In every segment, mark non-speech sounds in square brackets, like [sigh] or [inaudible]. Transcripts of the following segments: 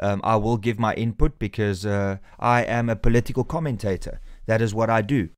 um, I will give my input because uh, I am a political commentator. That is what I do.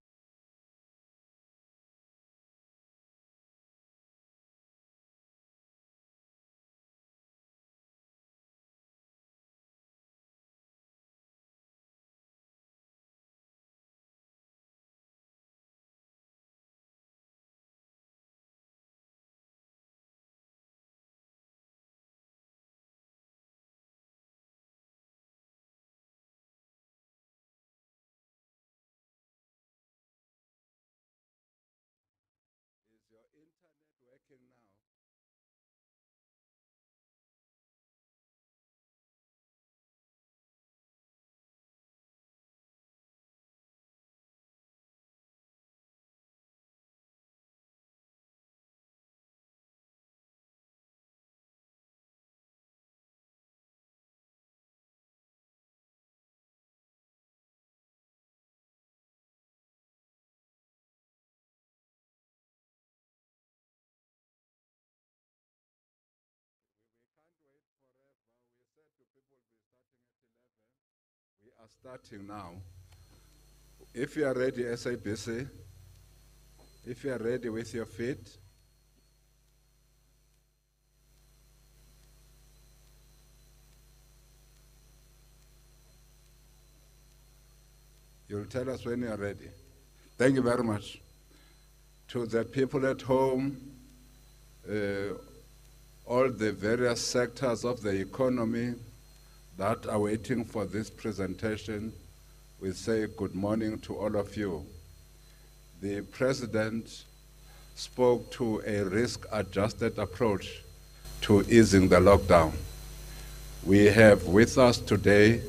Working now? Uh, We are starting now. If you are ready, SABC, if you are ready with your feet, you'll tell us when you are ready. Thank you very much. To the people at home, uh, all the various sectors of the economy that are waiting for this presentation, we say good morning to all of you. The President spoke to a risk adjusted approach to easing the lockdown. We have with us today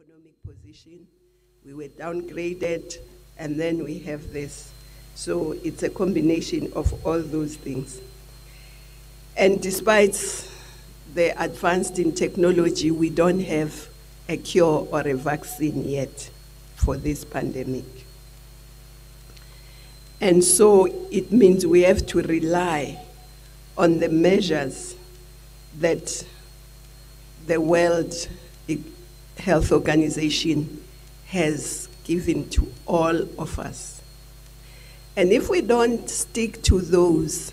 economic position, we were downgraded, and then we have this. So it's a combination of all those things. And despite the advanced in technology, we don't have a cure or a vaccine yet for this pandemic. And so it means we have to rely on the measures that the World Health Organization has given to all of us. And if we don't stick to those,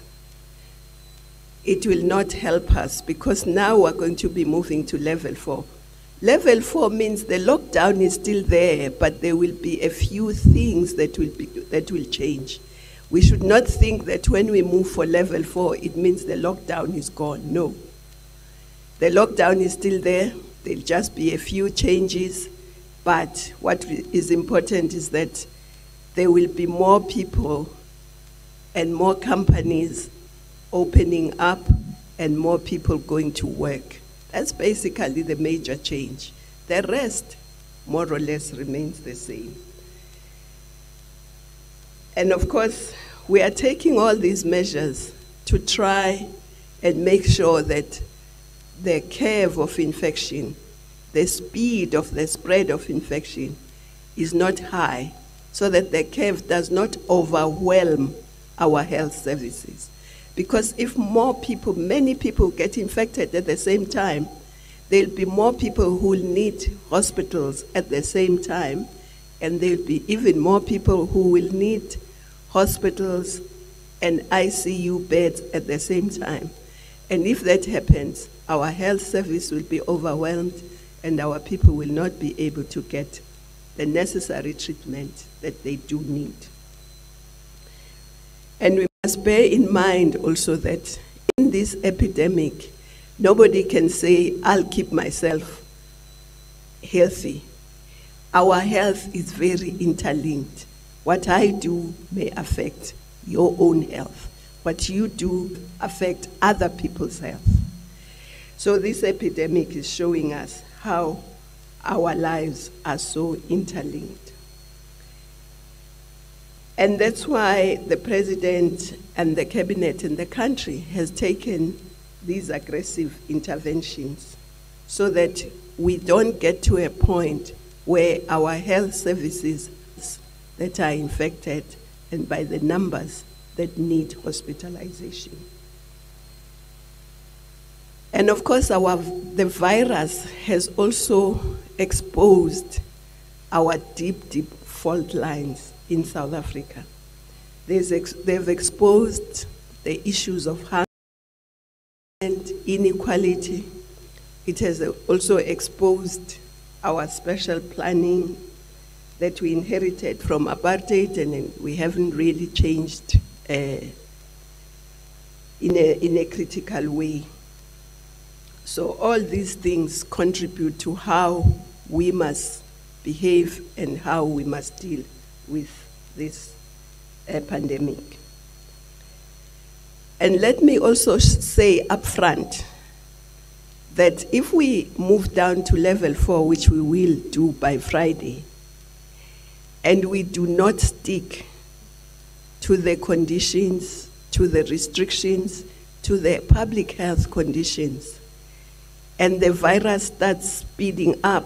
it will not help us because now we're going to be moving to level four. Level four means the lockdown is still there, but there will be a few things that will, be, that will change. We should not think that when we move for level four, it means the lockdown is gone. No. The lockdown is still there. There'll just be a few changes. But what is important is that there will be more people and more companies opening up and more people going to work. That's basically the major change. The rest, more or less, remains the same. And of course, we are taking all these measures to try and make sure that the curve of infection, the speed of the spread of infection is not high, so that the curve does not overwhelm our health services. Because if more people, many people get infected at the same time, there'll be more people who need hospitals at the same time, and there'll be even more people who will need hospitals and ICU beds at the same time. And if that happens, our health service will be overwhelmed and our people will not be able to get the necessary treatment that they do need. And we must bear in mind also that in this epidemic, nobody can say, I'll keep myself healthy. Our health is very interlinked. What I do may affect your own health. What you do affect other people's health. So this epidemic is showing us how our lives are so interlinked. And that's why the president and the cabinet and the country has taken these aggressive interventions so that we don't get to a point where our health services that are infected and by the numbers that need hospitalization. And of course, our, the virus has also exposed our deep, deep fault lines in South Africa. Ex they've exposed the issues of hunger and inequality. It has also exposed our special planning that we inherited from apartheid and we haven't really changed uh, in, a, in a critical way. So all these things contribute to how we must behave and how we must deal with this uh, pandemic. And let me also say upfront that if we move down to level four, which we will do by Friday, and we do not stick to the conditions, to the restrictions, to the public health conditions, and the virus starts speeding up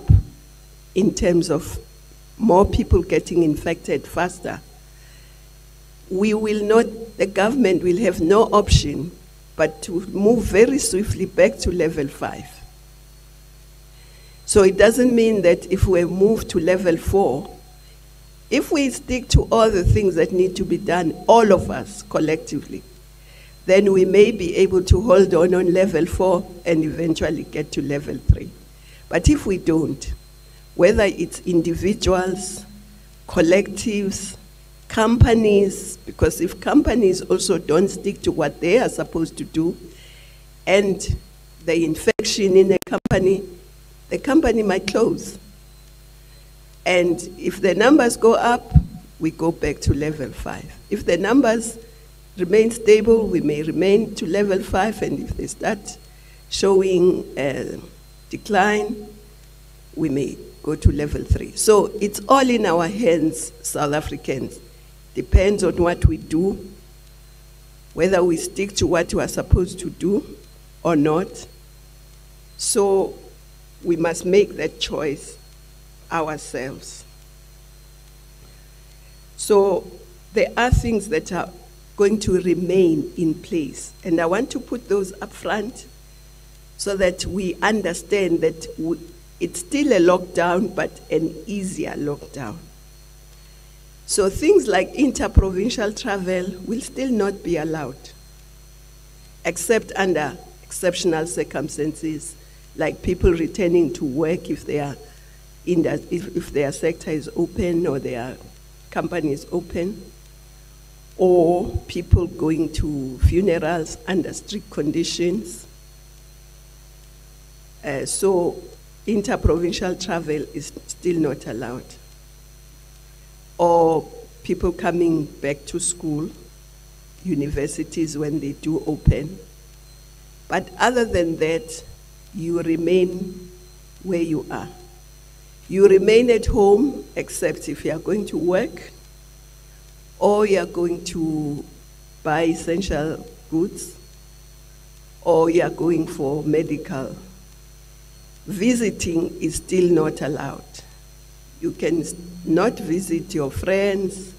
in terms of more people getting infected faster, we will not, the government will have no option but to move very swiftly back to level five. So it doesn't mean that if we move to level four, if we stick to all the things that need to be done, all of us collectively, then we may be able to hold on on level four and eventually get to level three. But if we don't, whether it's individuals, collectives, companies, because if companies also don't stick to what they are supposed to do, and the infection in a company, the company might close. And if the numbers go up, we go back to level five. If the numbers remain stable, we may remain to level five, and if they start showing a decline, we may go to level three. So it's all in our hands, South Africans. Depends on what we do, whether we stick to what we are supposed to do or not. So we must make that choice ourselves. So there are things that are going to remain in place, and I want to put those up front so that we understand that we, it's still a lockdown, but an easier lockdown. So things like interprovincial travel will still not be allowed, except under exceptional circumstances, like people returning to work if, they are in the, if, if their sector is open or their company is open, or people going to funerals under strict conditions. Uh, so interprovincial travel is still not allowed. Or people coming back to school, universities when they do open. But other than that, you remain where you are. You remain at home, except if you are going to work or you are going to buy essential goods or you are going for medical visiting is still not allowed. You can not visit your friends,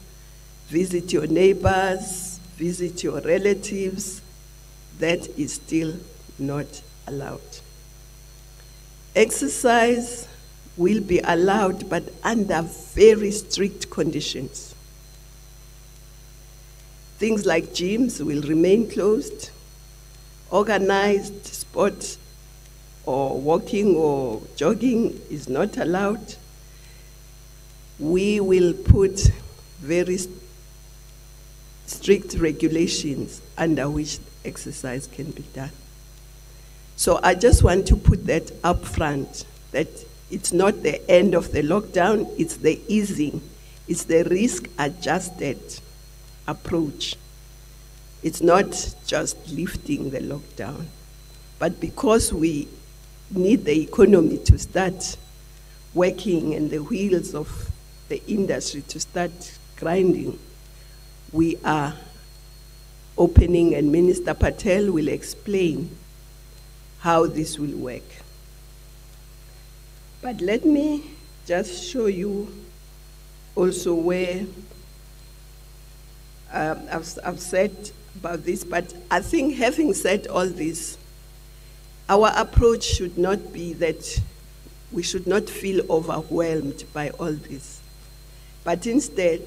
visit your neighbors, visit your relatives. That is still not allowed. Exercise will be allowed, but under very strict conditions. Things like gyms will remain closed. Organized sports or walking or jogging is not allowed, we will put very strict regulations under which exercise can be done. So I just want to put that up front that it's not the end of the lockdown, it's the easing, it's the risk adjusted approach. It's not just lifting the lockdown, but because we need the economy to start working and the wheels of the industry to start grinding, we are opening, and Minister Patel will explain how this will work. But let me just show you also where um, I've, I've said about this, but I think having said all this, our approach should not be that we should not feel overwhelmed by all this, but instead,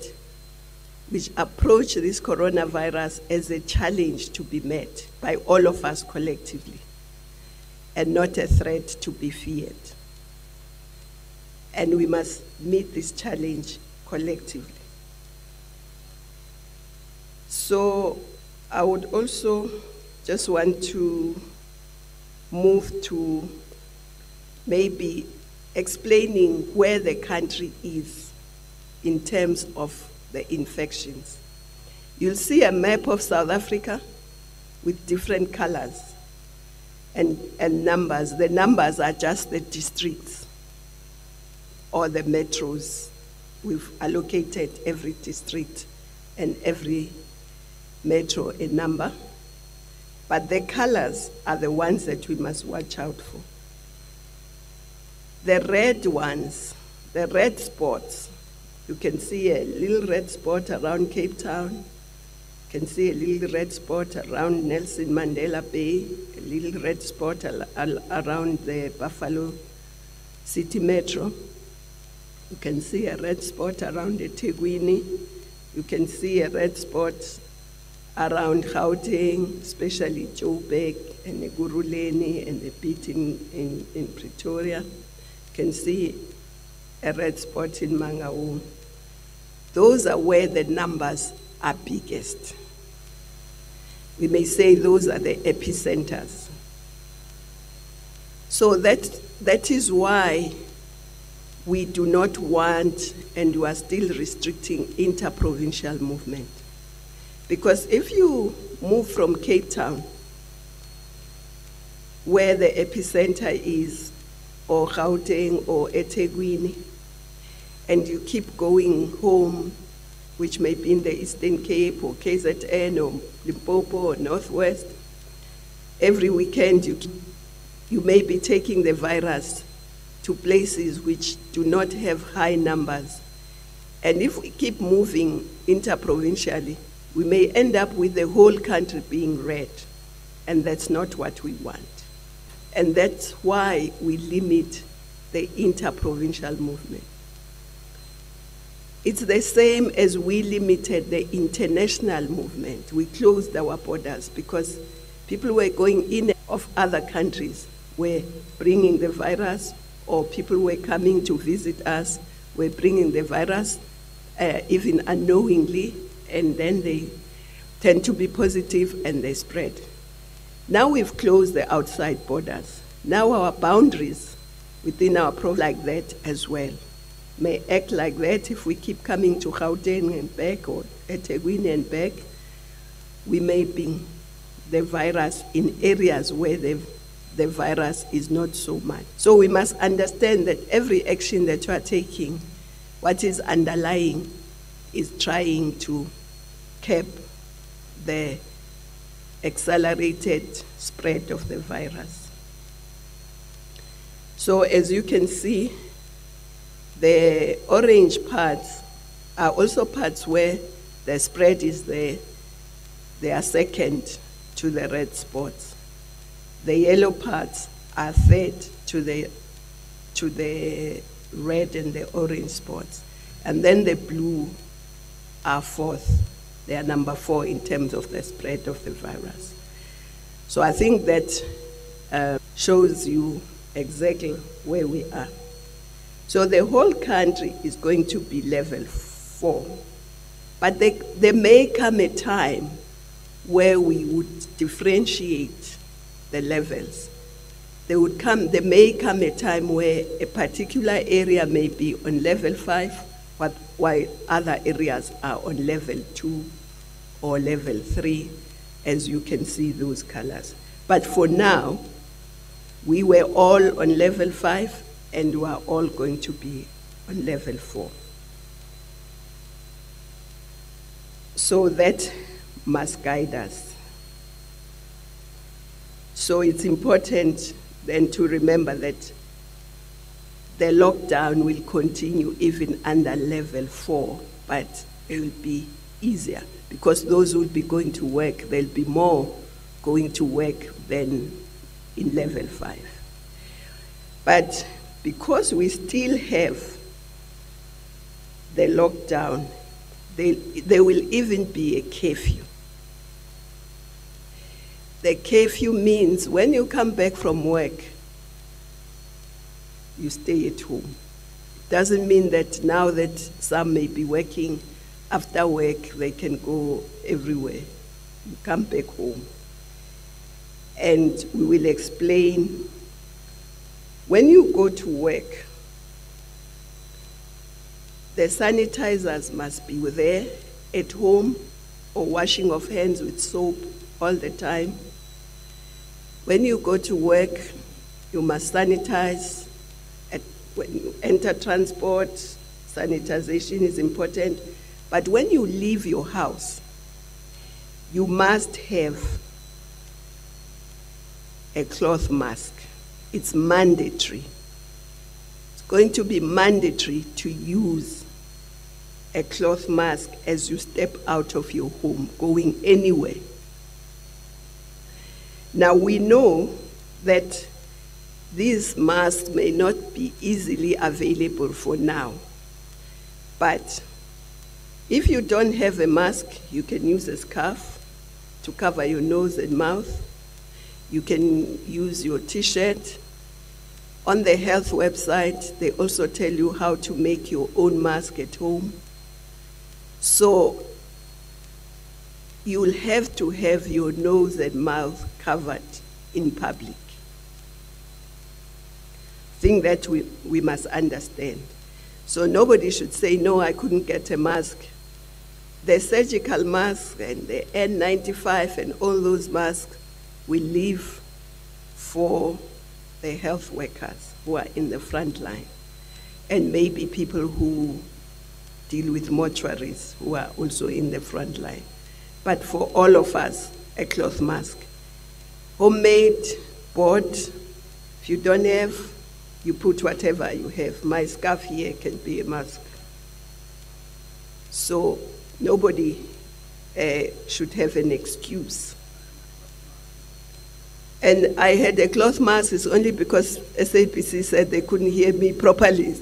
we approach this coronavirus as a challenge to be met by all of us collectively and not a threat to be feared. And we must meet this challenge collectively. So I would also just want to move to maybe explaining where the country is in terms of the infections. You'll see a map of South Africa with different colors and, and numbers. The numbers are just the districts or the metros. We've allocated every district and every metro a number. But the colors are the ones that we must watch out for. The red ones, the red spots, you can see a little red spot around Cape Town. You can see a little red spot around Nelson Mandela Bay, a little red spot around the Buffalo City Metro. You can see a red spot around the eThekwini. You can see a red spot around Gauteng, especially Joburg and Ekurhuleni and a bit in, in, in Pretoria. You can see a red spot in Mangaung. Those are where the numbers are biggest. We may say those are the epicenters. So that, that is why we do not want and we are still restricting interprovincial movement. Because if you move from Cape Town, where the epicenter is, or Gauteng or eThekwini, and you keep going home, which may be in the Eastern Cape or KZN or Limpopo or Northwest, every weekend you, you may be taking the virus to places which do not have high numbers. And if we keep moving interprovincially, we may end up with the whole country being red. And that's not what we want. And that's why we limit the interprovincial movement. It's the same as we limited the international movement. We closed our borders because people were going in of other countries, were bringing the virus, or people were coming to visit us, were bringing the virus, uh, even unknowingly, and then they tend to be positive and they spread. Now we've closed the outside borders. Now our boundaries within our pro like that as well may act like that if we keep coming to Gauteng and back or eThekwini and back. We may bring the virus in areas where the, the virus is not so much. So we must understand that every action that you are taking, what is underlying is trying to cap the accelerated spread of the virus. So as you can see, the orange parts are also parts where the spread is there. They are second to the red spots. The yellow parts are third to the, to the red and the orange spots. And then the blue are fourth. They are number four in terms of the spread of the virus. So I think that uh, shows you exactly where we are. So the whole country is going to be level four. But there, there may come a time where we would differentiate the levels. There would come, there may come a time where a particular area may be on level five, but while other areas are on level two or level three, as you can see those colors. But for now, we were all on level five and we are all going to be on level four. So that must guide us. So it's important then to remember that the lockdown will continue even under level four, but it will be easier because those who will be going to work, there'll be more going to work than in level five. But because we still have the lockdown, there, there will even be a curfew. The curfew means when you come back from work, you stay at home. It doesn't mean that now that some may be working after work, they can go everywhere. You come back home. And we will explain when you go to work, the sanitizers must be there at home or washing of hands with soap all the time. When you go to work, you must sanitize. At, when you enter transport, sanitization is important. But when you leave your house, you must have a cloth mask. It's mandatory. It's going to be mandatory to use a cloth mask as you step out of your home, going anywhere. Now we know that these masks may not be easily available for now, but if you don't have a mask, you can use a scarf to cover your nose and mouth. You can use your t-shirt. On the health website, they also tell you how to make your own mask at home. So you'll have to have your nose and mouth covered in public. Thing that we, we must understand. So nobody should say, no, I couldn't get a mask. The surgical mask and the N95 and all those masks we leave for the health workers. who are in the front line, and maybe people who deal with mortuaries who are also in the front line. But for all of us, a cloth mask. Homemade, bought, if you don't have, you put whatever you have. My scarf here can be a mask. So nobody uh, should have an excuse. And I had a cloth mask, it's only because SABC said they couldn't hear me properly,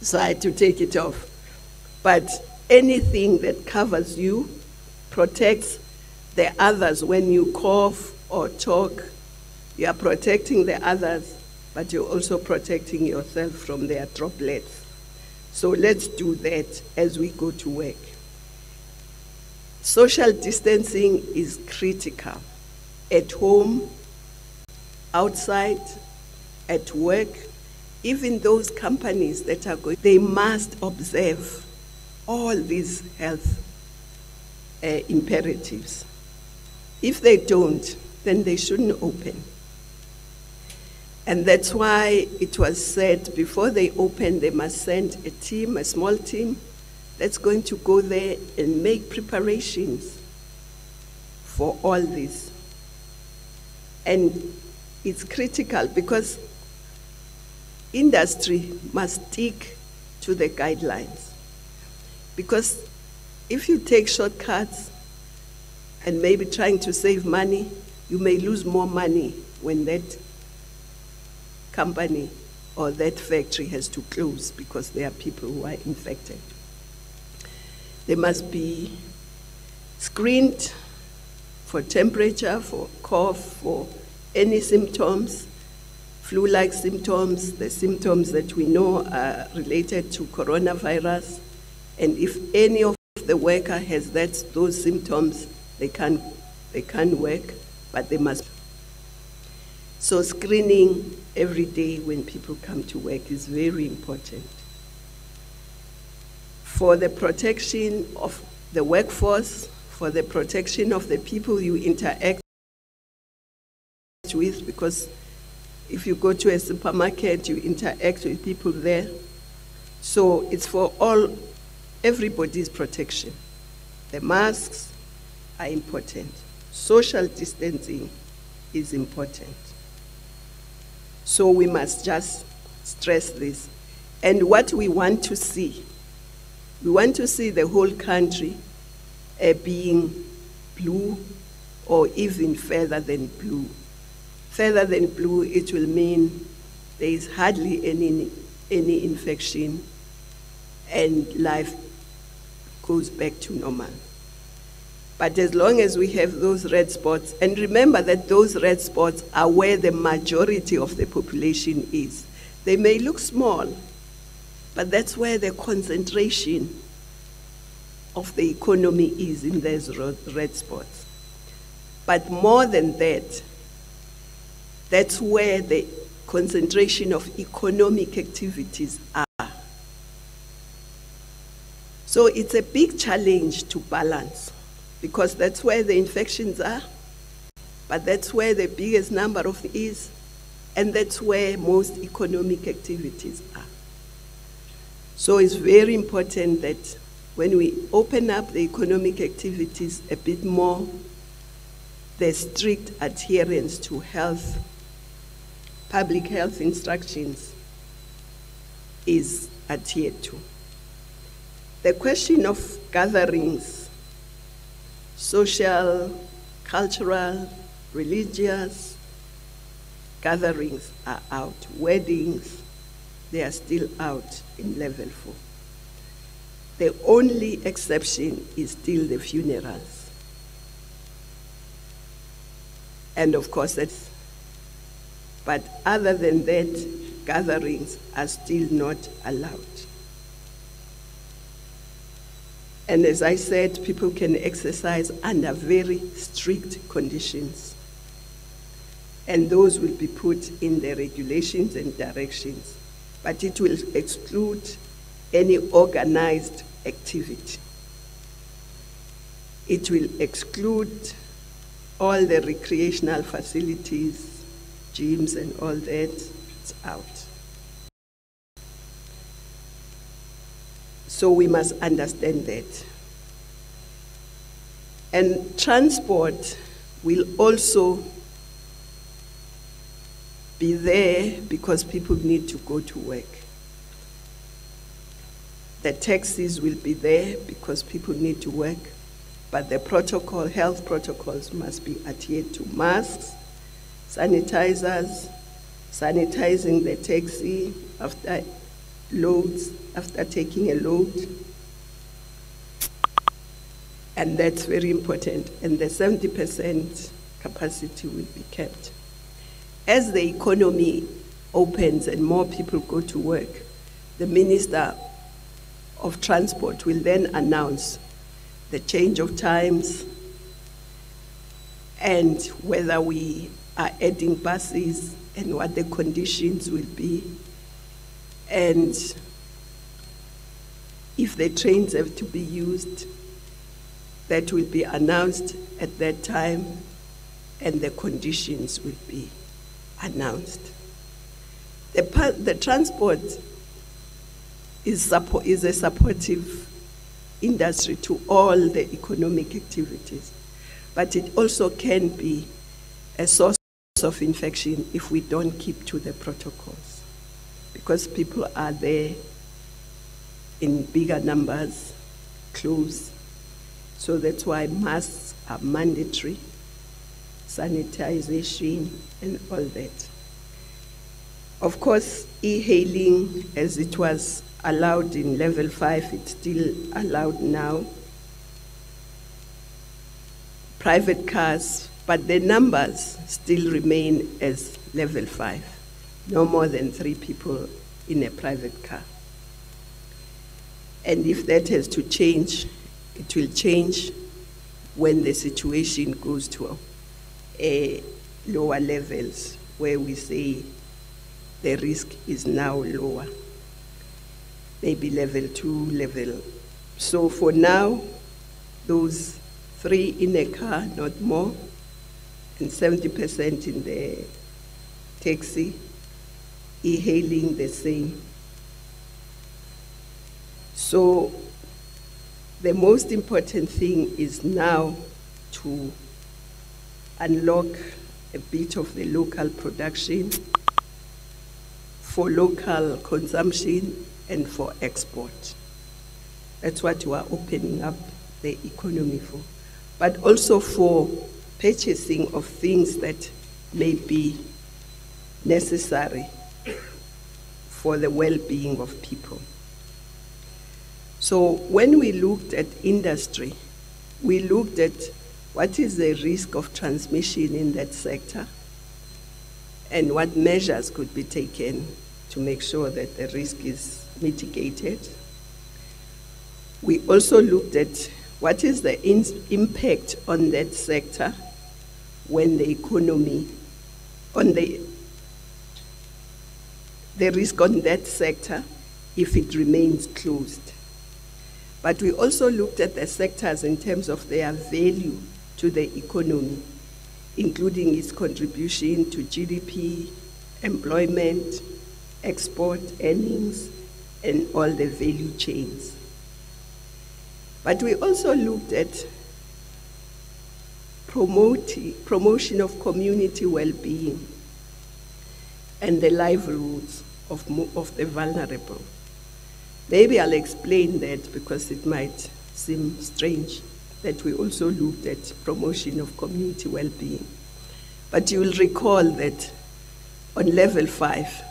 so I had to take it off. But anything that covers you protects the others when you cough or talk. You are protecting the others, but you're also protecting yourself from their droplets. So let's do that as we go to work. Social distancing is critical at home, outside, at work. Even those companies that are going, they must observe all these health uh, imperatives. If they don't, then they shouldn't open. And that's why it was said before they open, they must send a team, a small team, that's going to go there and make preparations for all this. And it's critical because industry must stick to the guidelines. Because if you take shortcuts and maybe trying to save money, you may lose more money when that company or that factory has to close because there are people who are infected. They must be screened for temperature, for cough, for any symptoms, flu like symptoms, the symptoms that we know are related to coronavirus. And if any of the worker has that, those symptoms, they can't, they can't work, but they must. So screening every day when people come to work is very important. For the protection of the workforce, for the protection of the people you interact with, because if you go to a supermarket, you interact with people there. So it's for all everybody's protection. The masks are important. Social distancing is important. So we must just stress this. And what we want to see, we want to see the whole country uh, being blue or even further than blue. Further than blue, it will mean there is hardly any, any infection and life goes back to normal. But as long as we have those red spots, and remember that those red spots are where the majority of the population is. They may look small, but that's where the concentration of the economy is in those red spots. But more than that, that's where the concentration of economic activities are. So it's a big challenge to balance because that's where the infections are, but that's where the biggest number of is, and that's where most economic activities are. So it's very important that when we open up the economic activities a bit more, the strict adherence to health, public health instructions is adhered to. The question of gatherings, social, cultural, religious gatherings are out. Weddings, they are still out in level four. The only exception is still the funerals. And of course, that's, but other than that, gatherings are still not allowed. And as I said, people can exercise under very strict conditions. And those will be put in the regulations and directions but it will exclude any organized activity. It will exclude all the recreational facilities, gyms and all that, it's out. So we must understand that. And transport will also be there because people need to go to work. The taxis will be there because people need to work, but the protocol, health protocols must be adhered to. Masks, sanitizers, sanitizing the taxi after loads, after taking a load. And that's very important. And the 70% capacity will be kept. As the economy opens and more people go to work, the Minister of Transport will then announce the change of times and whether we are adding buses and what the conditions will be. And if the trains have to be used, that will be announced at that time and the conditions will be announced. The, the transport is, is a supportive industry to all the economic activities, but it also can be a source of infection if we don't keep to the protocols because people are there in bigger numbers, close. So that's why masks are mandatory, sanitization, and all that. Of course, e hailing, as it was allowed in level 5, it's still allowed now. Private cars, but the numbers still remain as level 5, no more than three people in a private car. And if that has to change, it will change when the situation goes to a lower levels where we say the risk is now lower, maybe level two, level. So for now, those three in a car, not more, and 70% in the taxi, e-hailing the same. So the most important thing is now to unlock a bit of the local production for local consumption and for export. That's what we are opening up the economy for. But also for purchasing of things that may be necessary for the well being of people. So when we looked at industry, we looked at what is the risk of transmission in that sector and what measures could be taken to make sure that the risk is mitigated. We also looked at what is the impact on that sector when the economy, on the, the risk on that sector if it remains closed. But we also looked at the sectors in terms of their value to the economy, including its contribution to GDP, employment, export earnings, and all the value chains. But we also looked at promoting, promotion of community well-being and the livelihoods of, of the vulnerable. Maybe I'll explain that because it might seem strange that we also looked at promotion of community well-being. But you will recall that on level five,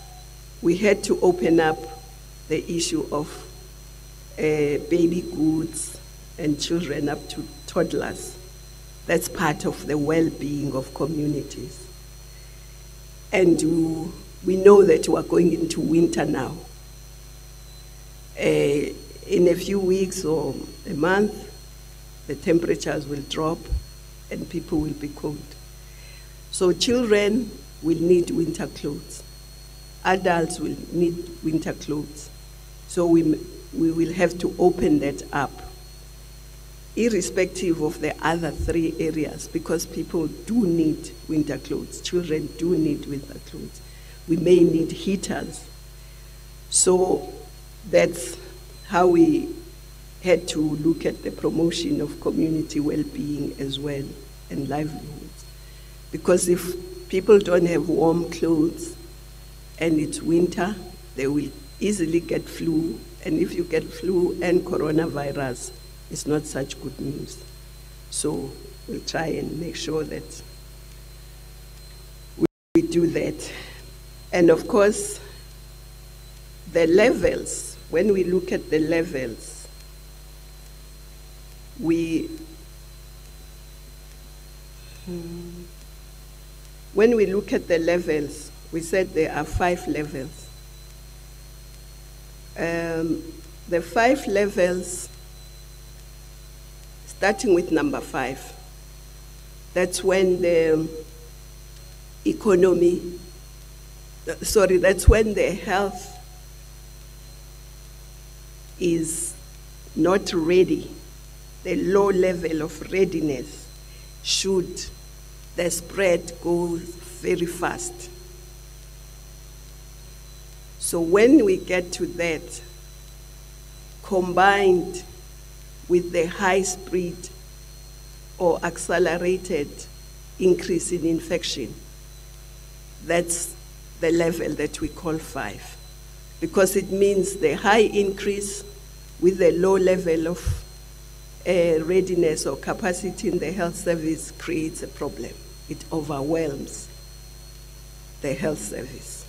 we had to open up the issue of uh, baby goods and children up to toddlers. That's part of the well-being of communities. And we know that we are going into winter now. Uh, in a few weeks or a month, the temperatures will drop and people will be cold. So children will need winter clothes. Adults will need winter clothes. So we, we will have to open that up, irrespective of the other three areas, because people do need winter clothes. Children do need winter clothes. We may need heaters. So that's how we had to look at the promotion of community well-being as well and livelihoods. Because if people don't have warm clothes and it's winter, they will easily get flu. And if you get flu and coronavirus, it's not such good news. So we'll try and make sure that we, we do that. And of course, the levels, when we look at the levels, we when we look at the levels, we said there are five levels. Um, the five levels, starting with number five, that's when the economy, sorry, that's when the health is not ready, the low level of readiness, should the spread go very fast. So when we get to that, combined with the high speed or accelerated increase in infection, that's the level that we call five. Because it means the high increase with a low level of uh, readiness or capacity in the health service creates a problem. It overwhelms the health service.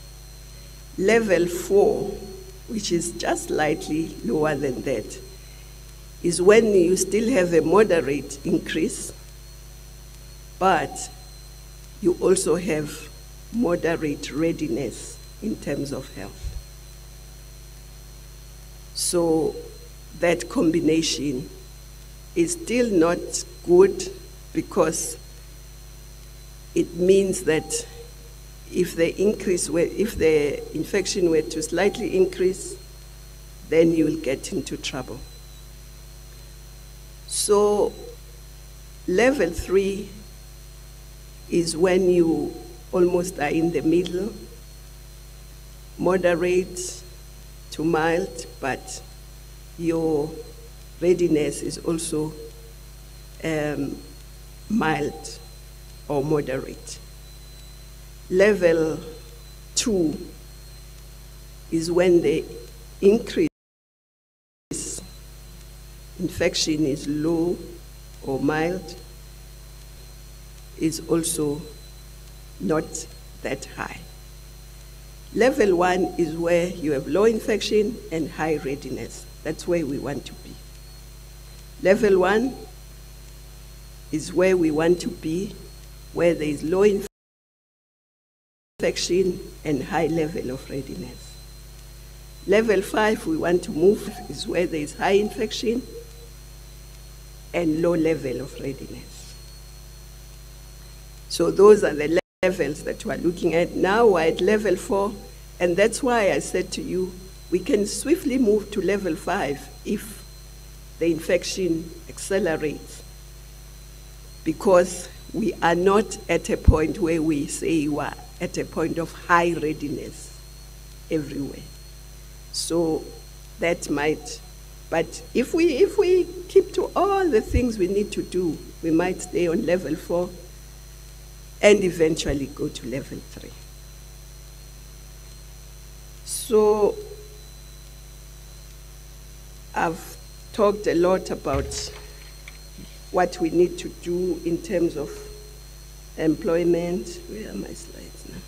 Level four, which is just slightly lower than that, is when you still have a moderate increase, but you also have moderate readiness in terms of health. So that combination is still not good because it means that if the increase were, if the infection were to slightly increase, then you will get into trouble. So level three is when you almost are in the middle, moderate to mild, but your readiness is also um, mild or moderate. Level two is when the increase infection is low or mild, is also not that high. Level one is where you have low infection and high readiness. That's where we want to. Level one is where we want to be, where there is low infection and high level of readiness. Level five, we want to move, is where there is high infection and low level of readiness. So those are the levels that we're looking at. Now we're at level four, and that's why I said to you, we can swiftly move to level five if the infection accelerates because we are not at a point where we say we're at a point of high readiness everywhere. So that might, but if we, if we keep to all the things we need to do, we might stay on level four and eventually go to level three. So I've talked a lot about what we need to do in terms of employment. Where are my slides now?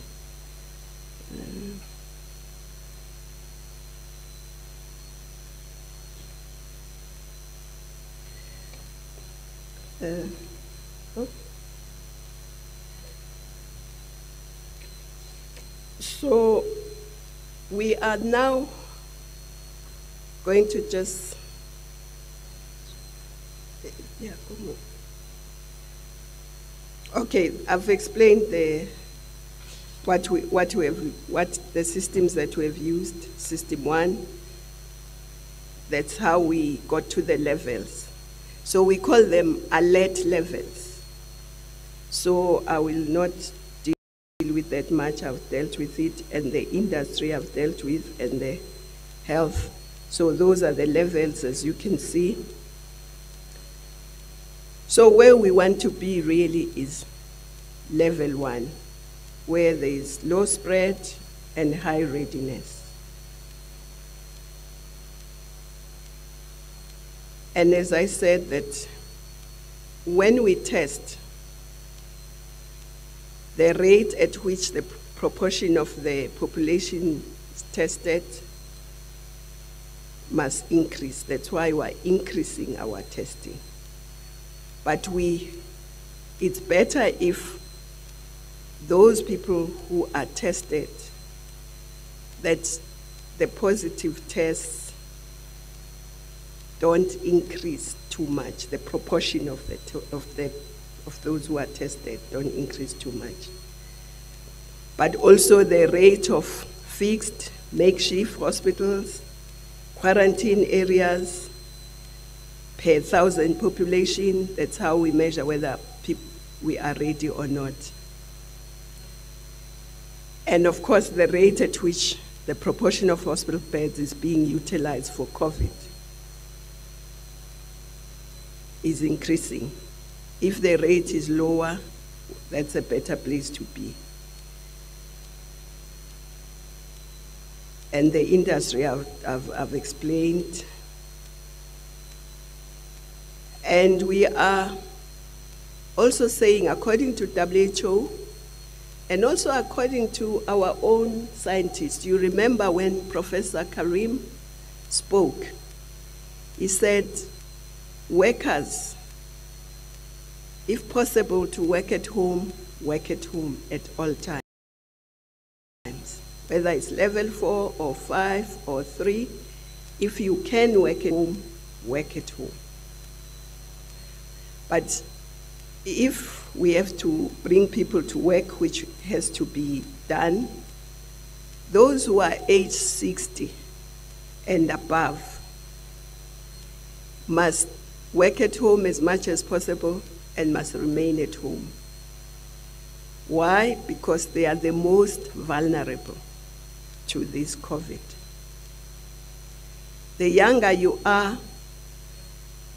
Uh, oh. So we are now going to just Okay, I've explained the what we what we have what the systems that we have used. System one. That's how we got to the levels. So we call them alert levels. So I will not deal with that much. I've dealt with it, and the industry I've dealt with, and the health So those are the levels, as you can see. So where we want to be really is level one, where there is low spread and high readiness. And as I said that when we test, the rate at which the proportion of the population is tested must increase. That's why we're increasing our testing. But we, it's better if those people who are tested, that the positive tests don't increase too much. The proportion of the, of the of those who are tested don't increase too much. But also the rate of fixed makeshift hospitals, quarantine areas per thousand population, that's how we measure whether we are ready or not. And of course, the rate at which the proportion of hospital beds is being utilized for COVID is increasing. If the rate is lower, that's a better place to be. And the industry I've, I've, I've explained. And we are also saying, according to WHO, and also according to our own scientists, you remember when Professor Karim spoke, he said, workers if possible, to work at home, work at home at all times. Whether it's level four or five or three, if you can work at home, work at home. But if we have to bring people to work, which has to be done, those who are age 60 and above must work at home as much as possible and must remain at home. Why? Because they are the most vulnerable to this COVID. The younger you are,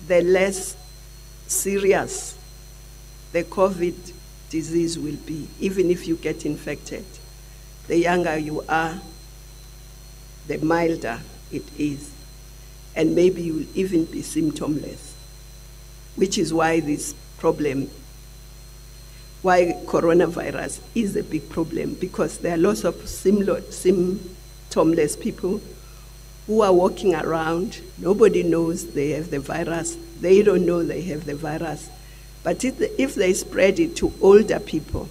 the less serious the COVID disease will be, even if you get infected. The younger you are, the milder it is. And maybe you will even be symptomless, which is why this problem why coronavirus is a big problem because there are lots of symptomless people who are walking around. Nobody knows they have the virus. They don't know they have the virus. But if they spread it to older people,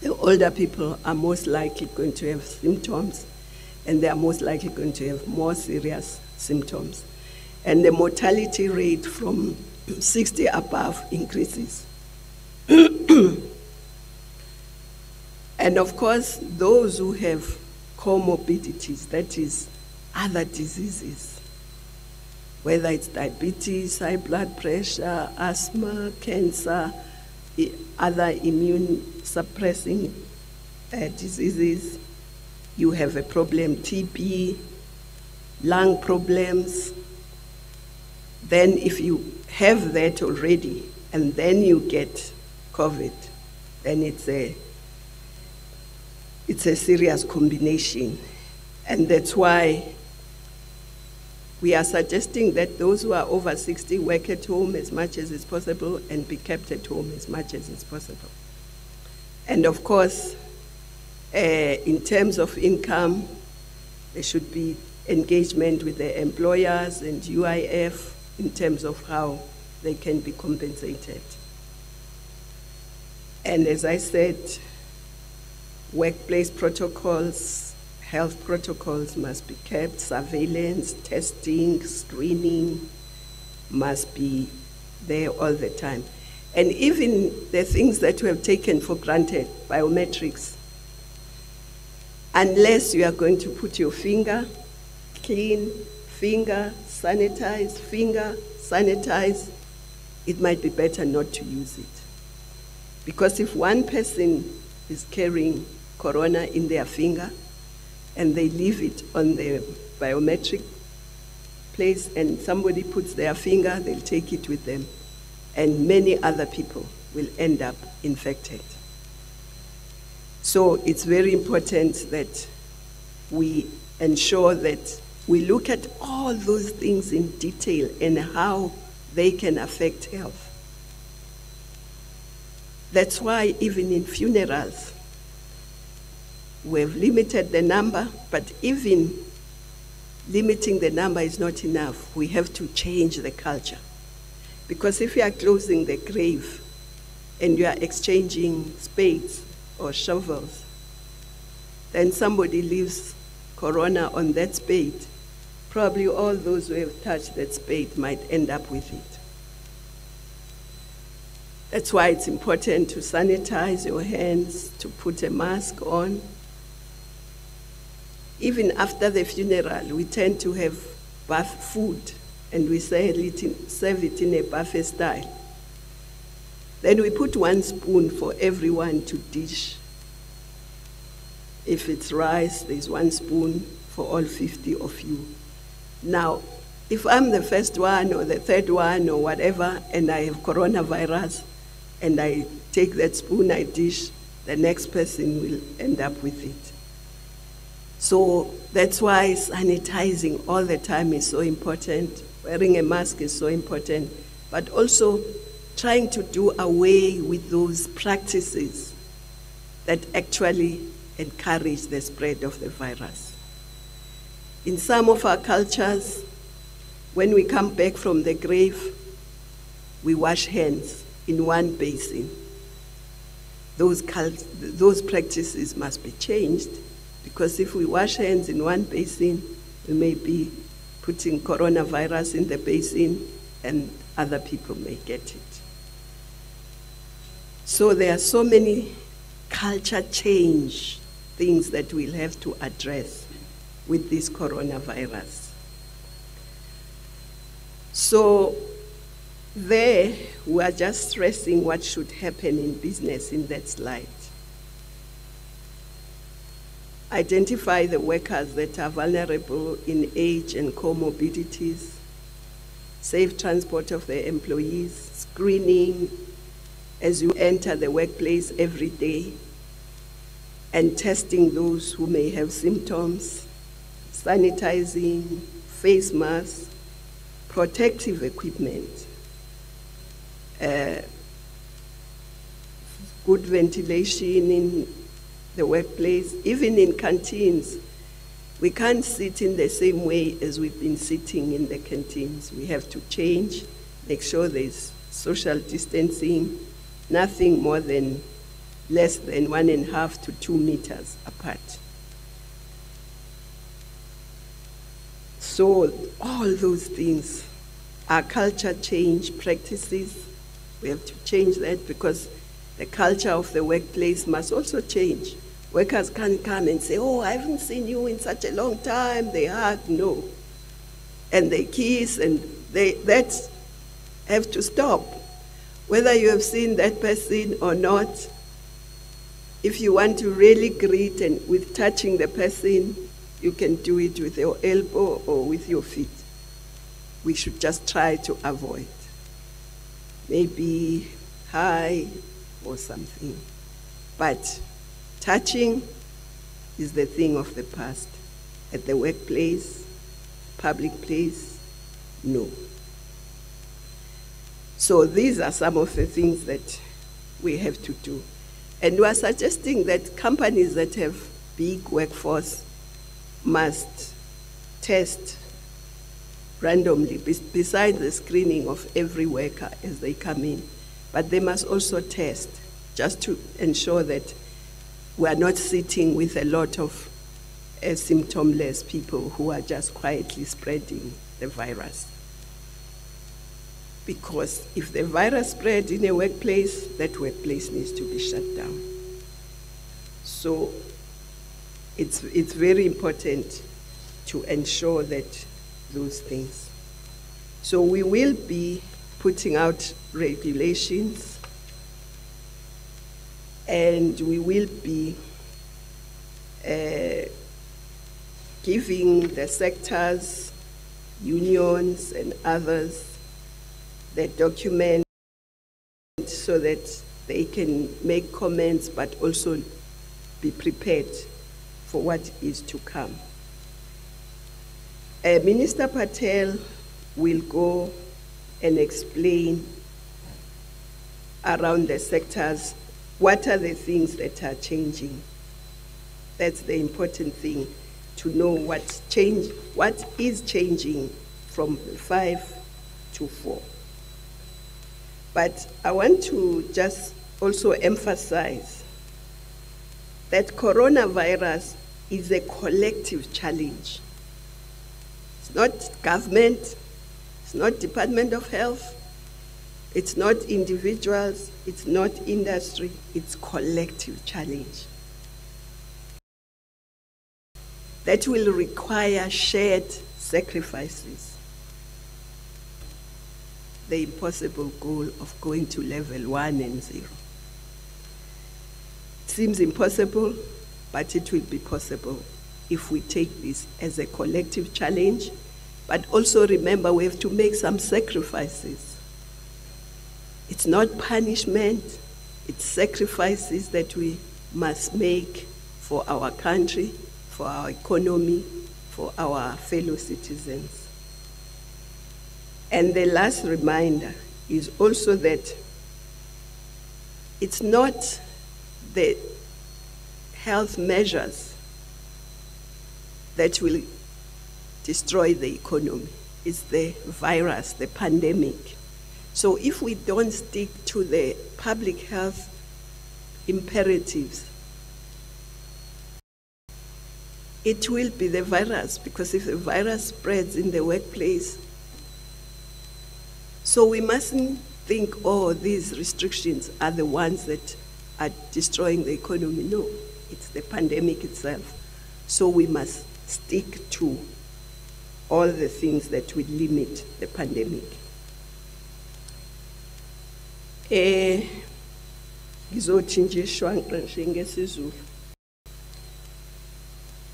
the older people are most likely going to have symptoms and they are most likely going to have more serious symptoms. And the mortality rate from [clears throat] 60 above increases. [clears throat] and of course, those who have comorbidities, that is, other diseases, whether it's diabetes, high blood pressure, asthma, cancer, other immune suppressing uh, diseases, you have a problem, TB, lung problems. Then, if you have that already and then you get COVID, then it's a, it's a serious combination. And that's why we are suggesting that those who are over 60 work at home as much as is possible and be kept at home as much as is possible. And of course, uh, in terms of income, there should be engagement with the employers and UIF in terms of how they can be compensated. And as I said, workplace protocols, health protocols must be kept, surveillance, testing, screening must be there all the time. And even the things that we have taken for granted, biometrics, unless you are going to put your finger, clean, finger, sanitize, finger, sanitize, it might be better not to use it. Because if one person is carrying corona in their finger and they leave it on the biometric place and somebody puts their finger, they'll take it with them. And many other people will end up infected. So it's very important that we ensure that we look at all those things in detail and how they can affect health. That's why even in funerals, we've limited the number, but even limiting the number is not enough. We have to change the culture. Because if you are closing the grave and you are exchanging spades or shovels, then somebody leaves corona on that spade. Probably all those who have touched that spade might end up with it. That's why it's important to sanitize your hands, to put a mask on. Even after the funeral, we tend to have food and we serve it in, serve it in a buffet style. Then we put one spoon for everyone to dish. If it's rice, there's one spoon for all 50 of you. Now, if I'm the first one or the third one or whatever, and I have coronavirus, and I take that spoon I dish, the next person will end up with it. So that's why sanitizing all the time is so important. Wearing a mask is so important, but also trying to do away with those practices that actually encourage the spread of the virus. In some of our cultures, when we come back from the grave, we wash hands in one basin. Those, those practices must be changed because if we wash hands in one basin, we may be putting coronavirus in the basin and other people may get it. So there are so many culture change things that we'll have to address with this coronavirus. So there, we are just stressing what should happen in business in that slide. Identify the workers that are vulnerable in age and comorbidities, safe transport of the employees, screening as you enter the workplace every day, and testing those who may have symptoms, sanitizing, face masks, protective equipment, uh, good ventilation in the workplace, even in canteens. We can't sit in the same way as we've been sitting in the canteens. We have to change, make sure there's social distancing, nothing more than less than one and a half to two meters apart. So, all those things our culture change practices. We have to change that because the culture of the workplace must also change. Workers can't come and say, Oh, I haven't seen you in such a long time. They hug. No. And they kiss, and they, that have to stop. Whether you have seen that person or not, if you want to really greet and with touching the person, you can do it with your elbow or with your feet. We should just try to avoid. Maybe hi or something. But touching is the thing of the past. At the workplace, public place, no. So these are some of the things that we have to do. And we are suggesting that companies that have big workforce must test randomly, besides the screening of every worker as they come in. But they must also test just to ensure that we are not sitting with a lot of uh, symptomless people who are just quietly spreading the virus. Because if the virus spread in a workplace, that workplace needs to be shut down. So it's, it's very important to ensure that those things. So we will be putting out regulations and we will be uh, giving the sectors unions and others the document so that they can make comments but also be prepared for what is to come. Uh, Minister Patel will go and explain around the sectors what are the things that are changing. That's the important thing to know what's change, what is changing from five to four. But I want to just also emphasize that coronavirus is a collective challenge. It's not government, it's not Department of Health, it's not individuals, it's not industry, it's collective challenge. That will require shared sacrifices. The impossible goal of going to level one and zero. It Seems impossible, but it will be possible if we take this as a collective challenge. But also remember, we have to make some sacrifices. It's not punishment, it's sacrifices that we must make for our country, for our economy, for our fellow citizens. And the last reminder is also that it's not the health measures that will destroy the economy. It's the virus, the pandemic. So if we don't stick to the public health imperatives, it will be the virus because if the virus spreads in the workplace, so we mustn't think, oh, these restrictions are the ones that are destroying the economy. No, it's the pandemic itself. So we must stick to all the things that will limit the pandemic. Eh ngizothi nje shwanqe nje ngesizulu.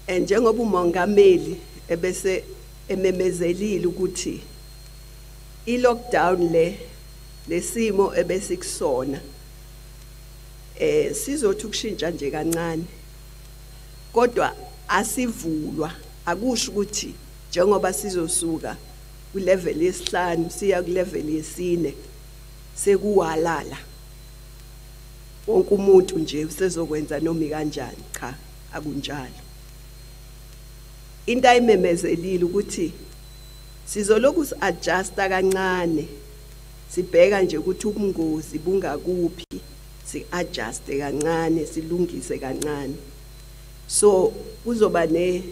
Njengoba umongameli ebese ememezelile ukuthi i-lockdown le lesimo ebesikusona eh sizothi ukushintsha nje kancane kodwa asivulwa akusho ukuthi njengoba sizosuka kulevel yesihlanu siya kulevel yesine sekuwalala. Wonke umuntu nje usezokwenza noma kanjani? Cha akunjalo. Into ayimemezelile ukuthi sizoloku si-adjusta kancane sibheka nje ukuthi ubungozi bungakuphi si-adjuste kancane silungise kancane. So kuzoba ne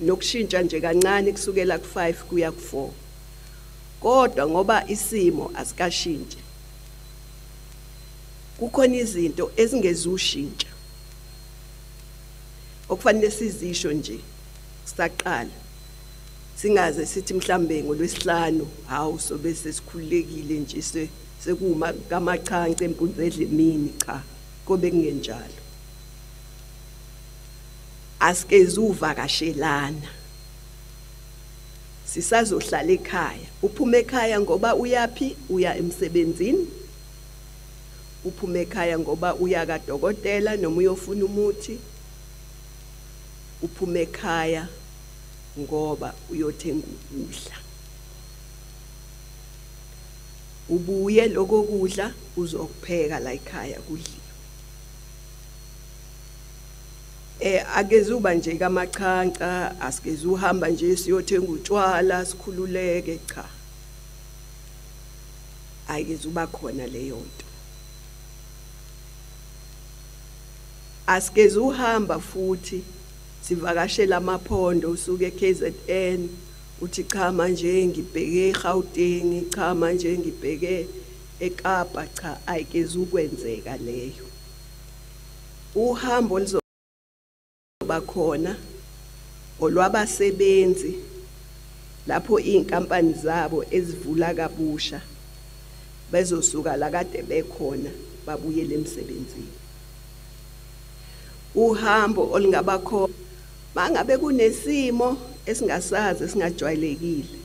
nokushintsha nje kancane kusukela ku5 kuya ku4 kodwa ngoba isimo asikashintshi kukhona izinto ezingezushintsha okufanele sizisho nje saqala singaze sithi mhlambe ngolwesihlanu hawu sobe sesikhululekile nje sekuma kamachanca empunzi edlemini cha kobe kungenjalo. Askezuvakashelana sisazohlala ekhaya. Uphuma ekhaya ngoba uyapi uya emsebenzini. Uphuma ekhaya ngoba uya kadokotela noma uyofuna umuthi. Uphuma ekhaya ngoba uyothenga ukudla. Ubuye lokokudla uzokupheka la ekhaya kudliwe. Eh akezuba nje kamachanca asikezuhamba nje siyothenga utshwala sikhululeke cha. Ayikezuba khona leyo nto. Asikezuhamba futhi sivakashela amaphondo usuke eKZN uthi cha manje ngibheke eGauteng cha manje ngibheke eKapa cha ayikezukwenzeka leyo. Uhambo bakhona olwabasebenzi lapho inkampani zabo ezivula kabusha bezosuka la kade bekhona babuyele emsebenzini. Uhambo olingabakho mangabe kunesimo esingasazi esingajwayelekile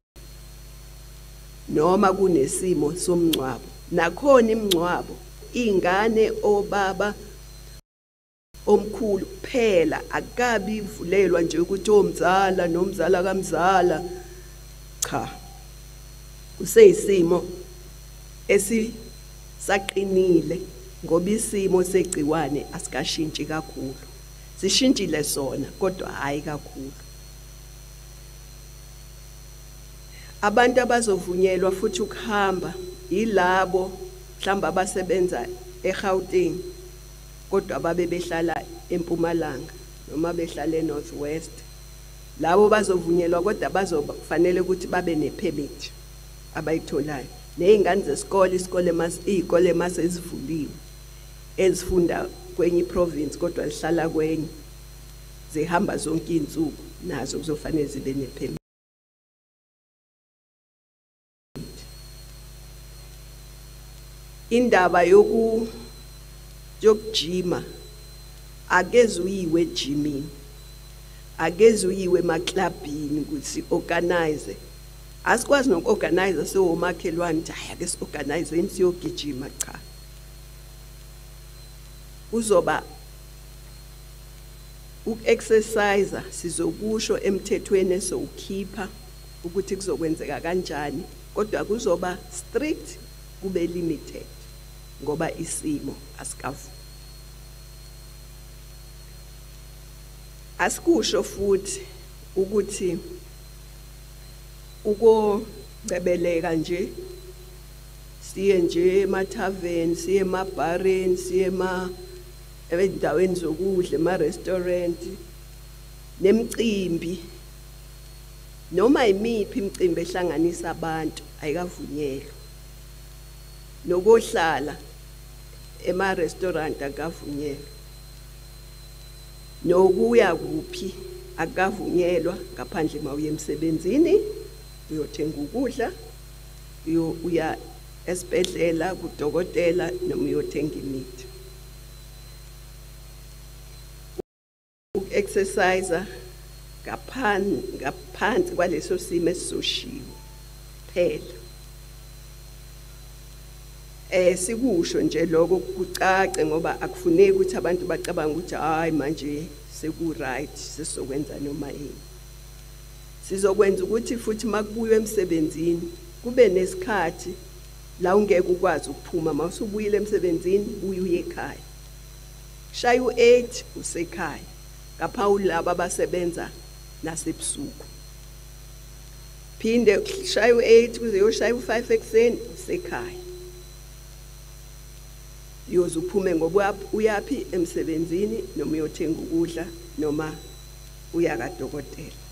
noma kunesimo somncwabo nakhona imncwabo ingane obaba omkhulu kuphela akabi ivulelwa nje ukuthi omzala nomzala kamzala. Cha kuseyisimo esisaqinile ngoba isimo segciwane asikashintshi kakhulu. Sishintshile sona kodwa hayi kakhulu. Abantu abazovunyelwa futhi ukuhamba yilabo mhlamba abasebenza eGauteng. Kodwa babe behlala eMpumalanga noma behlala eNorthwest labo bazovunyelwa kodwa bazofanele ukuthi babe nepermit abayitholayo. Nezingane zesikole isikole mas izikole mase zivuliwe ezifunda kwenye iprovince kodwa lihlala kwenye zihamba zonke izinsuku nazo kuzofanele zibe nepermit. Indaba yoku yokujima akeze uyiwe ejimini akeze uyiwe emaklabhini ukuthi organize. Asikwazi nokuorganize siwomakhelwane ukuthi hayi ake siorganizeni siyogijima cha. Uzoba uku-exercise sizokusho emthethweni esowukhipha ukuthi kuzokwenzeka kanjani kodwa kuzoba strict kube limited ngoba isimo asikavu asikusho futhi ukuthi ukocebeleka nje siye nje emathaveni siye emabhareni siye ema endaweni zokudla ema-restaurant nemicimbi. Noma imiphi imicimbi ehlanganisa abantu ayikavunyelwa. Nokohlala ema-restaurant akavunyelwa. Nokuya kuphi akavunyelwa ngaphandle mawuye emsebenzini uyothenga ukudla uya esibhedlela kudokotela noma uyothenga imithi. Uku-exercise ngaphansi kwaleso simo esisoshiwe phela eh sikusho nje lokho kucace ngoba akufuneki ukuthi abantu bacabanga ukuthi hayi manje seku right sesizokwenza noma yini. Sizokwenza ukuthi futhi makubuywe emsebenzini kube nesikhathi la ungeke ukwazi ukuphuma. Mawusubuyile emsebenzini buye uye ekhaya. Shaya u8 usekhaya ngapha ulabo abasebenza nasebusuku. Phinde shaya u8 kuze yoshaya u5 ekseni usekhaya. Yoze uphume ngoba uyapi emsebenzini noma uyothenga ukudla noma uya kadokotela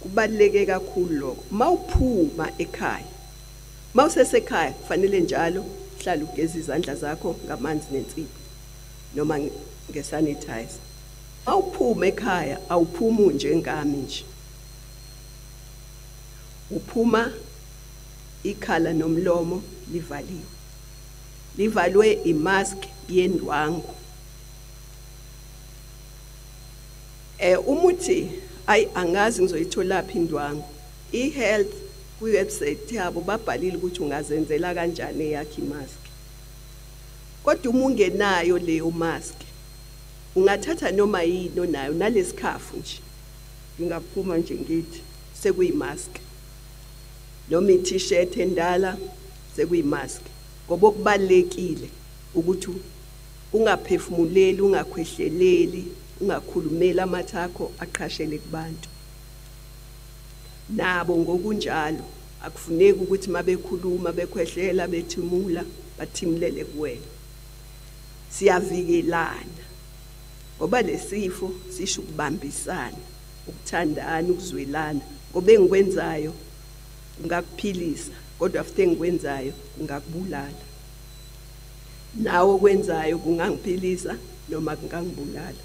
kubaleke kakhulu lokho. Mawuphuma ekhaya mawusesekhaya kufanele njalo hlala ugeza izandla zakho ngamanzi nensipho noma ngesanitizer. Awuphuma ekhaya awuphumi nje ngami nje. Uphuma ikhala nomlomo livaliwe. Livalwe imask yendwangu. Eh umuthi ay angazi ngizoyithola phi indwangu. Ihealth kwiwebsite yabo babhalile ukuthi ungazenzela kanjani eyakhe imask. Kodwa uma ungenayo leyo mask ungathatha noma yini onayo nalesikhafu nje ngingaphuma nje ngithi sekuyimask. Noma i-t-shirt endala sekuyimask. Ngoba okubalekile ukuthi ungaphefumuleli ungakhwehleleli ungakhulumeli amathakho aqhashele kubantu. Nabo ngokunjalo akufuneki ukuthi mabekhuluma bekhwehlela bethimula bathimulele kuwena. Siyavikelana ngoba lesifo sisho ukubambisana ukuthandana ukuzwelana. Ngoba engikwenzayo ngakuphilisa kodwa futhi engikwenzayo ngakubulala nawe okwenzayo kungangiphilisa noma kungangibulala.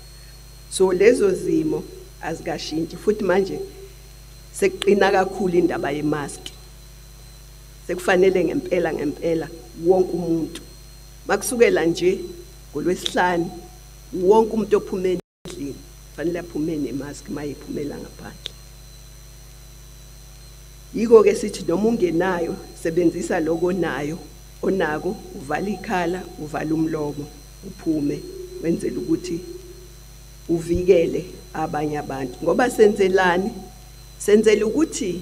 So lezo zimo azikashintshi futhi manje sekuqina kakhulu indaba yemask. Sekufanele ngempela ngempela wonke umuntu. Makusukela nje ngolwesihlanu wonke umuntu ophuma endlini fanele aphume nemask mayiphumela ngaphandle. Yiko ke sithi noma ungenayo sebenzisa lokho nayo onako uvala ikhala uvala umlomo uphume wenzela ukuthi uvikele abanye abantu. Ngoba senzelani? Senzela ukuthi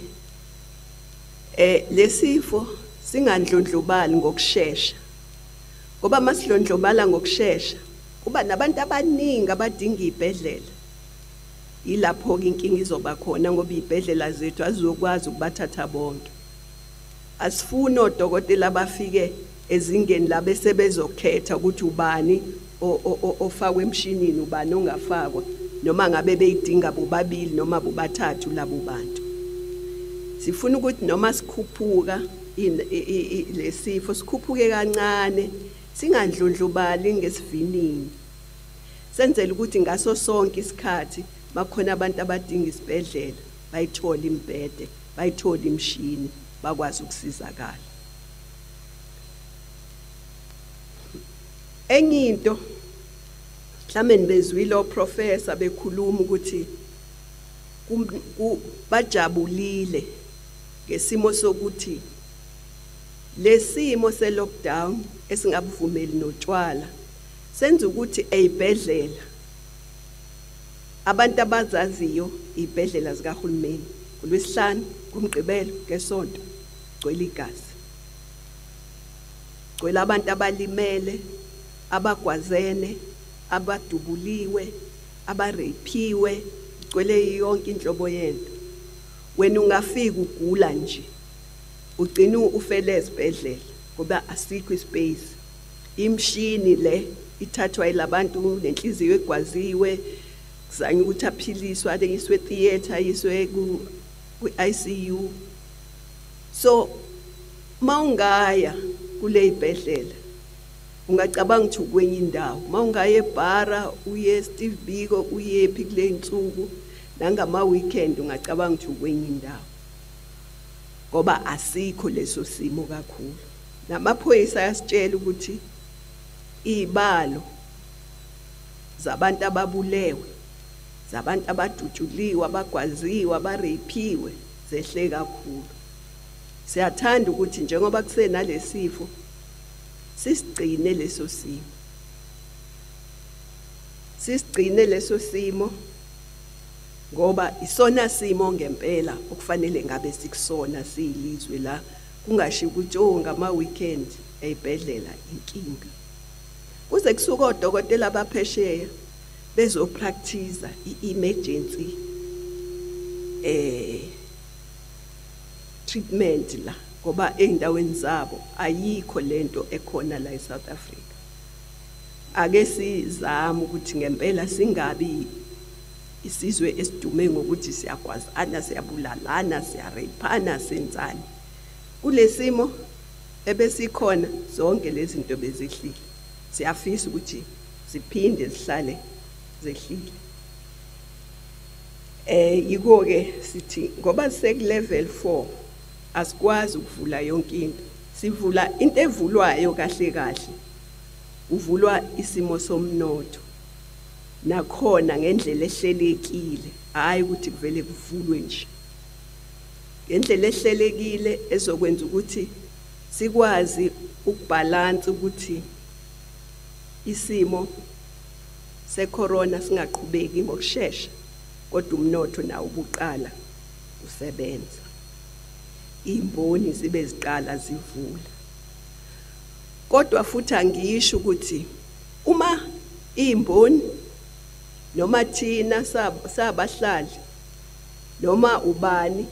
eh lesifo singandlondlobali ngokusheshsha ngoba masidlondlobala ngokusheshsha kuba nabantu abaningi abadinga ibhedlela ilapho ke inkinga izoba khona ngoba ibhedlela zethu azizokwazi ukubathatha bonke. Asifuni odokotela abafike ezingeni labe sebezokhetha ukuthi ubani ofakwe emshinini ubani ongafakwa noma ngabe beyidinga bobabili noma bobathathu labo bantu. Sifuna ukuthi noma sikhuphuka lesifo sikhuphuke kancane singandlondlobali ngesivinini. Senzele ukuthi ngaso sonke isikhathi bakhona abantu abadinga isibhedlela bayithola imbhede bayithola imshini bakwazi ukusizakala. Enye into mhlawumbe nibezwile oprofessor bekhuluma ukuthi bajabulile ngesimo sokuthi lesimo selockdown esingabuvumeli notshwala senza ukuthi eyibhedlela abantu abazaziyo ibhedlela zikahulumeni kulwesihlanu kumgqibelo ngesonto gcwele igazi. Gcwele abantu abalimele abagwazene abadubuliwe abarephiwe gcwele yonke inhlobo yento. Wena ungafika ugula nje ugcina ufele esibhedlela ngoba asikho ispace. Imshini le ithathwa yilabantu nenhliziyo egwaziwe kuzanywa ukuthi aphiliswe ayiswe theater ayiswe ku ICU so mawungaya kule ibhedlela ungacabanga ukuthi ukwenye indawo. Mawungaya ebhara uye Steve Biko uyephi kule insuku nangama weekend ungacabanga ukuthi ukwenye indawo. Ngoba asikho leso simo kakhulu. Namaphoyisa ayasitshela ukuthi ibalo zabantu ababulewe zabantu abadutshuliwe abagwaziwe abarephiwe zehle kakhulu. Siyathanda ukuthi njengoba kusenalesifo sisigcine leso simo. Sisigcine leso simo ngoba isona simo ngempela okufanele ngabe sikusona siyilizwe la. Kungashi ukuthi oh ngama weekend eyibhedlela inkinga. Kuze kusuka odokotela abaphesheya bezopractice i-emergency eh treatment la ngoba eindaweni zabo ayikho lento ekhona la eSouth Africa. Ake sizame ukuthi ngempela singabi isizwe esidume ngokuthi siyagwazana siyabulalana siyarephana senzani. Kulesimo ebesikhona zonke lezi zinto bezihlile. Siyafisa ukuthi siphinde zihlale zehlile. Eh yiko ke sithi ngoba siseku level 4 asikwazi ukuvula yonke into. Sivula into evulwayo kahle kahle uvulwa isimo somnotho. Nakhona ngendlela ehlelekile hayi ukuthi kuvele kuvulwe nje. Ngendlela ehlelekile ezokwenza ukuthi sikwazi ukubalance ukuthi isimo secorona singaqhubeki ngokusheshsha kodwa umnotho nawo ubuqala usebenza. Imboni sibe ziqala zivula. Kodwa futhi angisho ukuthi uma imboni noma thina sabahlali noma ubani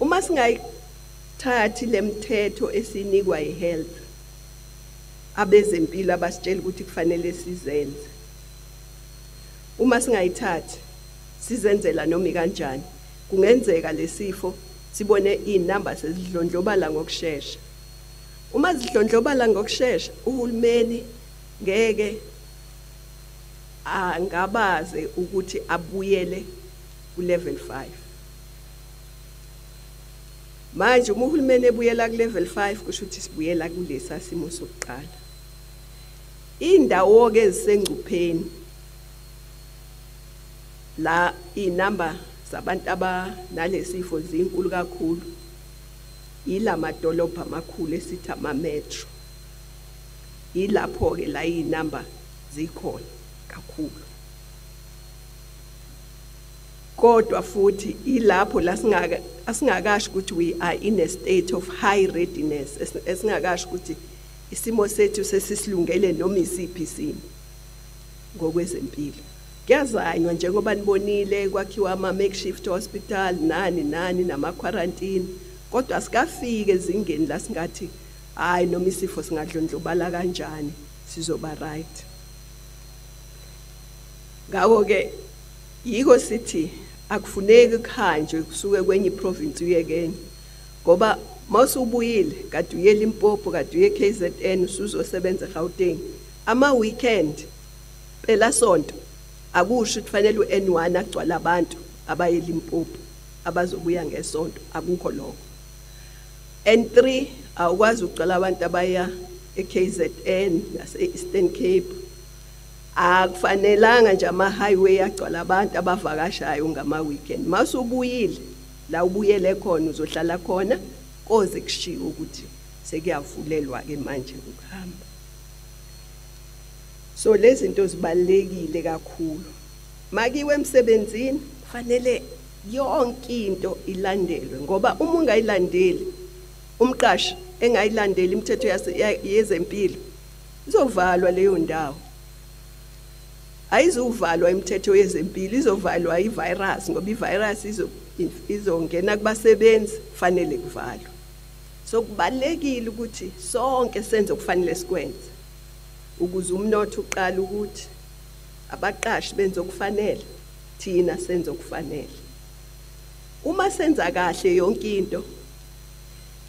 uma singayithathi lemthetho esinikwa yihealth abezempilo abasitshela ukuthi kufanele sizenze. Uma singayithathi sizenzela noma kanjani kungenzeka lesifo sibone inamba sezidlondlobala ngokusheshsha uma zidlondlobala ngokusheshsha uhulumeni ngeke angabaze ukuthi abuyele ku level 5 manje uma uhulumeni ebuyela ku level 5 kusho ukuthi sibuyela kulesa simo sokuqala. Indawo ke ezisengcupheni la inamba zabantu abanalesifo zinkulu kakhulu. Ila madolobha amakhulu esithi ama-metro. Yilapho-ke la iy'namba zikhona kakhulu. Kodwa futhi ilapho la singaka asingakasho ukuthi we are in a state of high readiness es- esingakasho ukuthi isimo sethu sesisilungele noma isiphi isimo ngokwezempilo. Kuyazanywa njengoba nibonile kwakhiwa ama-makeshift hospital nani nani nama-quarantine. Kodwa sikafike ezingeni la singathi hhayi noma isifo singadlondlobala kanjani sizoba right. Ngako-ke yiko sithi akufuneki kuhanjwe kusuke kwenye iprovinsi uye kenye. Ngoba mawusubuyile kade uye Limpopo kade uye KZN usuzosebenza eGauteng ama weekend phela sonto. Akusho ukuthi fanele uN1 agcwala abantu abaye Limpopo abazobuya ngesonto. Akukho lokho. N3 awukwazi ucala abantu abaya eKZN nase Eastern Cape. Akufanelanga nje ama-highway agcwala abantu abavakashayo ngama-weekend. Masubuyile la ubuyele khona uzohlala khona koze kushiwo ukuthi sekuyavulelwa-ke manje ukuhamba. So lezi zinto zibalulekile kakhulu. Makiwe emsebenzini kufanele yonke into ilandelwe ngoba uma ungayilandeli umqashi engayilandeli imithetho yezempilo izovalwa leyo ndawo. Ayizuvalwa imithetho yezempilo izovalwa ivirus ngoba ivirus izo izongena kubasebenzi fanele kuvalwe. So kubalekile ukuthi sonke senze okufanele sikwenze. Ukuze umnotho uqale ukuthi abaqashi benze okufanele thina senze okufanele. Uma senza kahle yonke into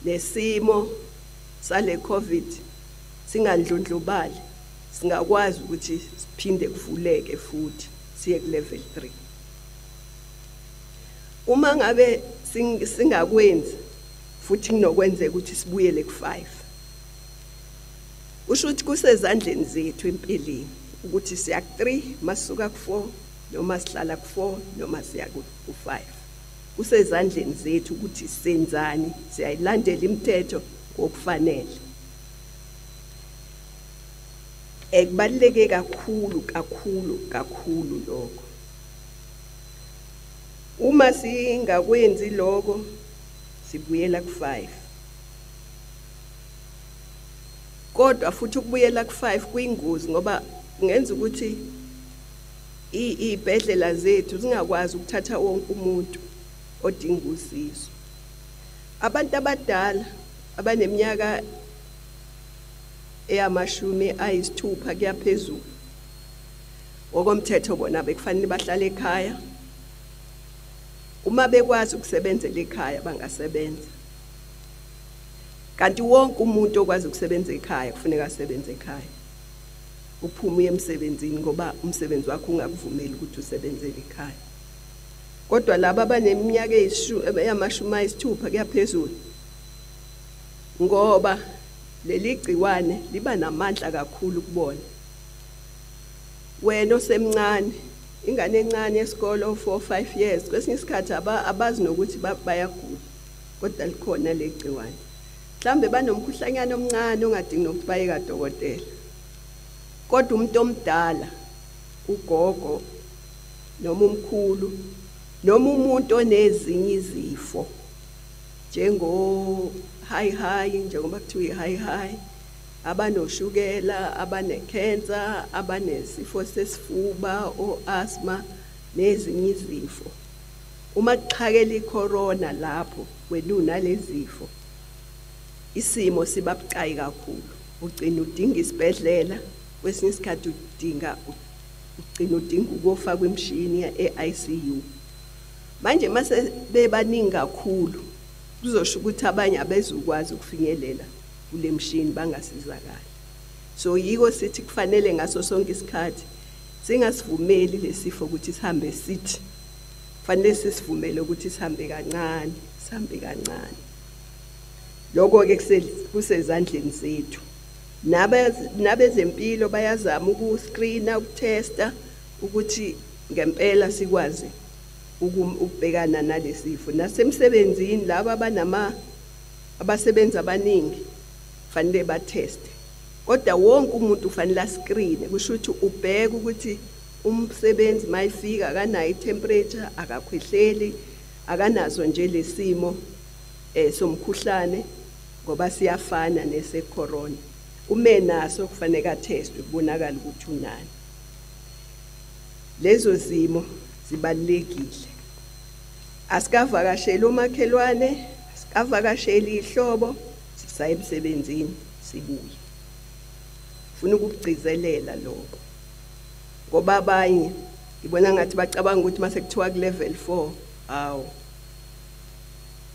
nesimo sale covid singandlondlobali singakwazi ukuthi siphinde kuvuleke futhi siye ku level 3 uma ngabe sing- singakwenzi futhi kunokwenzeka ukuthi sibuyele ku5 usho ukuthi kusezandleni zethu empeleni ukuthi siya ku3 masisuka ku4 noma sihlala ku4 noma siya ku5 kusezandleni zethu ukuthi senzani siyayilandela imithetho ngokufanele. Ekubaleke kakhulu kakhulu kakhulu lokho. Uma singakwenzi lokho sibuyela ku5 kodwa futhi ukubuyela ku5 kuyingozi ngoba kungenza ukuthi i- ibhedlela zethu zingakwazi ukuthatha wonke umuntu odinga usizo. Abantu abadala abaneminyaka eyamashumi ayisithupha kuyaphezulu ngokomthetho bona bekufanele bahlale ekhaya. Uma bekwazi ukusebenzela ekhaya bangasebenza. Kanti wonke umuntu okwazi ukusebenza ekhaya kufuneka asebenze ekhaya. Uphume uye emsebenzini ngoba umsebenzi wakho ungakuvumeli ukuthi usebenzele ekhaya. Kodwa laba abaneminyaka eyishu- eyamashumi ayisithupha kuyaphezulu ngoba leli gciwane liba namandla kakhulu kubona. Wena osemncane ingane encane yesikole 4 5 years kwesinye isikhathi aba- abazi nokuthi ba- bayagula kodwa likhona le gciwane. Mhlambe banomkhuhlanyana omncane ongadingi nokuthi baye kadokotela. Kodwa umuntu omdala ugogo noma umkhulu noma umuntu onezinye izifo njengo high high njengoba kuthiwa high high abanoshukela abanecancer abanesifo sesifuba oasthma nezinye izifo. Uma kuxhakela icorona lapho wena unalezifo isimo siba bucayi kakhulu. Ugcina udinga isibhedlela kwesinye isikhathi udinga ugcina udinga ukufa kwemshini e-ICU manje mase bebaningi kakhulu kuzosho ukuthi abanye abezukwazi ukufinyelela kule mshini bangasizakali. So yiko sithi kufanele ngaso sonke isikhathi singasivumeli lesifo ukuthi sihambe sithi kufanele sisivumele ukuthi sihambe kancane sihambe kancane. Lokho ke kusezandleni zethu. Nabe- nabezempilo bayazama ukuscreena ukutesta ukuthi ngempela sikwazi ukubhekana nalesifo nasemsebenzini laba abanama abasebenzi abaningi fanele batheste kodwa wonke umuntu ufanele ascreen kusho ukuthi ubheke ukuthi umsebenzi mayifika akanayo itemperature akakhwehleli akanazo nje lesimo eh somkhuhlane. Ngoba siyafana nese corona ume naso kufanele athestwe kubonakala ukuthi unani. Lezo zimo zibalekile asikavakashela umakhelwane asikavakashela ihlobo sisaye emsebenzini sibuye. Ufuna ukugcizelela lokho. Ngoba abanye ngibona ngathi bacabanga ukuthi mase kuthiwa ku level 4 awu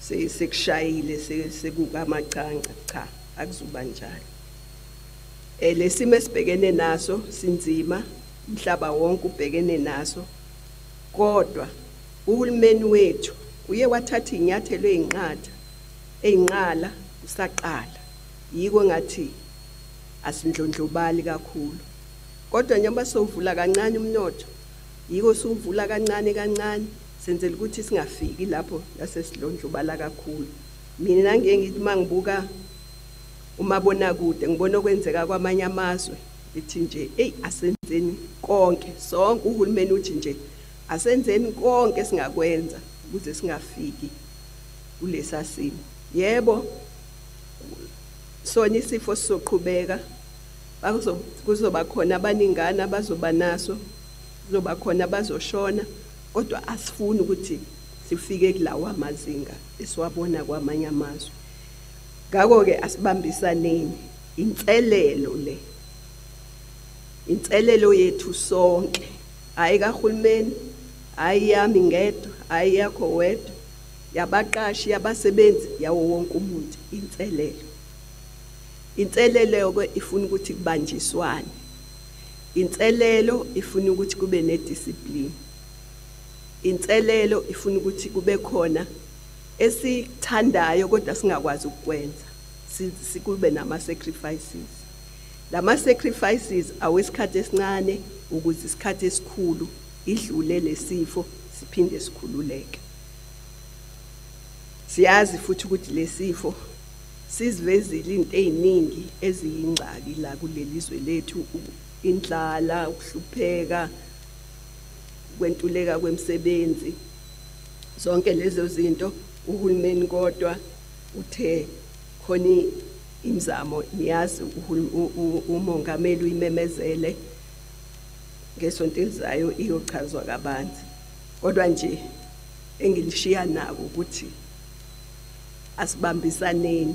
sekushayile sekukamacanga cha akuzuba njalo. Eh lesimo esibhekene naso sinzima umhlaba wonke ubhekene naso. Kodwa uhulumeni wethu uye wathatha inyathelo ezinqatha ezinqala usaqala. Yiko ngathi asindlondlobali kakhulu. Kodwa njengoba sovula kancane umnotho yiko suvula kancane kancane. Senzela ukuthi singafiki lapho lasesilondlobala kakhulu. Mina ngeke ngithi mangibuka umabona kude ngibona okwenzeka kwamanye amazwe ithi nje hey asenzeni konke sonke uhulumeni uthi nje asenzeni konke singakwenza ukuze singafiki kulesa simo. Yebo sona isifo sizoqhubeka kuzoba khona abaningana abazoba naso kuzoba khona abazoshona. Kodwa asifuni ukuthi sifike kulawa amazinga esiwabona kwamanye amazwe. Ngako ke asibambisaneni inselelo le. Inselelo yethu sonke. Hayi kahulumeni hayi yami ngedwa hayi yakho wedwa. Yabaqashi yabasebenzi yawo wonke umuntu. Inselelo. Inselelo ke ifuna ukuthi kubanjiswane. Inselelo ifuna ukuthi kube nediscipline. Inselelo ifuna ukuthi kube khona esithandayo kodwa singakwazi ukukwenza sikube nama sacrifices lama sacrifices awesikhathi esincane ukuze isikhathi esikhulu idlule lesifo siphinde sikhululeke. Siyazi futhi ukuthi lesifo sizivezile into eziningi eziyingcaki la kulelizwe lethu indlala ukuhlupheka kwentuleka kwemsebenzi zonke lezo zinto uhulumeni kodwa uthe khona imizamo niyazi umongameli uyimemezele ngesonto elizayo iyochazwa kabanzi. Kodwa nje engilishiya nako ukuthi asibambisaneni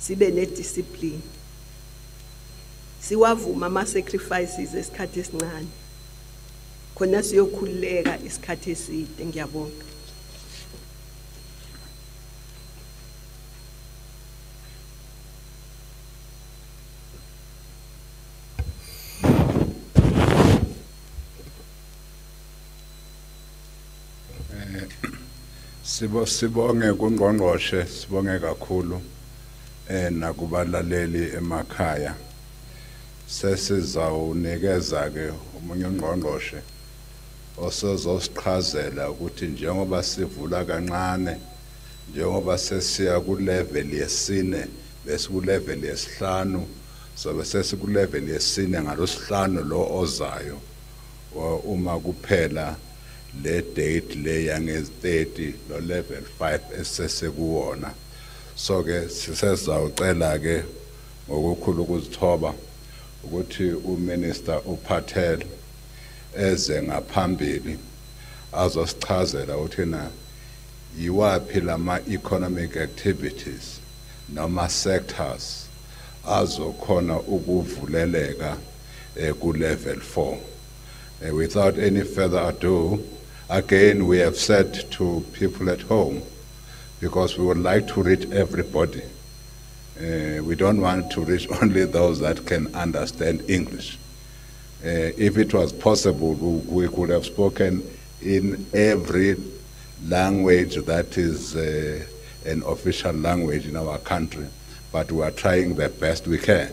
sibe nediscipline. Siwavuma ama sacrifices esikhathi esincane. Khona siyokhululeka isikhathi eside. Ngiyabonga. Sibo sibonge kungqongqoshe sibonge kakhulu eh nakubalaleli emakhaya. Sesizawunikeza ke umunye ungqongqoshe osezosiqhazela ukuthi njengoba sivula kancane njengoba sesiya ku level yesine bese ku level yesihlanu sobe sesiku level yesine ngalosihlanu lo ozayo uma kuphela le date le yange-30 lo level 5 esesekuwona. So ke sisezawucela ke ngokukhulu ukuzithoba ukuthi uminister uPatel eze ngaphambili azosichazela ukuthi na yiwapi lama economic activities noma sectors azokhona ukuvuleleka ku level 4 uh, without any further ado again we have said to people at home because we would like to reach everybody uh, we don't want to reach [laughs] only those that can understand English. Uh, if it was possible, we, could have spoken in every language that is uh, an official language in our country, but we are trying the best we can.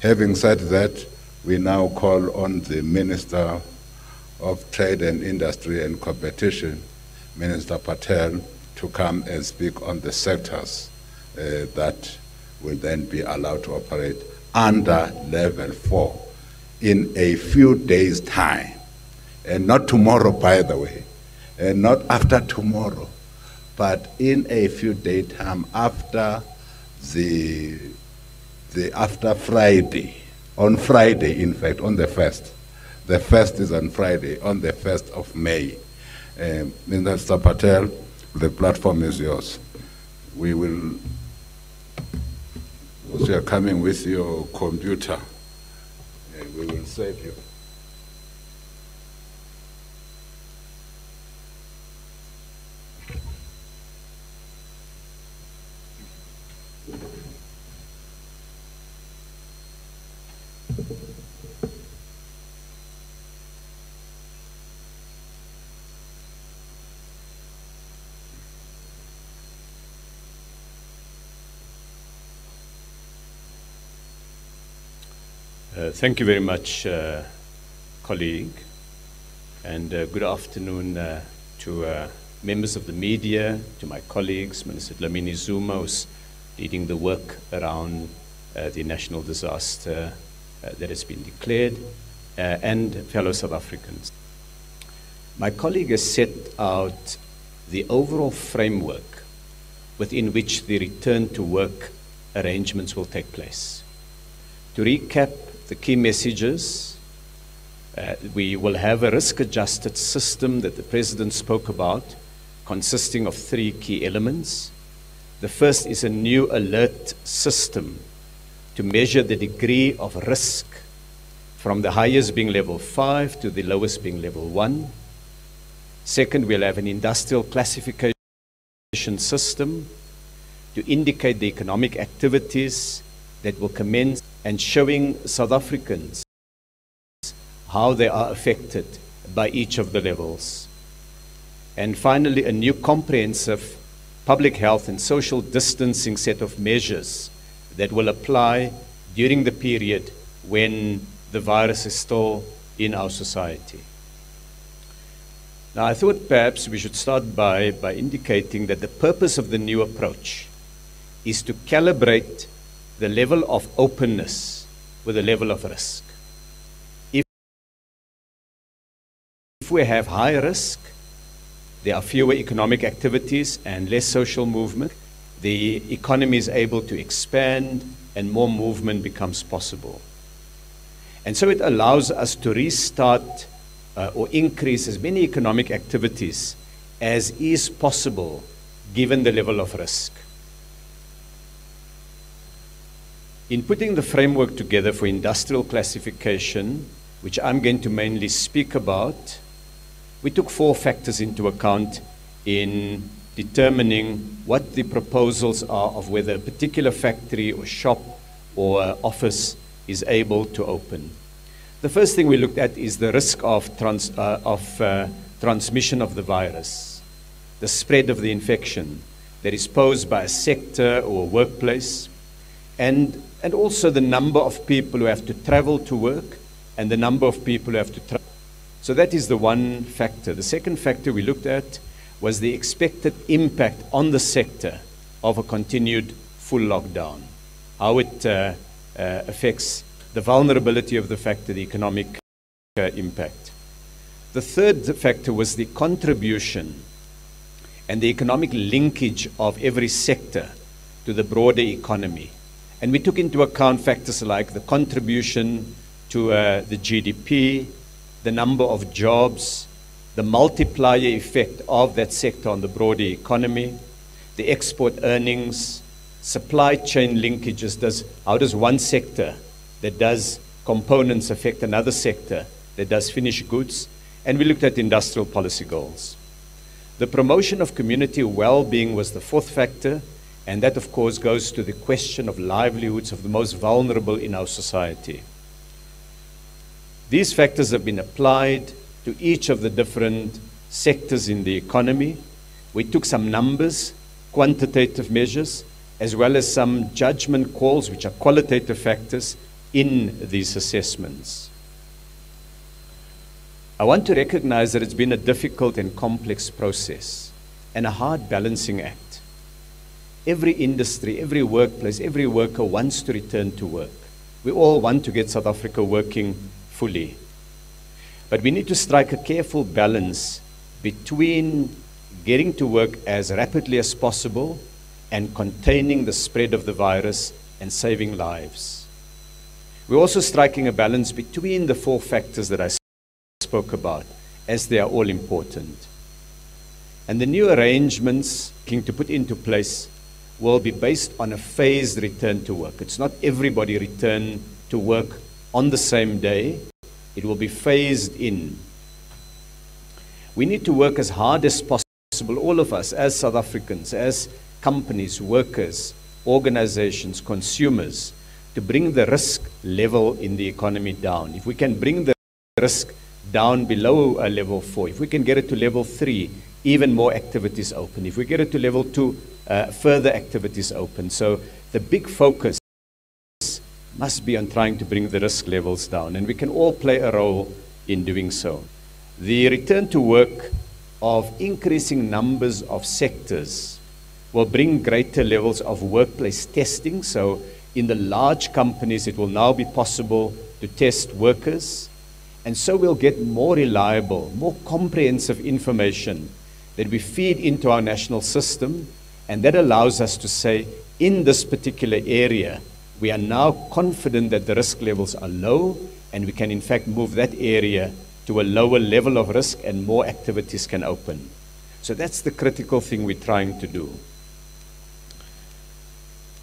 Having said that, we now call on the Minister of Trade and Industry and Competition, Minister Patel, to come and speak on the sectors uh, that will then be allowed to operate under level four in a few days' time. And not tomorrow, by the way, and not after tomorrow, but in a few days' time after the, the after Friday, on Friday, in fact, on the first. The first is on Friday, on the first of May. Um, Mr. Patel, the platform is yours. We will, are coming with your computer, we will save you. Thank you very much, uh, colleague, and uh, good afternoon uh, to uh, members of the media, to my colleagues, Minister Dlamini Zuma, who's leading the work around uh, the national disaster that has been declared, and fellow South Africans. My colleague has set out the overall framework within which the return to work arrangements will take place. To recap, the key messages. Uh, we will have a risk adjusted system that the President spoke about, consisting of three key elements. The first is a new alert system to measure the degree of risk from the highest being level 5 to the lowest being level 1. Second, we'll have an industrial classification system to indicate the economic activities that will commence and showing South Africans how they are affected by each of the levels. And finally, a new comprehensive public health and social distancing set of measures that will apply during the period when the virus is still in our society. Now, I thought perhaps we should start by, by indicating that the purpose of the new approach is to calibrate the level of openness with the level of risk. If, if we have high risk, there are fewer economic activities and less social movement, the economy is able to expand and more movement becomes possible. And so it allows us to restart uh, or increase as many economic activities as is possible given the level of risk. In putting the framework together for industrial classification, which I'm going to mainly speak about, we took four factors into account in determining what the proposals are of whether a particular factory or shop or office is able to open. The first thing we looked at is the risk of, trans, uh, of uh, transmission of the virus, the spread of the infection that is posed by a sector or a workplace, and and also the number of people who have to travel to work and the number of people who have to travel. So that is the one factor. The second factor we looked at was the expected impact on the sector of a continued full lockdown, how it uh, uh, affects the vulnerability of the factor, the economic uh, impact. The third factor was the contribution and the economic linkage of every sector to the broader economy. And we took into account factors like the contribution to uh, the GDP, the number of jobs, the multiplier effect of that sector on the broader economy, the export earnings, supply chain linkages. Does, how does one sector that does components affect another sector that does finished goods? And we looked at industrial policy goals. The promotion of community well being was the fourth factor and that, of course, goes to the question of livelihoods of the most vulnerable in our society. These factors have been applied to each of the different sectors in the economy. We took some numbers, quantitative measures, as well as some judgment calls, which are qualitative factors, in these assessments. I want to recognize that it's been a difficult and complex process and a hard balancing act. Every industry, every workplace, every worker wants to return to work. We all want to get South Africa working fully. But we need to strike a careful balance between getting to work as rapidly as possible and containing the spread of the virus and saving lives. We're also striking a balance between the four factors that I spoke about, as they are all important. And the new arrangements to put into place will be based on a phased return to work. It's not everybody return to work on the same day. It will be phased in. We need to work as hard as possible, all of us, as South Africans, as companies, workers, organizations, consumers, to bring the risk level in the economy down. If we can bring the risk down below a level four, if we can get it to level three, even more activities open. If we get it to level two, Uh, further activities open. So the big focus must be on trying to bring the risk levels down, and we can all play a role in doing so. The return to work of increasing numbers of sectors will bring greater levels of workplace testing. So, in the large companies, it will now be possible to test workers. And so we'll get more reliable, more comprehensive information that we feed into our national system. And that allows us to say, in this particular area, we are now confident that the risk levels are low, and we can, in fact, move that area to a lower level of risk and more activities can open. So that's the critical thing we're trying to do.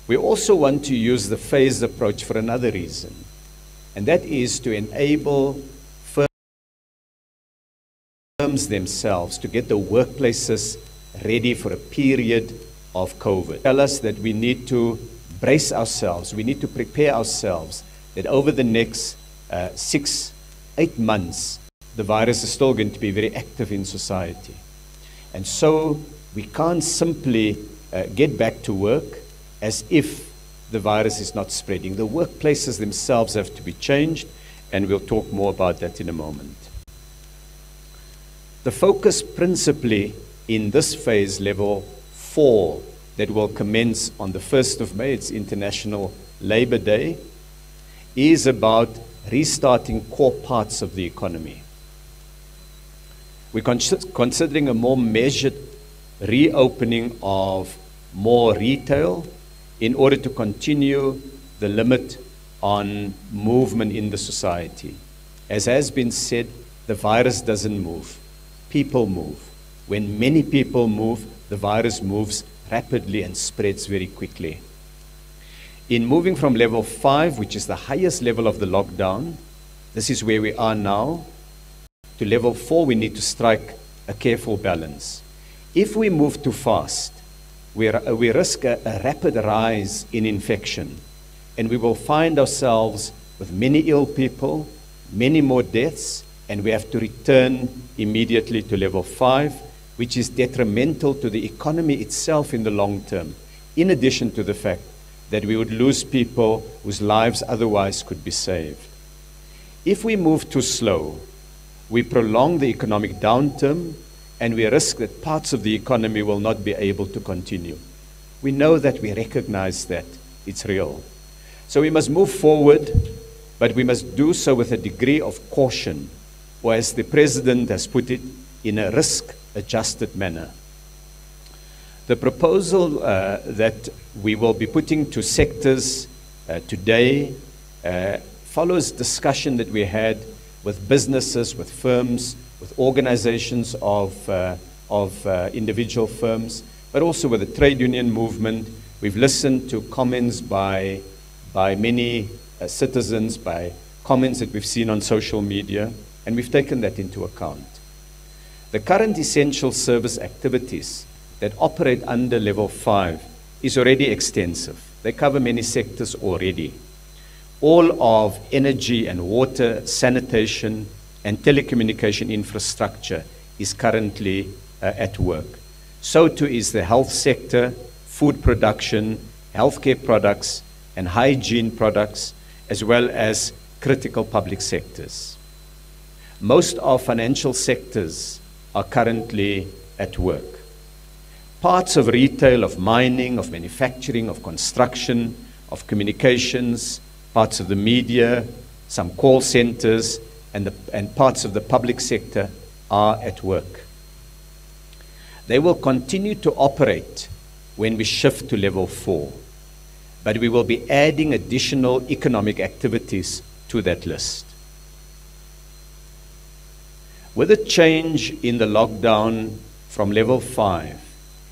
We also want to use the phased approach for another reason, and that is to enable firms themselves to get the workplaces ready for a period of COVID. Tell us that we need to brace ourselves, we need to prepare ourselves that over the next uh, six, eight months, the virus is still going to be very active in society. And so we can't simply uh, get back to work as if the virus is not spreading. The workplaces themselves have to be changed, and we'll talk more about that in a moment. The focus principally in this phase, level four, that will commence on the 1st of May, it's International Labor Day, is about restarting core parts of the economy. We're considering a more measured reopening of more retail in order to continue the limit on movement in the society. As has been said, the virus doesn't move, people move. When many people move, the virus moves rapidly and spreads very quickly. In moving from level 5, which is the highest level of the lockdown, this is where we are now, to level 4, we need to strike a careful balance. If we move too fast, we, we risk a, a rapid rise in infection, and we will find ourselves with many ill people, many more deaths, and we have to return immediately to level five, which is detrimental to the economy itself in the long term, in addition to the fact that we would lose people whose lives otherwise could be saved. If we move too slow, we prolong the economic downturn and we risk that parts of the economy will not be able to continue. We know that, we recognize that. It's real. So we must move forward, but we must do so with a degree of caution, or as the President has put it, in a risk adjusted manner. The proposal uh, that we will be putting to sectors uh, today uh, follows discussion that we had with businesses, with firms, with organizations of, uh, of uh, individual firms, but also with the trade union movement. We've listened to comments by, by many uh, citizens, by comments that we've seen on social media, and we've taken that into account. The current essential service activities that operate under level 5 is already extensive. They cover many sectors already. All of energy and water, sanitation, and telecommunication infrastructure is currently uh, at work. So too is the health sector, food production, healthcare products, and hygiene products, as well as critical public sectors. Most of financial sectors are currently at work. parts of retail, of mining, of manufacturing, of construction, of communications, parts of the media, some call centers, and, the, and parts of the public sector are at work. They will continue to operate when we shift to level four, but we will be adding additional economic activities to that list. With a change in the lockdown from level five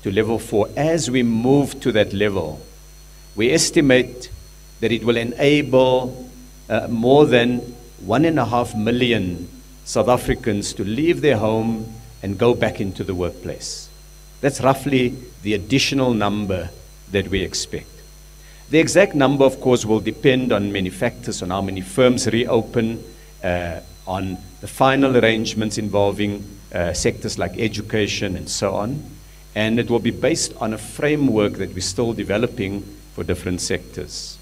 to level four, as we move to that level, we estimate that it will enable uh, more than one and a half million South Africans to leave their home and go back into the workplace. That's roughly the additional number that we expect. The exact number, of course, will depend on many factors, on how many firms reopen, uh, on the final arrangements involving uh, sectors like education and so on. And it will be based on a framework that we're still developing for different sectors.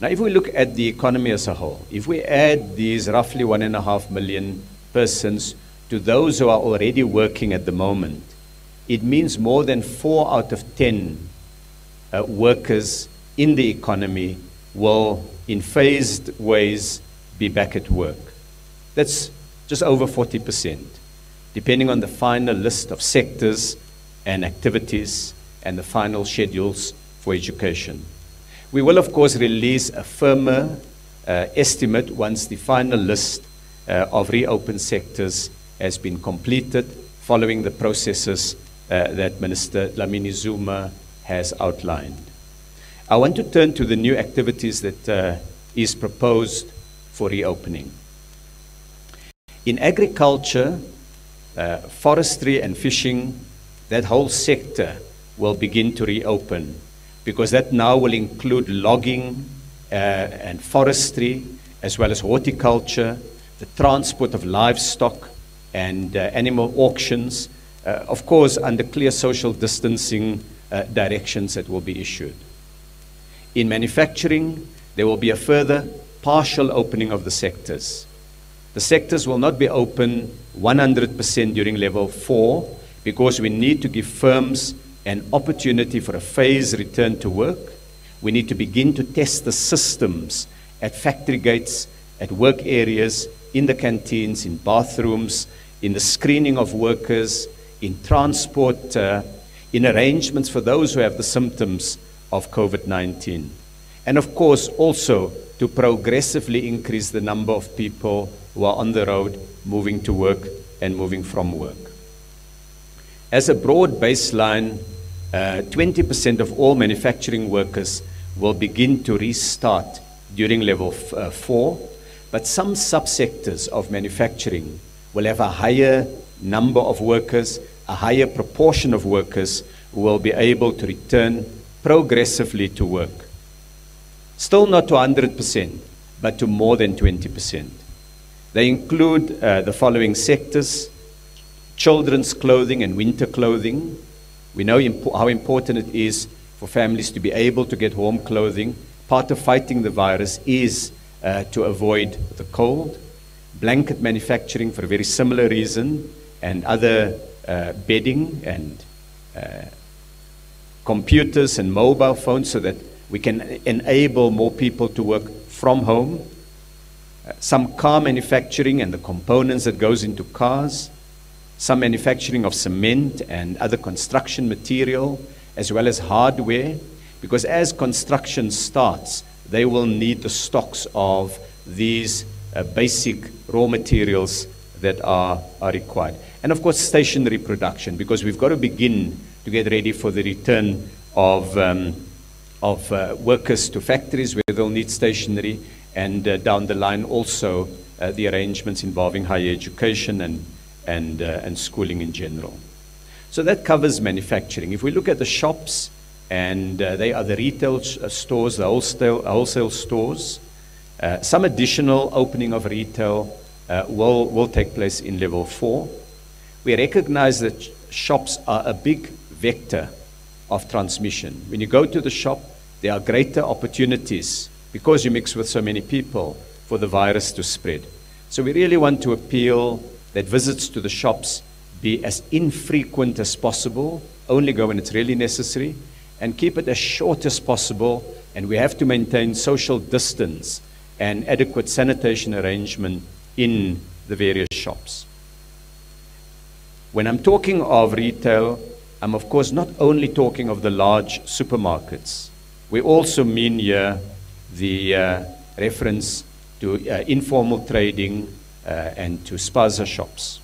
Now, if we look at the economy as a whole, if we add these roughly one and a half million persons to those who are already working at the moment, it means more than four out of ten uh, workers in the economy will, in phased ways, be back at work. That's just over 40%, depending on the final list of sectors and activities and the final schedules for education. We will, of course, release a firmer uh, estimate once the final list uh, of reopened sectors has been completed following the processes uh, that Minister Dlamini Zuma has outlined. I want to turn to the new activities that uh, is proposed for reopening. In agriculture, uh, forestry and fishing, that whole sector will begin to reopen because that now will include logging uh, and forestry as well as horticulture, the transport of livestock and uh, animal auctions, uh, of course, under clear social distancing uh, directions that will be issued. In manufacturing, there will be a further partial opening of the sectors. The sectors will not be open 100% during level 4 because we need to give firms an opportunity for a phased return to work. We need to begin to test the systems at factory gates, at work areas, in the canteens, in bathrooms, in the screening of workers, in transport, uh, in arrangements for those who have the symptoms of COVID 19. And of course, also to progressively increase the number of people who are on the road moving to work and moving from work. As a broad baseline, uh, 20% of all manufacturing workers will begin to restart during level f- uh, 4, but some subsectors of manufacturing will have a higher number of workers, a higher proportion of workers who will be able to return progressively to work. Still not to 100%, but to more than 20%. They include uh, the following sectors children's clothing and winter clothing. We know how important it is for families to be able to get warm clothing. Part of fighting the virus is uh, to avoid the cold. Blanket manufacturing for a very similar reason, and other uh, bedding and uh, computers and mobile phones so that we can enable more people to work from home. Uh, some car manufacturing and the components that goes into cars some manufacturing of cement and other construction material, as well as hardware, because as construction starts, they will need the stocks of these uh, basic raw materials that are, are required. And of course, stationery production, because we've got to begin to get ready for the return of, um, of uh, workers to factories where they'll need stationery, and uh, down the line also uh, the arrangements involving higher education and and, and schooling in general. So that covers manufacturing. If we look at the shops, and they are the retail stores, the wholesale, wholesale stores, uh, some additional opening of retail uh, will, will take place in level four. We recognize that sh- shops are a big vector of transmission. When you go to the shop, there are greater opportunities because you mix with so many people for the virus to spread. So we really want to appeal that visits to the shops be as infrequent as possible, only go when it's really necessary, and keep it as short as possible. And we have to maintain social distance and adequate sanitation arrangement in the various shops. When I'm talking of retail, I'm of course not only talking of the large supermarkets. We also mean here the uh, reference to uh, informal trading uh, and to spaza shops.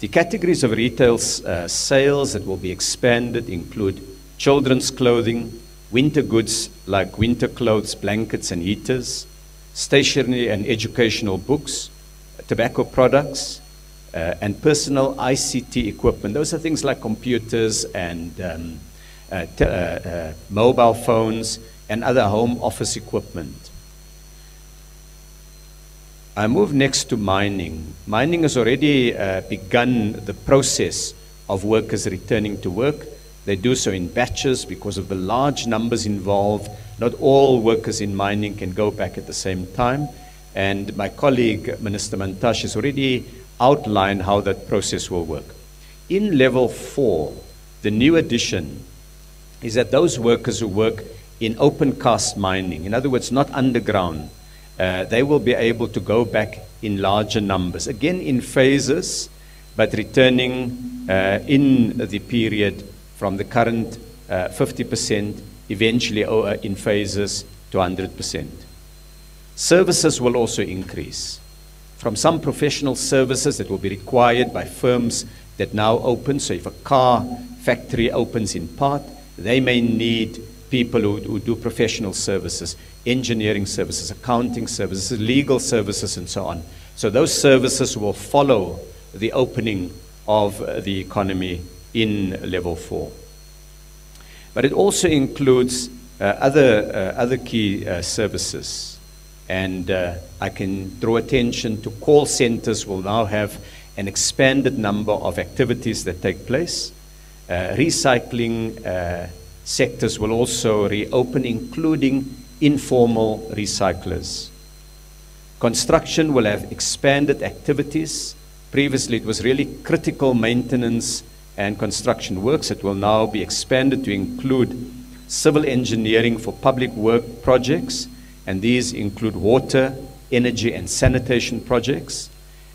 The categories of retail uh, sales that will be expanded include children's clothing, winter goods like winter clothes, blankets, and heaters, stationery and educational books, tobacco products, uh, and personal ICT equipment. Those are things like computers and um, Uh, uh, uh, mobile phones and other home office equipment. I move next to mining. Mining has already uh, begun the process of workers returning to work. They do so in batches because of the large numbers involved. Not all workers in mining can go back at the same time. And my colleague, Minister Mantashe, has already outlined how that process will work. In level four, the new addition is that those workers who work in open cast mining, in other words, not underground, uh, they will be able to go back in larger numbers, again in phases, but returning uh, in the period from the current uh, 50%, eventually uh, in phases to 100%. Services will also increase. From some professional services that will be required by firms that now open, so if a car factory opens in part, they may need people who, who do professional services, engineering services, accounting services, legal services, and so on. So those services will follow the opening of uh, the economy in level four. But it also includes uh, other, uh, other key uh, services. And uh, I can draw attention to call centers will now have an expanded number of activities that take place. Uh, recycling sectors will also reopen, including informal recyclers. Construction will have expanded activities. Previously, it was really critical maintenance and construction works. It will now be expanded to include civil engineering for public work projects, and these include water, energy, and sanitation projects.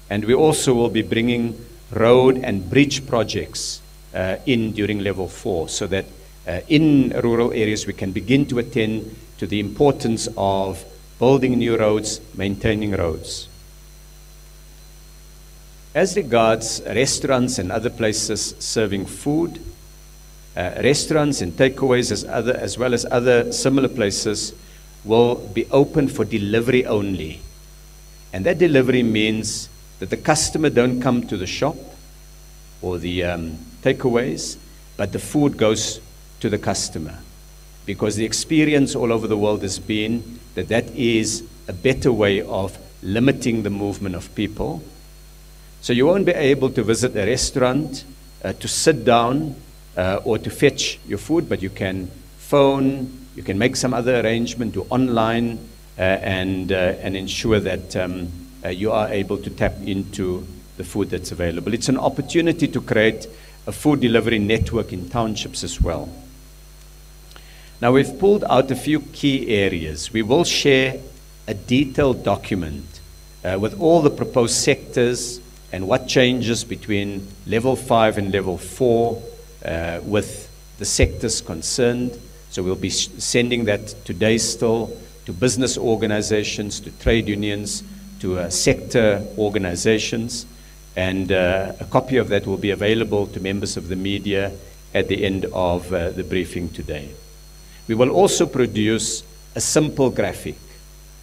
And we also will be bringing road and bridge projects uh, in during level four so that uh, in rural areas, we can begin to attend to the importance of building new roads, maintaining roads. As regards restaurants and other places serving food, uh, restaurants and takeaways as, other, as well as other similar places will be open for delivery only. And that delivery means that the customer don't come to the shop or the um, takeaways, but the food goes to the customer. Because the experience all over the world has been that that is a better way of limiting the movement of people. So you won't be able to visit a restaurant uh, to sit down uh, or to fetch your food, but you can phone, you can make some other arrangement, do online, uh, and, uh, and ensure that um, uh, you are able to tap into the food that's available. It's an opportunity to create a food delivery network in townships as well. Now, we've pulled out a few key areas. We will share a detailed document uh, with all the proposed sectors and what changes between level 5 and level 4 uh, with the sectors concerned. So, we'll be sending that today still to business organizations, to trade unions, to uh, sector organizations. And uh, a copy of that will be available to members of the media at the end of uh, the briefing today. We will also produce a simple graphic,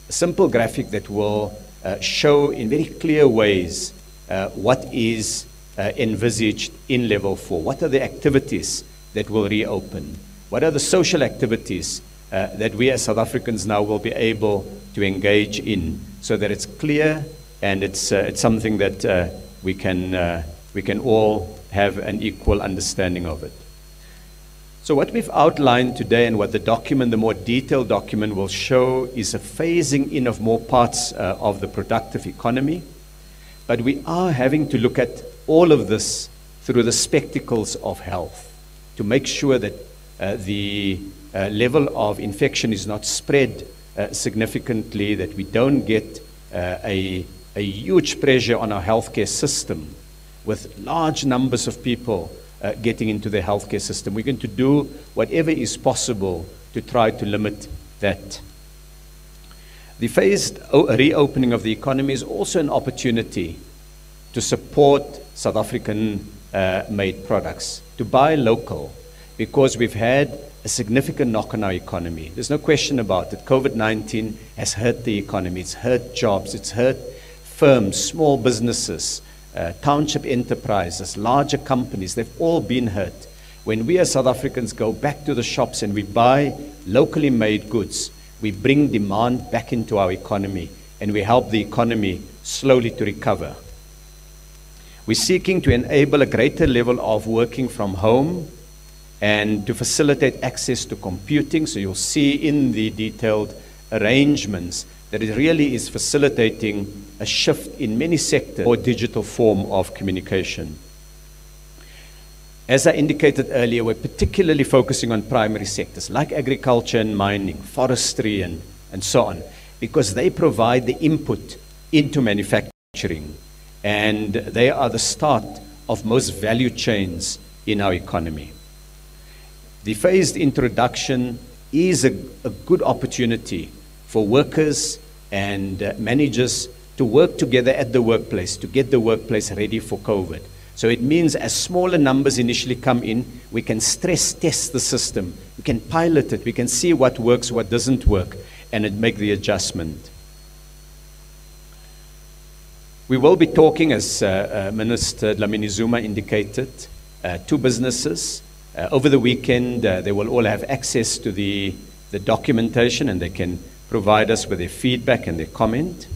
a simple graphic that will uh, show in very clear ways uh, what is uh, envisaged in level four. What are the activities that will reopen? What are the social activities uh, that we as South Africans now will be able to engage in so that it's clear and it's, it's something that we, can, we can all have an equal understanding of it. So, what we've outlined today and what the document, the more detailed document, will show is a phasing in of more parts uh, of the productive economy. But we are having to look at all of this through the spectacles of health to make sure that uh, the uh, level of infection is not spread uh, significantly, that we don't get uh, a, a huge pressure on our healthcare system with large numbers of people uh, getting into the healthcare system. We're going to do whatever is possible to try to limit that. The phased reopening of the economy is also an opportunity to support South African uh, made products, to buy local, because we've had a significant knock on our economy. There's no question about it. COVID 19 has hurt the economy, it's hurt jobs, it's hurt firms, small businesses, uh, township enterprises, larger companies. They've all been hurt. When we as South Africans go back to the shops and we buy locally made goods, we bring demand back into our economy and we help the economy slowly to recover. We're seeking to enable a greater level of working from home and to facilitate access to computing. So you'll see in the detailed arrangements that it really is facilitating a shift in many sectors or digital form of communication. As I indicated earlier, we're particularly focusing on primary sectors like agriculture and mining, forestry, and, and so on, because they provide the input into manufacturing and they are the start of most value chains in our economy. The phased introduction is a, a good opportunity for workers and uh, managers to work together at the workplace to get the workplace ready for COVID. So it means as smaller numbers initially come in, we can stress test the system. We can pilot it. We can see what works, what doesn't work, and it make the adjustment. We will be talking, as uh, uh, Minister Dlamini Zuma indicated, uh, to businesses. Uh, over the weekend, uh, they will all have access to the, the documentation and they can provide us with their feedback and their comment.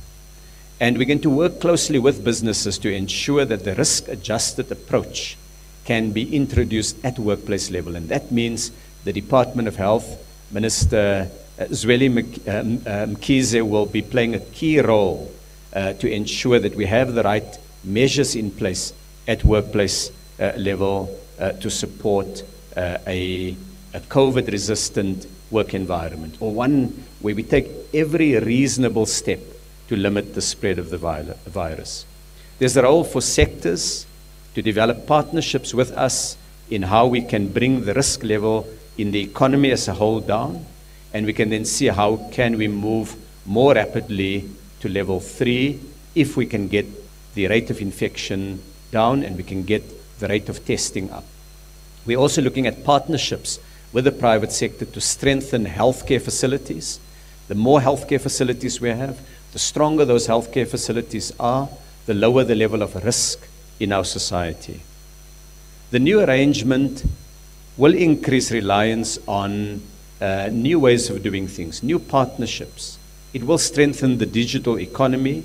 And we're going to work closely with businesses to ensure that the risk adjusted approach can be introduced at workplace level. And that means the Department of Health, Minister uh, Zweli Mkhize, um, will be playing a key role uh, to ensure that we have the right measures in place at workplace uh, level uh, to support uh, a, a COVID resistant work environment, or one where we take every reasonable step to limit the spread of the virus. There's a role for sectors to develop partnerships with us in how we can bring the risk level in the economy as a whole down, and we can then see how can we move more rapidly to level three if we can get the rate of infection down and we can get the rate of testing up. We're also looking at partnerships with the private sector to strengthen healthcare facilities. The more healthcare facilities we have, the stronger those healthcare facilities are, the lower the level of risk in our society. The new arrangement will increase reliance on uh, new ways of doing things, new partnerships, it will strengthen the digital economy.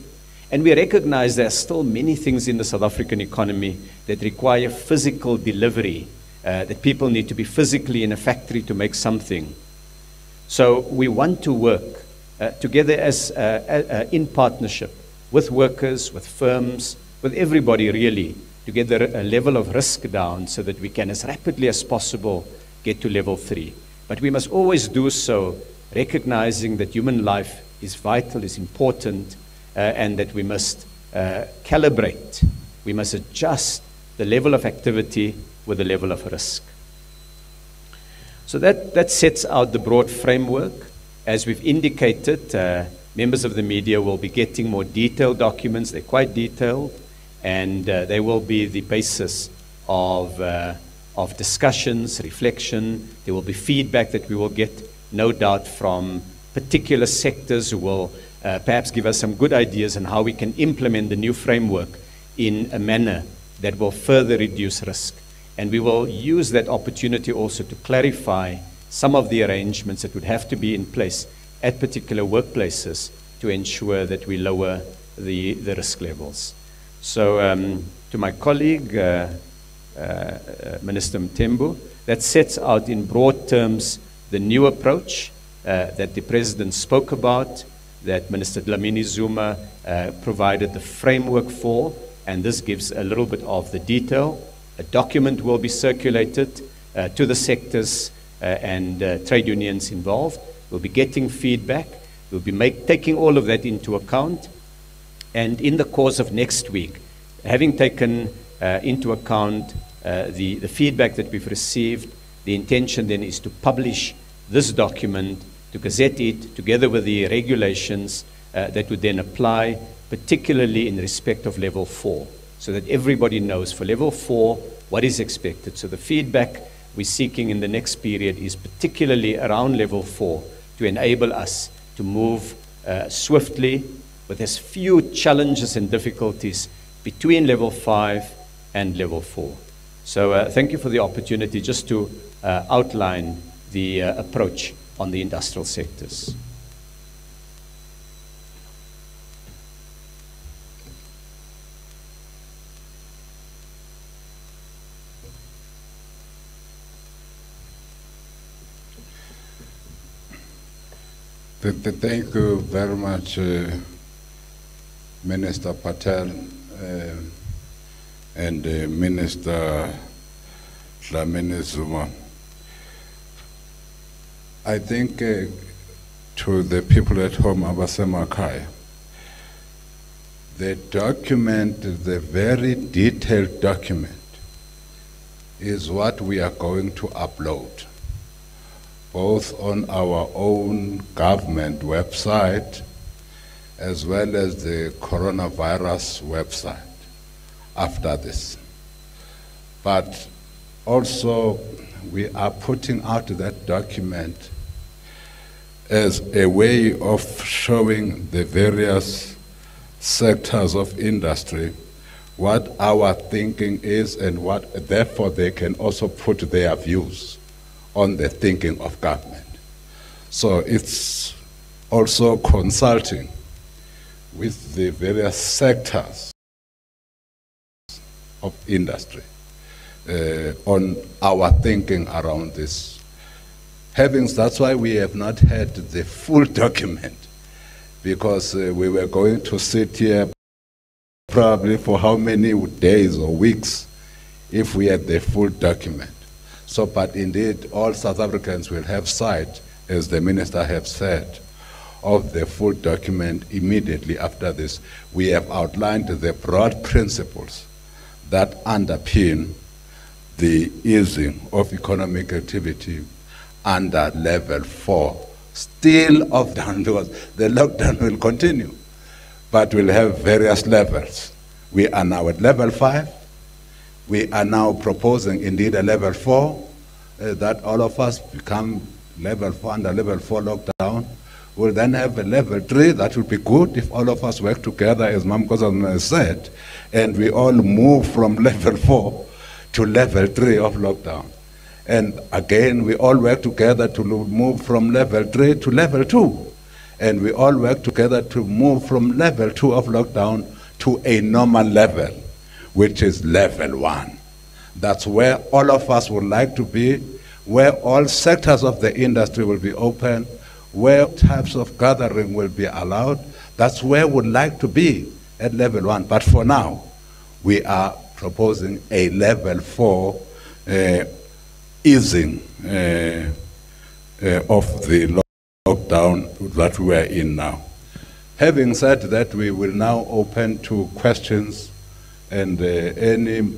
And we recognize there are still many things in the South African economy that require physical delivery, uh, that people need to be physically in a factory to make something. So we want to work uh, together as uh, uh, uh in partnership with workers, with firms, with everybody really, to get the, a level of risk down so that we can, as rapidly as possible, get to level three. But we must always do so recognizing that human life is vital, is important, uh, and that we must uh, calibrate, we must adjust the level of activity with the level of risk. So that, that sets out the broad framework. As we've indicated, uh, members of the media will be getting more detailed documents. They're quite detailed, and uh, they will be the basis of, uh, of discussions, reflection. There will be feedback that we will get, no doubt, from particular sectors who will uh, perhaps give us some good ideas on how we can implement the new framework in a manner that will further reduce risk. And we will use that opportunity also to clarify some of the arrangements that would have to be in place at particular workplaces to ensure that we lower the, the risk levels. So, um, to my colleague, uh, uh, Minister Mthembu, that sets out in broad terms the new approach uh, that the President spoke about, that Minister Dlamini Zuma uh, provided the framework for, and this gives a little bit of the detail. A document will be circulated uh, to the sectors and uh, trade unions involved. We'll be getting feedback. We'll be make, taking all of that into account. And in the course of next week, having taken uh, into account uh, the, the feedback that we've received, the intention then is to publish this document, to gazette it together with the regulations uh, that would then apply, particularly in respect of level four, so that everybody knows for level four what is expected. So the feedback we're seeking in the next period is particularly around level four to enable us to move uh, swiftly with as few challenges and difficulties between level five and level four. So uh, thank you for the opportunity just to uh, outline the uh, approach on the industrial sectors. Thank you very much, uh, Minister Patel uh, and uh, Minister Dlamini Zuma. I think uh, to the people at home, Abasemakai, the document, the very detailed document, is what we are going to upload both on our own government website as well as the coronavirus website after this. But also, we are putting out that document as a way of showing the various sectors of industry what our thinking is and what therefore they can also put their views on the thinking of government. So it's also consulting with the various sectors of industry uh, on our thinking around this. Having, that's why we have not had the full document, because uh, we were going to sit here probably for how many days or weeks if we had the full document. So, but indeed, all South Africans will have sight, as the minister has said, of the full document immediately after this. We have outlined the broad principles that underpin the easing of economic activity under level four. Still off down because [laughs] the lockdown will continue, but we'll have various levels. We are now at level five. We are now proposing indeed a level four, uh, that all of us become level four under level four lockdown. We'll then have a level three. That would be good if all of us work together, as Mam has said, and we all move from [laughs] level four to level three of lockdown. And again, we all work together to move from level three to level two. And we all work together to move from level two of lockdown to a normal level which is level one. That's where all of us would like to be, where all sectors of the industry will be open, where types of gathering will be allowed. That's where we'd like to be at level one. But for now, we are proposing a level four uh, easing uh, uh, of the lockdown that we are in now. Having said that, we will now open to questions and uh, any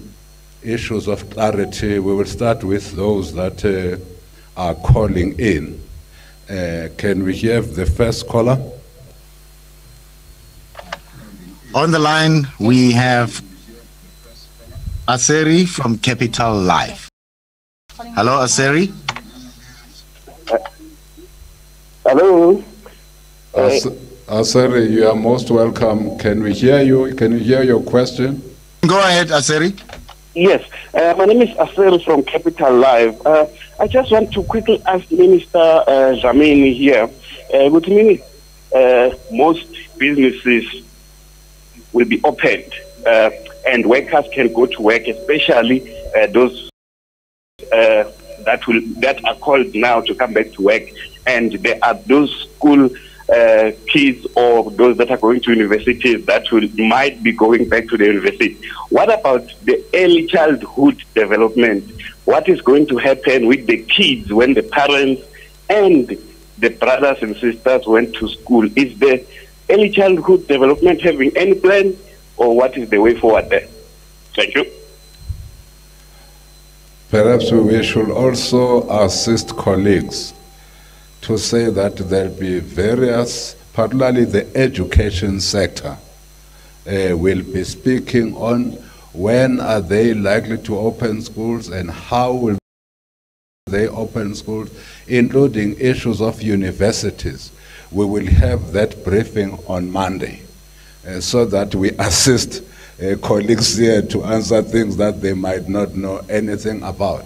issues of clarity, we will start with those that uh, are calling in. Uh, can we have the first caller? On the line, we have Aseri from Capital Life. Hello, Aseri. hello. As- Asari, you are most welcome. Can we hear you? Can we hear your question? Go ahead, Aseri. Yes, uh, my name is Asel from Capital Live. Uh, I just want to quickly ask Minister uh, here. Uh, with me, uh, most businesses will be opened uh, and workers can go to work, especially uh, those uh, that will that are called now to come back to work. And there are those school uh, kids or those that are going to universities that will, might be going back to the university. What about the early childhood development? What is going to happen with the kids when the parents and the brothers and sisters went to school? Is the early childhood development having any plan or what is the way forward there? Thank you. Perhaps we should also assist colleagues to say that there'll be various, particularly the education sector, uh, will be speaking on when are they likely to open schools and how will they open schools, including issues of universities. We will have that briefing on Monday uh, so that we [laughs] assist uh, colleagues here to answer things that they might not know anything about.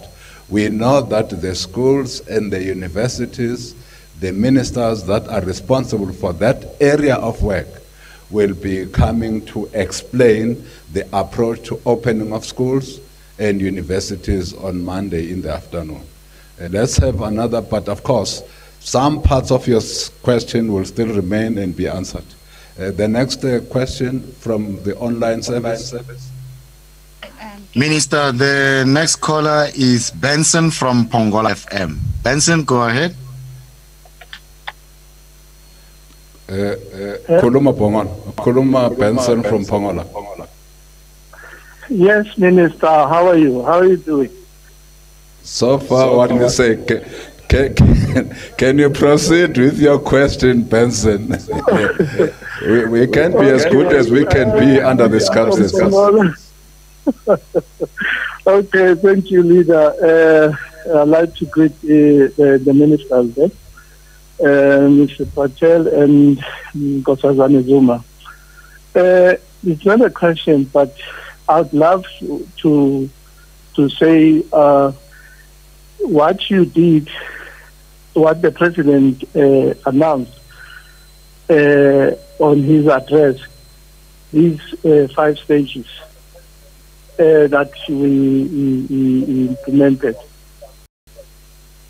We know that the schools and the universities, the ministers that are responsible for that area of work, will be coming to explain the approach to opening of schools and universities on Monday in the afternoon. Uh, let's have another, but of course, some parts of your question will still remain and be answered. Uh, the next uh, question from the online service. Minister, the next caller is Benson from Pongola FM. Benson, go ahead. Uh, uh, Kuluma Pongola. Kuluma Benson from Pongola. Yes, Minister. How are you? How are you doing? So far, what do you say? Can, can, can you proceed with your question, Benson? [laughs] we, we can't be as good as we can be under the circumstances. [laughs] okay, thank you, leader. Uh, I'd like to greet uh, the, the uh, Mr. Patel and Nkosazana Zuma. Uh, it's not a question, but I'd love to to say uh, what you did, what the president uh, announced uh, on his address, these uh, five stages uh, that we, we, we implemented.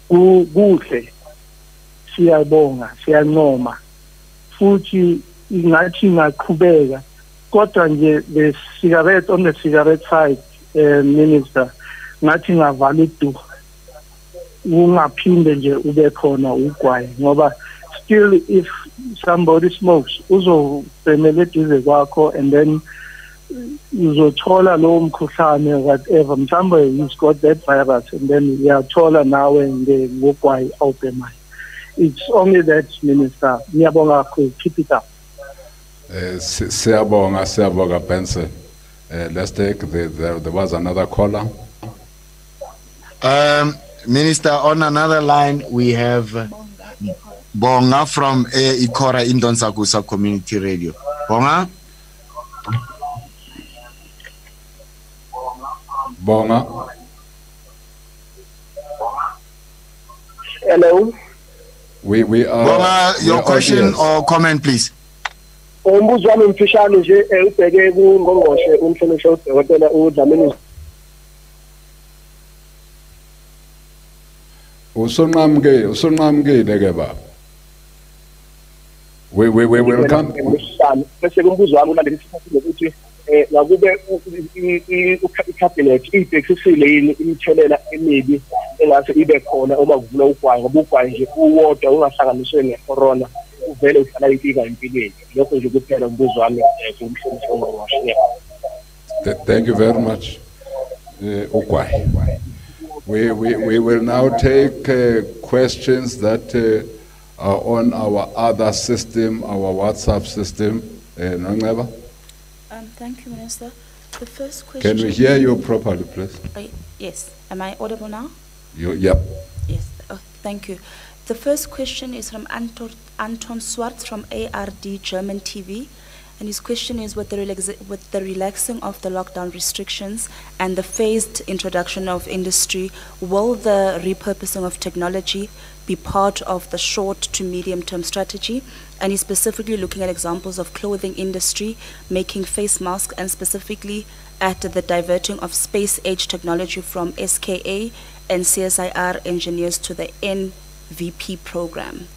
Kuhle, siyabonga, siyancoma, futhi ingathi ngaqhubeka, kodwa nje the cigarette on the cigarette side, uh, minister, ngathi ngavala idu, ungaphinde nje ube khona ugwayi ngoba still if somebody smokes uzobhemela eduze kwakho and then uzothola lowo mkhuhlane whatever mhlawumbe you've got that virus and then uyathola nawe ngogwayi awubhemayo. It's only that minister ngiyabonga kakhulu keep it up Uh, si- Siyabonga, Siyabonga Benson. Uh, let's take the, the, there was another caller. Um, Minister, on another line, we have Bonga from uh, Ikora Indon Sakusa Community Radio. Bonga? Bonga. Hello. We, we are. Bonga, we your are question audience. or comment, please. umbuzo wami mfishane nje eh, ubheke kungqongqoshe umhlonishwa udokotela uDlamini Usunqamukile, usunqamukile ke baba. We, we, we will come. ngesihlanu bese kumbuzo wami ulandela isikhathi ngokuthi ibhekisile yini imithelela emibi engase ibe khona uma kuvula ugwayi ngoba ugwayi nje uwodwa ungahlanganiswe ne-corona uvele inkinga empilweni lokho nje kuphela umbuzo wami Thank you very much, uh. We, we, we will now take uh, questions that uh, are on our other system, our WhatsApp system. Uh, Um, thank you, Minister. The first question. Can we hear you properly, please? Uh, yes. Am I audible now? You, yep. Yes. Oh, thank you. The first question is from Anton, Anton Swartz from ARD German TV. And his question is with the, with the relaxing of the lockdown restrictions and the phased introduction of industry, will the repurposing of technology be part of the short to medium term strategy? And he's specifically looking at examples of clothing industry making face masks and specifically at the diverting of space age technology from SKA and CSIR engineers to the NVP program.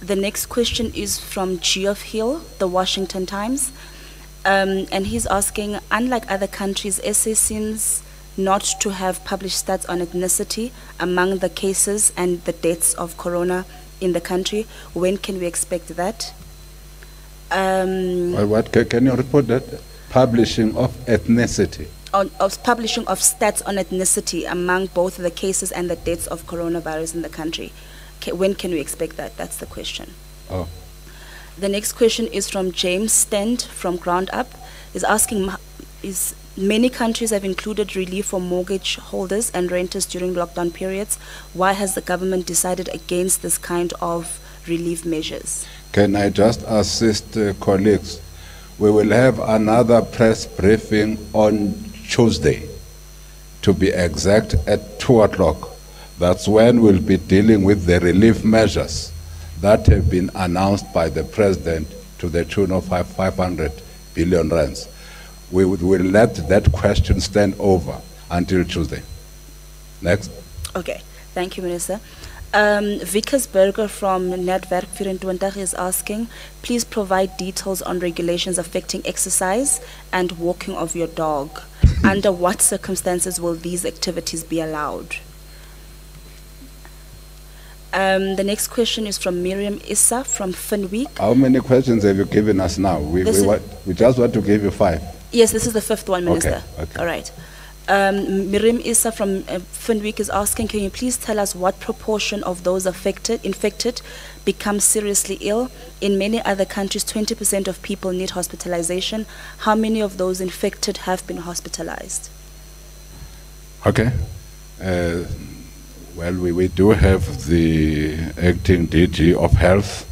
The next question is from Geoff Hill, The Washington Times. Um, and he's asking, unlike other countries, SA seems not to have published stats on ethnicity among the cases and the deaths of corona in the country. When can we expect that? Um, Well, what, ca- can you report that? Publishing of ethnicity. on, of publishing of stats on ethnicity among both the cases and the deaths of coronavirus in the country. Ca when can we expect that? That's the question. Oh. The next question is from James Stent from Ground Up. Is asking, is many countries have included relief for mortgage holders and renters during lockdown periods. Why has the government decided against this kind of relief measures? Can I just assist uh, colleagues? We will have another press briefing on Tuesday, to be exact, at 2 o'clock. That's when we'll be dealing with the relief measures that have been announced by the president to the tune of 500 billion rands. We will let that question stand over until Tuesday. Next. Okay, thank you, Minister. Um, Vickers Berger from Netwerk 24 is asking, please provide details on regulations affecting exercise and walking of your dog. [laughs] Under what circumstances will these activities be allowed? Um, the next question is from Mariam Isa from Finweek. How many questions have you given us now? We, we, we just want to give you five. Yes, this is the fifth one, Minister. okay. All right. Um, Mariam Isa from uh, Finweek is asking, can you please tell us what proportion of those affected, infected, become seriously ill? In many other countries, 20% of people need hospitalization. How many of those infected have been hospitalized? Okay. Uh, Well, we, we do have the acting DG of health.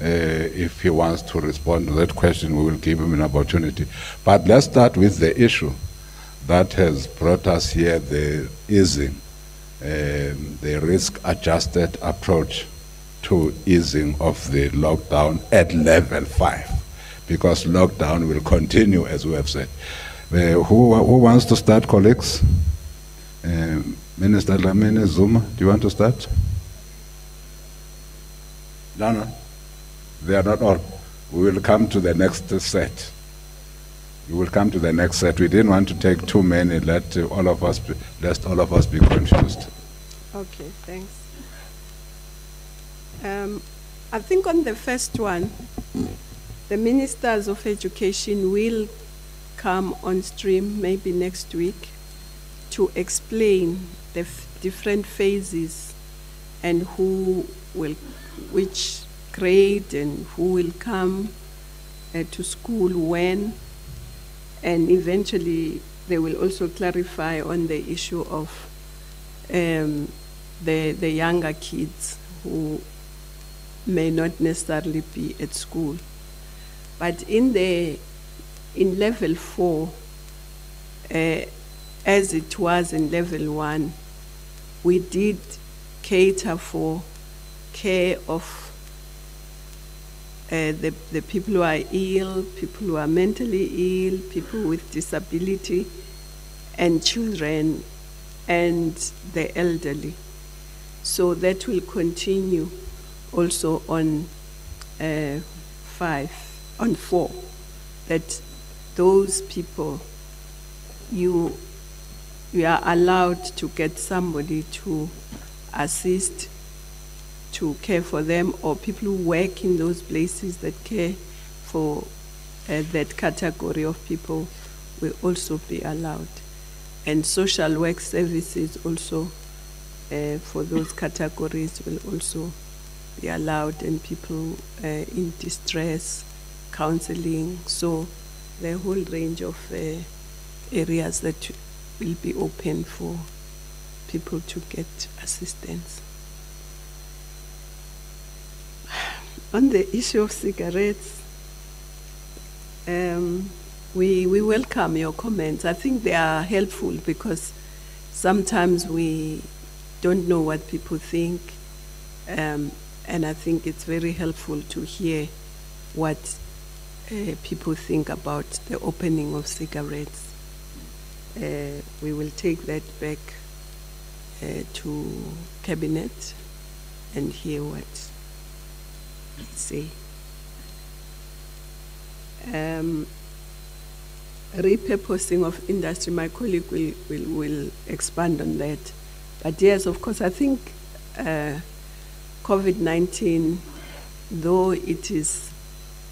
Uh, If he wants to respond to that question, we will give him an opportunity. But let's start with the issue that has brought us here, the easing, um, the risk-adjusted approach to easing of the lockdown at level five, because lockdown will continue, as we have said. Uh, Who, who wants to start, colleagues? Um, Minister Dlamini Zuma, do you want to start? No, no. They are not all. We will come to the next set. We will come to the next set. We didn't want to take too many, let uh, all of us, be, lest all of us be confused. Okay, thanks. Um, I think on the first one, the ministers of education will come on stream maybe next week to explain the different phases and who will, which grade and who will come uh, to school when, and eventually they will also clarify on the issue of um, the, the younger kids who may not necessarily be at school. But in the in level four, uh, as it was in level one, we did cater for care of uh, the, the people who are ill, people who are mentally ill, people with disability, and children and the elderly. So that will continue also on uh, five, on four, that those people, you, you are allowed to get somebody to assist, to care for them, or people who work in those places that care for uh, that category of people will also be allowed. And social work services also uh, for those categories will also be allowed, and people uh, in distress, counseling. So, the whole range of uh, areas that will be open for people to get assistance. On the issue of cigarettes, um, we, we welcome your comments. I think they are helpful because sometimes we don't know what people think, um, and I think it's very helpful to hear what uh, people think about the opening of cigarettes. Uh, we will take that back uh, to cabinet and hear what say. Um, repurposing of industry, my colleague will, will, will expand on that. But yes, of course, I think uh, COVID 19, though it is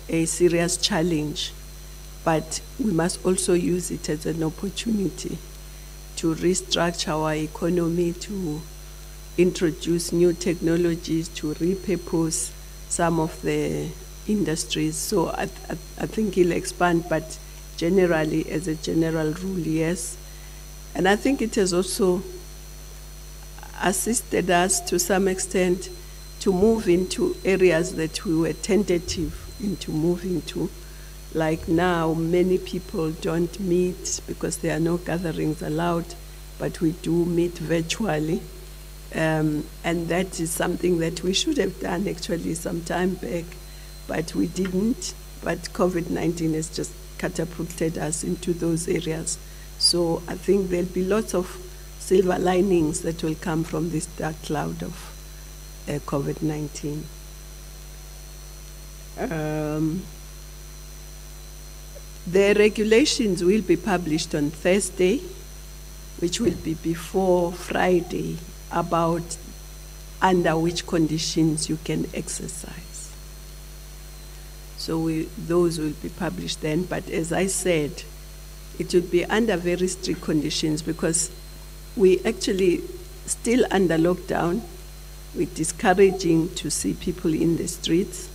a serious challenge, but we must also use it as an opportunity to restructure our economy, to introduce new technologies, to repurpose some of the industries. So I, I, think he'll expand, but generally, as a general rule, yes. And I think it has also assisted us to some extent to move into areas that we were tentative into moving to. Like now, many people don't meet because there are no gatherings allowed, but we do meet virtually. Um, and that is something that we should have done actually some time back, but we didn't. But COVID 19 has just catapulted us into those areas. So I think there'll be lots of silver linings that will come from this dark cloud of uh, COVID 19. Um, the regulations will be published on Thursday, which will be before Friday, about under which conditions you can exercise. So we, those will be published then. But as I said, it will be under very strict conditions because we actually still under lockdown. We're discouraging to see people in the streets.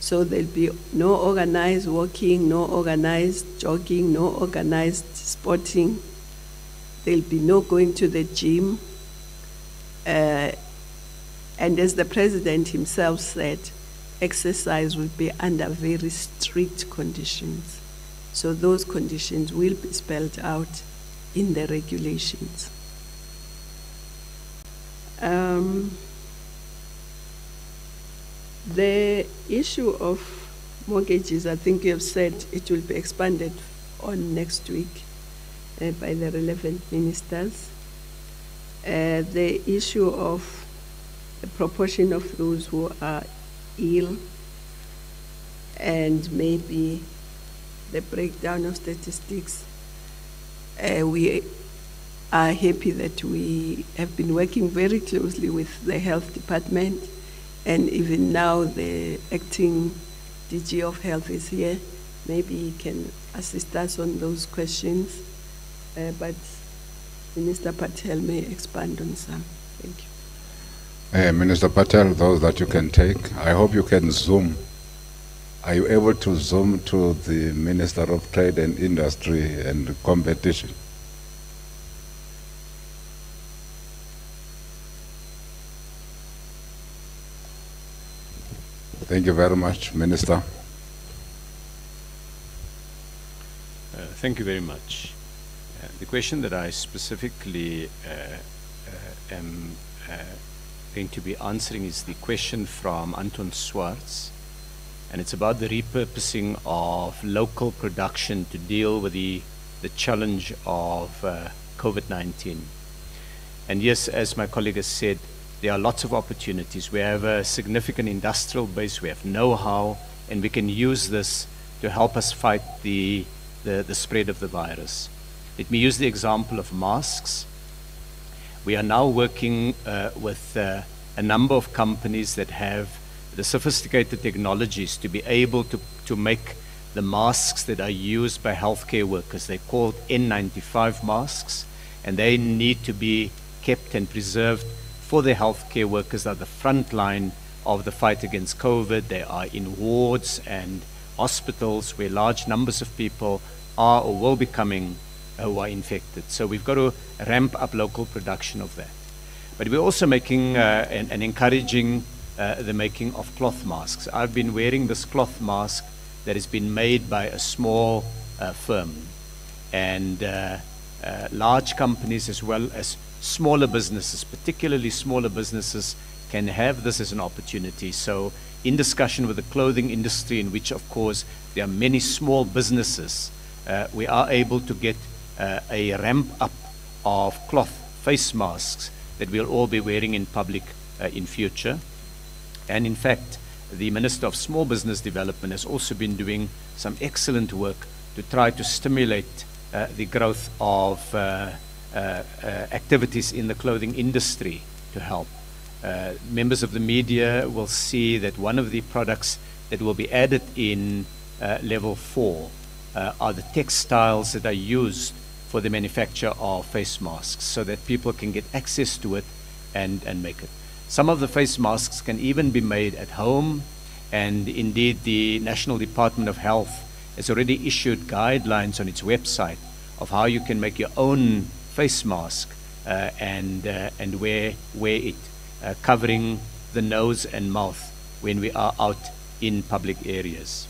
So there'll be no organized walking, no organized jogging, no organized sporting. There'll be no going to the gym. Uh, and as the president himself said, exercise will be under very strict conditions. So those conditions will be spelled out in the regulations. Um, the issue of mortgages, I think you have said it will be expanded on next week uh, by the relevant ministers. Uh, the issue of the proportion of those who are ill and maybe the breakdown of statistics. Uh, we are happy that we have been working very closely with the health department, and even now the acting DG of Health is here. Maybe he can assist us on those questions, uh, but Minister Patel may expand on some. Thank you. Uh, Minister Patel, those that you can take, I hope you can zoom. Are you able to zoom to the Minister of Trade and Industry and Competition? Thank you very much, Minister. Uh, thank you very much. Uh, the question that I specifically uh, uh am going to be answering is the question from Anton Swartz, and it's about the repurposing of local production to deal with the, the challenge of uh, COVID-19. And yes, as my colleague has said, there are lots of opportunities. We have a significant industrial base, we have know-how, and we can use this to help us fight the, the, the spread of the virus. Let me use the example of masks. We are now working uh, with uh, a number of companies that have the sophisticated technologies to be able to, to make the masks that are used by healthcare workers. They're called N95 masks, and they need to be kept and preserved for the healthcare workers that are the front line of the fight against COVID. They are in wards and hospitals where large numbers of people are or will be coming who are infected. So we've got to ramp up local production of that. But we're also making uh, and, and, encouraging uh, the making of cloth masks. I've been wearing this cloth mask that has been made by a small uh, firm. And uh, large companies as well as smaller businesses, particularly smaller businesses, can have this as an opportunity. So in discussion with the clothing industry, in which of course there are many small businesses, uh, we are able to get uh, a ramp up of cloth face masks that we'll all be wearing in public uh, in future. And in fact, the Minister of Small Business Development has also been doing some excellent work to try to stimulate uh, the growth of uh, uh, uh activities in the clothing industry to help. Uh, members of the media will see that one of the products that will be added in uh, level four are the textiles that are used for the manufacture of face masks so that people can get access to it and, and make it. Some of the face masks can even be made at home, and indeed, the National Department of Health has already issued guidelines on its website of how you can make your own face mask uh, and, uh, and wear, wear it, uh, covering the nose and mouth when we are out in public areas.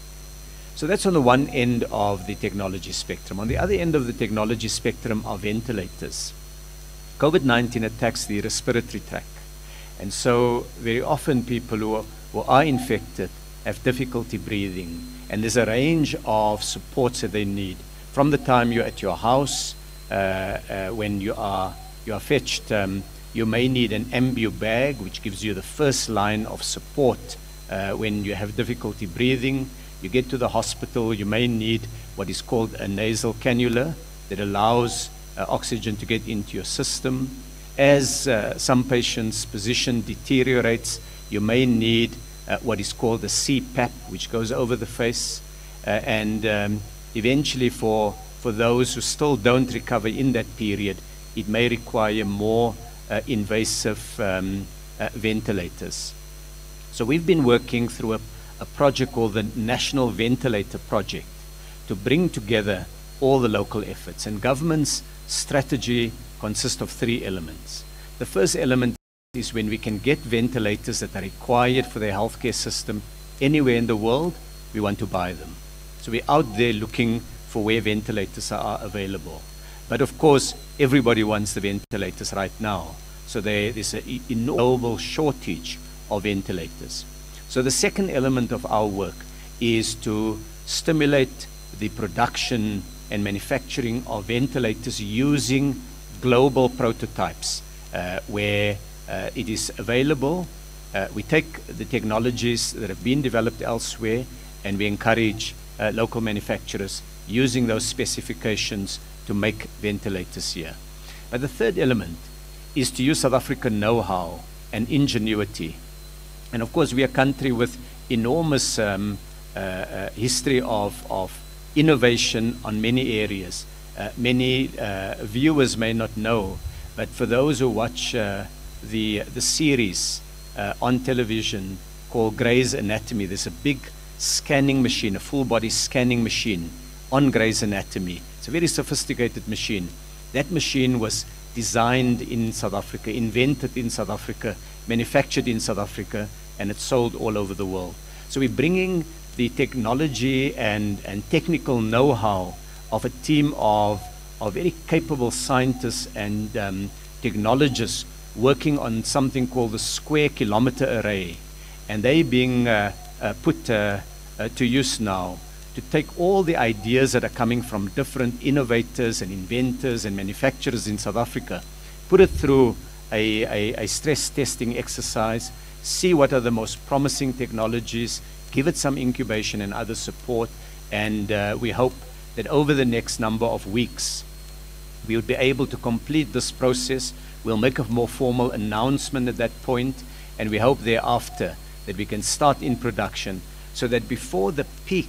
So that's on the one end of the technology spectrum. On the other end of the technology spectrum are ventilators. COVID 19 attacks the respiratory tract. And so, very often, people who are, who are infected have difficulty breathing. And there's a range of supports that they need from the time you're at your house, uh, uh, when you are, you are fetched. Um, you may need an ambu bag, which gives you the first line of support uh, when you have difficulty breathing. You get to the hospital, you may need what is called a nasal cannula that allows uh, oxygen to get into your system. As uh, some patients' position deteriorates, you may need uh, what is called a CPAP, which goes over the face. Uh, and um, eventually, for, for those who still don't recover in that period, it may require more uh, invasive um, uh, ventilators. So, we've been working through a, a project called the National Ventilator Project to bring together all the local efforts. And government's strategy consists of three elements. The first element is when we can get ventilators that are required for the healthcare system anywhere in the world, we want to buy them. So we're out there looking for where ventilators are available. But of course, everybody wants the ventilators right now. So there is an global shortage of ventilators. So the second element of our work is to stimulate the production and manufacturing of ventilators using global prototypes uh, where uh, it is available. Uh, we take the technologies that have been developed elsewhere and we encourage uh, local manufacturers using those specifications to make ventilators here. But the third element is to use South African know how and ingenuity. And of course, we are a country with enormous um, uh, uh, history of, of innovation on many areas. Uh, many uh, viewers may not know, but for those who watch uh, the, the series uh, on television called Grey's Anatomy, there's a big scanning machine, a full body scanning machine on Grey's Anatomy. It's a very sophisticated machine. That machine was designed in South Africa, invented in South Africa, manufactured in South Africa, and it's sold all over the world. So we're bringing the technology and, and technical know how of a team of, of very capable scientists and um, technologists working on something called the Square Kilometer Array. And they being uh, uh, put uh, uh, to use now to take all the ideas that are coming from different innovators and inventors and manufacturers in South Africa, put it through a, a, a stress testing exercise, see what are the most promising technologies, give it some incubation and other support, and uh, we hope that over the next number of weeks, we will be able to complete this process. We'll make a more formal announcement at that point, and we hope thereafter that we can start in production so that before the peak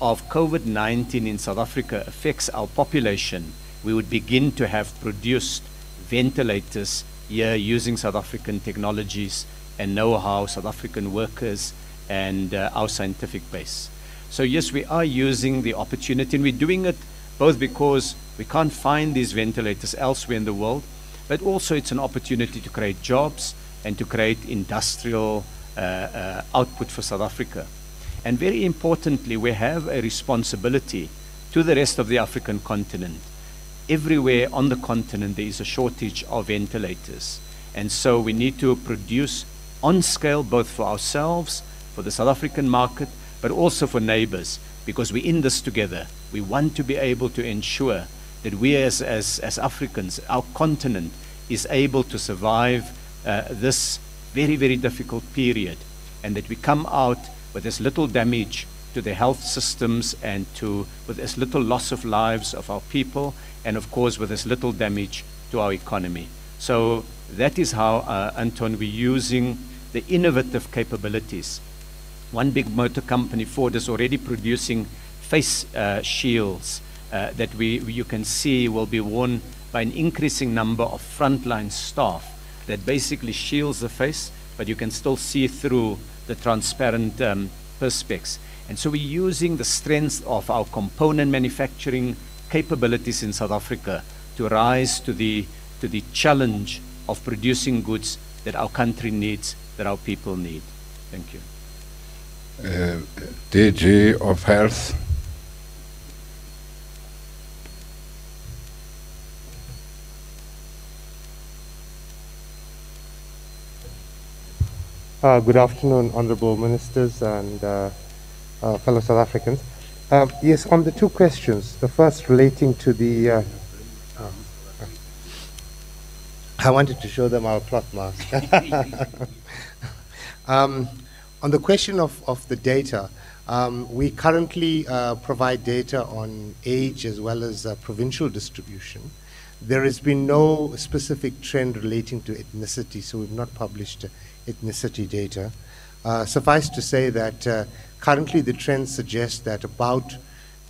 of COVID 19 in South Africa affects our population, we would begin to have produced ventilators here using South African technologies and know how, South African workers, and uh, our scientific base. So, yes, we are using the opportunity, and we're doing it both because we can't find these ventilators elsewhere in the world, but also it's an opportunity to create jobs and to create industrial uh, uh, output for South Africa. And very importantly, we have a responsibility to the rest of the African continent. Everywhere on the continent, there is a shortage of ventilators. And so we need to produce on scale both for ourselves, for the South African market, but also for neighbors, because we're in this together. We want to be able to ensure that we as, as, as Africans, our continent, is able to survive uh, this very, very difficult period and that we come out with as little damage to the health systems and to with as little loss of lives of our people and of course with as little damage to our economy. So that is how, uh, Anton, we're using the innovative capabilities. One big motor company, Ford, is already producing face uh, shields uh, that we, you can see will be worn by an increasing number of frontline staff that basically shields the face, but you can still see through the transparent um, perspex. And so we're using the strength of our component manufacturing capabilities in South Africa to rise to the, to the challenge of producing goods that our country needs, that our people need. Thank you. Uh, DG of Health. Uh, good afternoon, honorable ministers and uh, uh, fellow South Africans. Um, yes, on the two questions, the first relating to the. Uh, um, I wanted to show them our plot mask. [laughs] um, on the question of, of the data, um, we currently uh, provide data on age as well as uh, provincial distribution. There has been no specific trend relating to ethnicity, so we've not published ethnicity data. Uh, suffice to say that uh, currently the trends suggest that about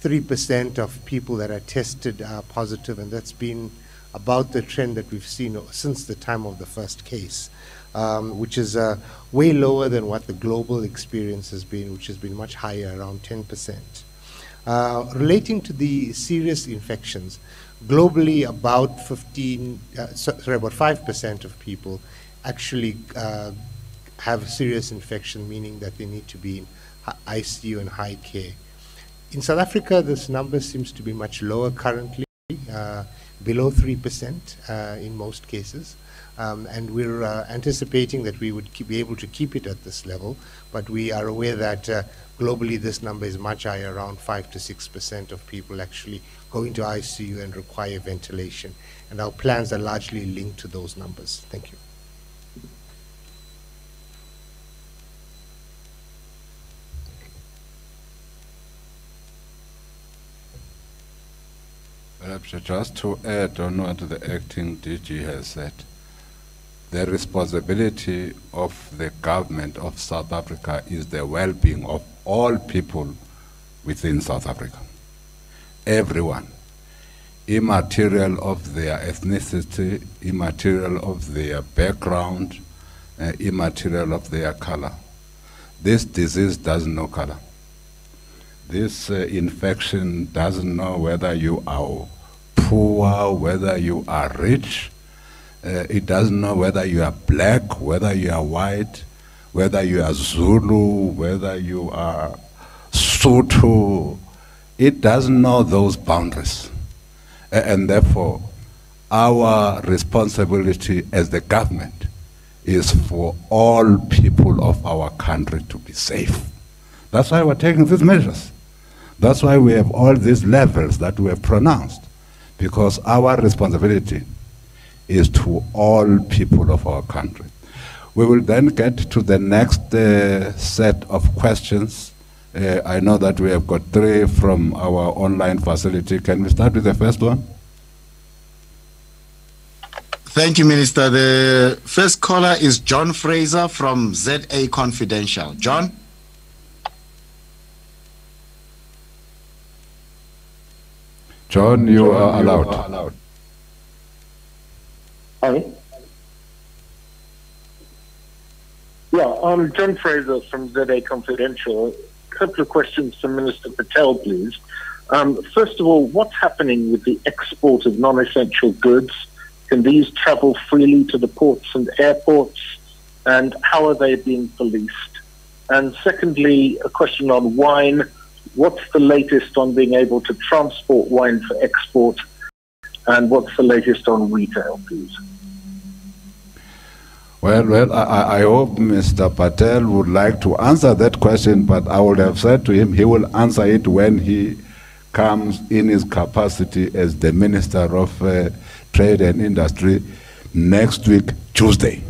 3% of people that are tested are positive, and that's been about the trend that we've seen since the time of the first case, um, which is uh, way lower than what the global experience has been, which has been much higher, around 10%. Uh, relating to the serious infections, globally about 15, uh, sorry, about 5% of people actually uh, have serious infection, meaning that they need to be ICU and high care. In South Africa, this number seems to be much lower currently, uh, below 3% uh, in most cases. Um, and we're uh, anticipating that we would keep, be able to keep it at this level, but we are aware that uh, globally this number is much higher, around 5 to 6% of people actually go into ICU and require ventilation. And our plans are largely linked to those numbers. Thank you. Just to add on what the acting DG has said, the responsibility of the government of South Africa is the well-being of all people within South Africa. Everyone, immaterial of their ethnicity, immaterial of their background, uh, immaterial of their color. This disease does no color. This uh, infection doesn't know whether you are poor, whether you are rich. Uh, it doesn't know whether you are black, whether you are white, whether you are Zulu, whether you are Sotho. It doesn't know those boundaries. And therefore, our responsibility as the government is for all people of our country to be safe. That's why we're taking these measures. That's why we have all these levels that we have pronounced, because our responsibility is to all people of our country. We will then get to the next uh, set of questions. Uh, I know that we have got three from our online facility. Can we start with the first one? Thank you, Minister. The first caller is John Fraser from ZA Confidential. John? John, you are allowed. Hi. Yeah, I'm John Fraser from ZA Confidential. A couple of questions for Minister Patel, please. Um, first of all, what's happening with the export of non-essential goods? Can these travel freely to the ports and airports? And how are they being policed? And secondly, a question on wine. What's the latest on being able to transport wine for export? And what's the latest on retail, please? Well, well, I, I, hope Mr. Patel would like to answer that question, but I would have said to him he will answer it when he comes in his capacity as the Minister of uh, Trade and Industry next week, Tuesday.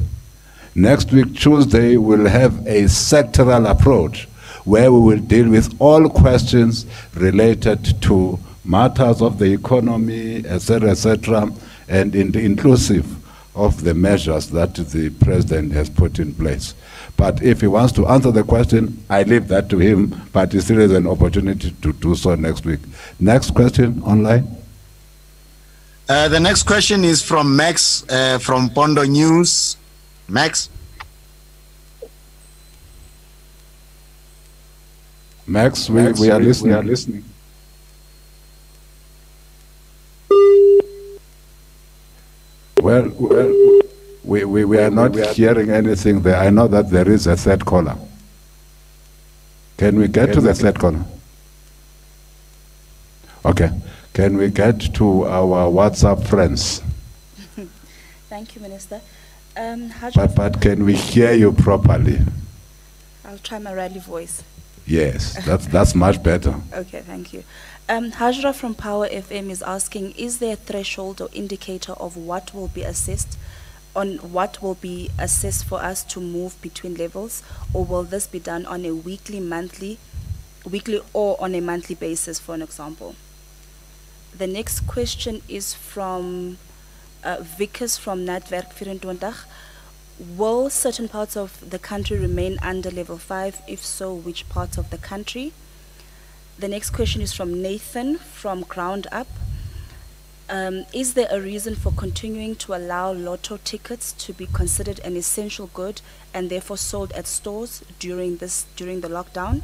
Next week, Tuesday, we'll have a sectoral approach where we will deal with all questions related to matters of the economy, etc., etc., and in inclusive of the measures that the president has put in place. But if he wants to answer the question, I leave that to him, but he still has an opportunity to do so next week. Next question online. Uh, the next question is from Max uh, from Pondo News. Max? Max, we, Max, we, are we- listening. we are listening. Well, well we, we, we are not hearing anything there. I know that there is a third caller. Can we get Can to we the get- third caller? Okay. Can we get to our WhatsApp friends? [laughs] Thank you, Minister. Um, Hajra, But, but can we hear you properly? I'll try my rally voice. Yes, that's, that's much better. [laughs] Okay, thank you. Um, Hajra from Power FM is asking, is there a threshold or indicator of what will be assessed, on what will be assessed for us to move between levels, or will this be done on a weekly, monthly, weekly or on a monthly basis, for an example? The next question is from uh, Vickers from Netwerk 24. Will certain parts of the country remain under level 5? If so, which parts of the country? The next question is from Nathan from Ground Up. Um, is there a reason for continuing to allow lotto tickets to be considered an essential good and therefore sold at stores during this during the lockdown?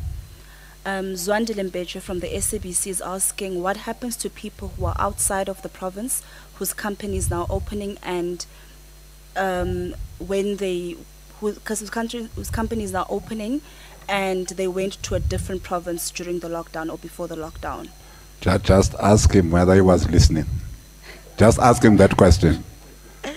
Um, Zwandile Mbeje from the SABC is asking what happens to people who are outside of the province whose company is now opening and um, when they because whose country whose company is opening and they went to a different province during the lockdown or before the lockdown. Ju- Just ask him whether he was listening. Just ask him that question. [laughs]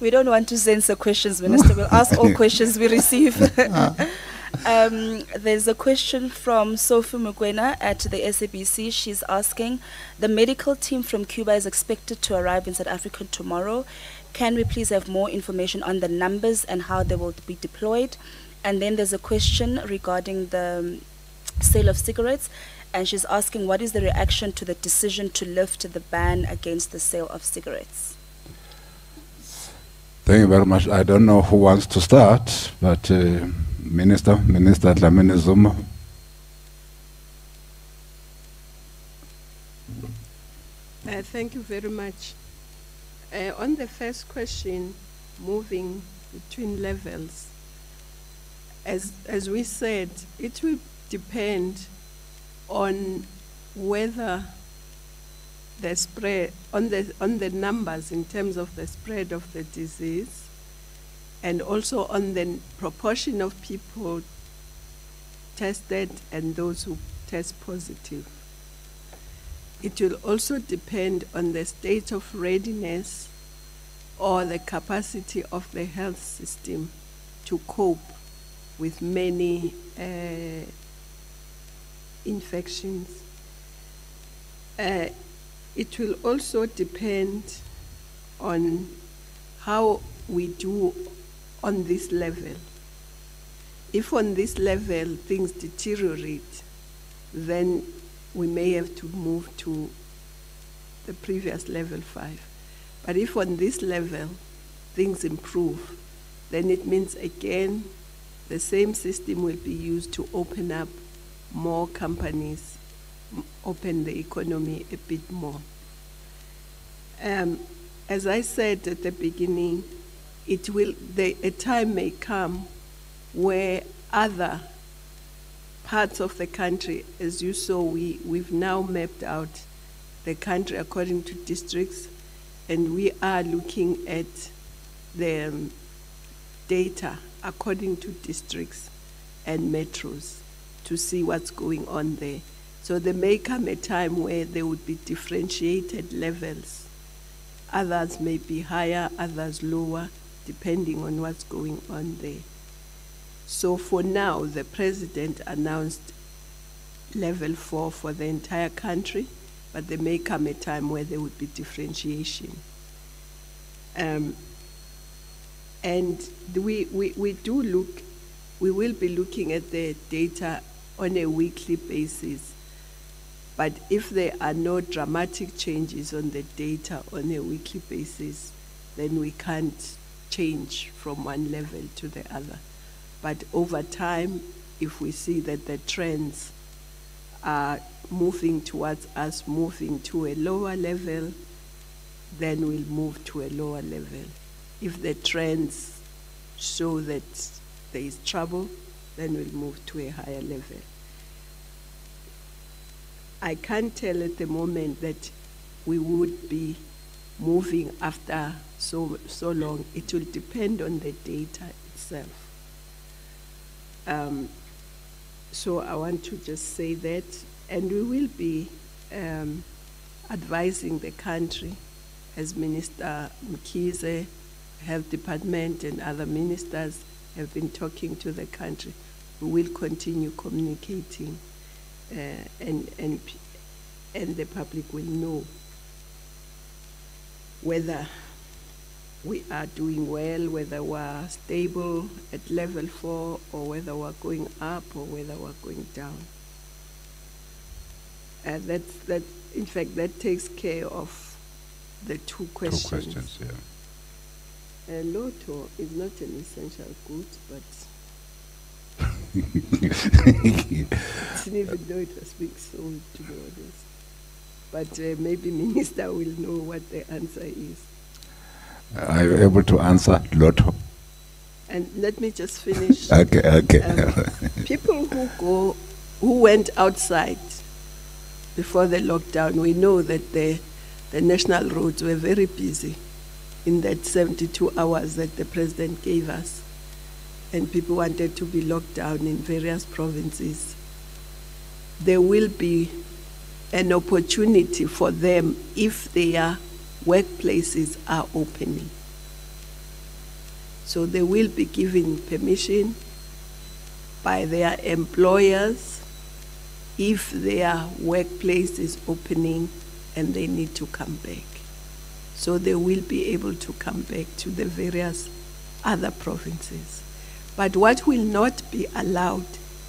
We don't want to censor questions, Minister. We'll ask all [laughs] questions we receive. [laughs] um, there's a question from Sophie Mugwena at the SABC. She's asking The medical team from Cuba is expected to arrive in South Africa tomorrow. Can we please have more information on the numbers and how they will be deployed? And then there's a question regarding the um, sale of cigarettes. And she's asking what is the reaction to the decision to lift the ban against the sale of cigarettes? Thank you very much. I don't know who wants to start, but uh, Minister, Minister Dlamini Zuma. Uh, Thank you very much. Uh, On the first question, moving between levels, as, as we said, it will depend on whether the spread, on the, on the numbers in terms of the spread of the disease, and also on the proportion of people tested and those who test positive. It will also depend on the state of readiness or the capacity of the health system to cope with many uh, infections. Uh, it will also depend on how we do on this level. If on this level things deteriorate, then we may have to move to the previous level five. But if on this level things improve, then it means again the same system will be used to open up more companies, open the economy a bit more. Um, as I said at the beginning, it will, the, a time may come where other parts of the country, as you saw, we, we've now mapped out the country according to districts, and we are looking at the um, data according to districts and metros to see what's going on there. So there may come a time where there would be differentiated levels. Others may be higher, others lower, depending on what's going on there. So for now, the president announced level four for the entire country, but there may come a time where there would be differentiation. Um, And we, we, we do look, we will be looking at the data on a weekly basis. But if there are no dramatic changes on the data on a weekly basis, then we can't change from one level to the other. But over time, if we see that the trends are moving towards us moving to a lower level, then we'll move to a lower level. If the trends show that there is trouble, then we'll move to a higher level. I can't tell at the moment that we would be moving after so, so long. It will depend on the data itself. Um, so I want to just say that, and we will be um, advising the country as Minister Mkhize, Health Department, and other ministers have been talking to the country. We will continue communicating, uh, and, and, and the public will know whether we are doing well, whether we're stable at level four, or whether we're going up, or whether we're going down. And that's, that, in fact, that takes care of the two questions. Two questions, yeah. Uh, Lotto is not an essential good, but didn't even know it was being sold, to be honest. But uh, maybe [laughs] minister will know what the answer is. Are you able to answer Lotto? And let me just finish. [laughs] Okay, okay. Um, people who go, who went outside before the lockdown, we know that the, the national roads were very busy in that 72 hours that the president gave us. And people wanted to be locked down in various provinces. There will be an opportunity for them if their workplaces are opening. So they will be given permission by their employers if their workplace is opening and they need to come back. So they will be able to come back to the various other provinces. But what will not be allowed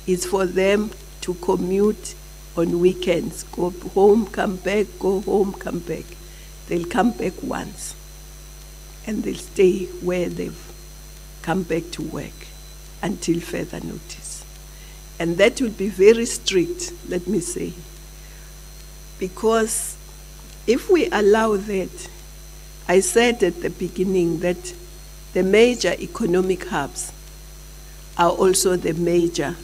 is for them to commute on weekends, go home, come back, go home, come back. They'll come back once and they'll stay where they've come back to work until further notice. And that will be very strict, let me say, because if we allow that, I said at the beginning that the major economic hubs are also the major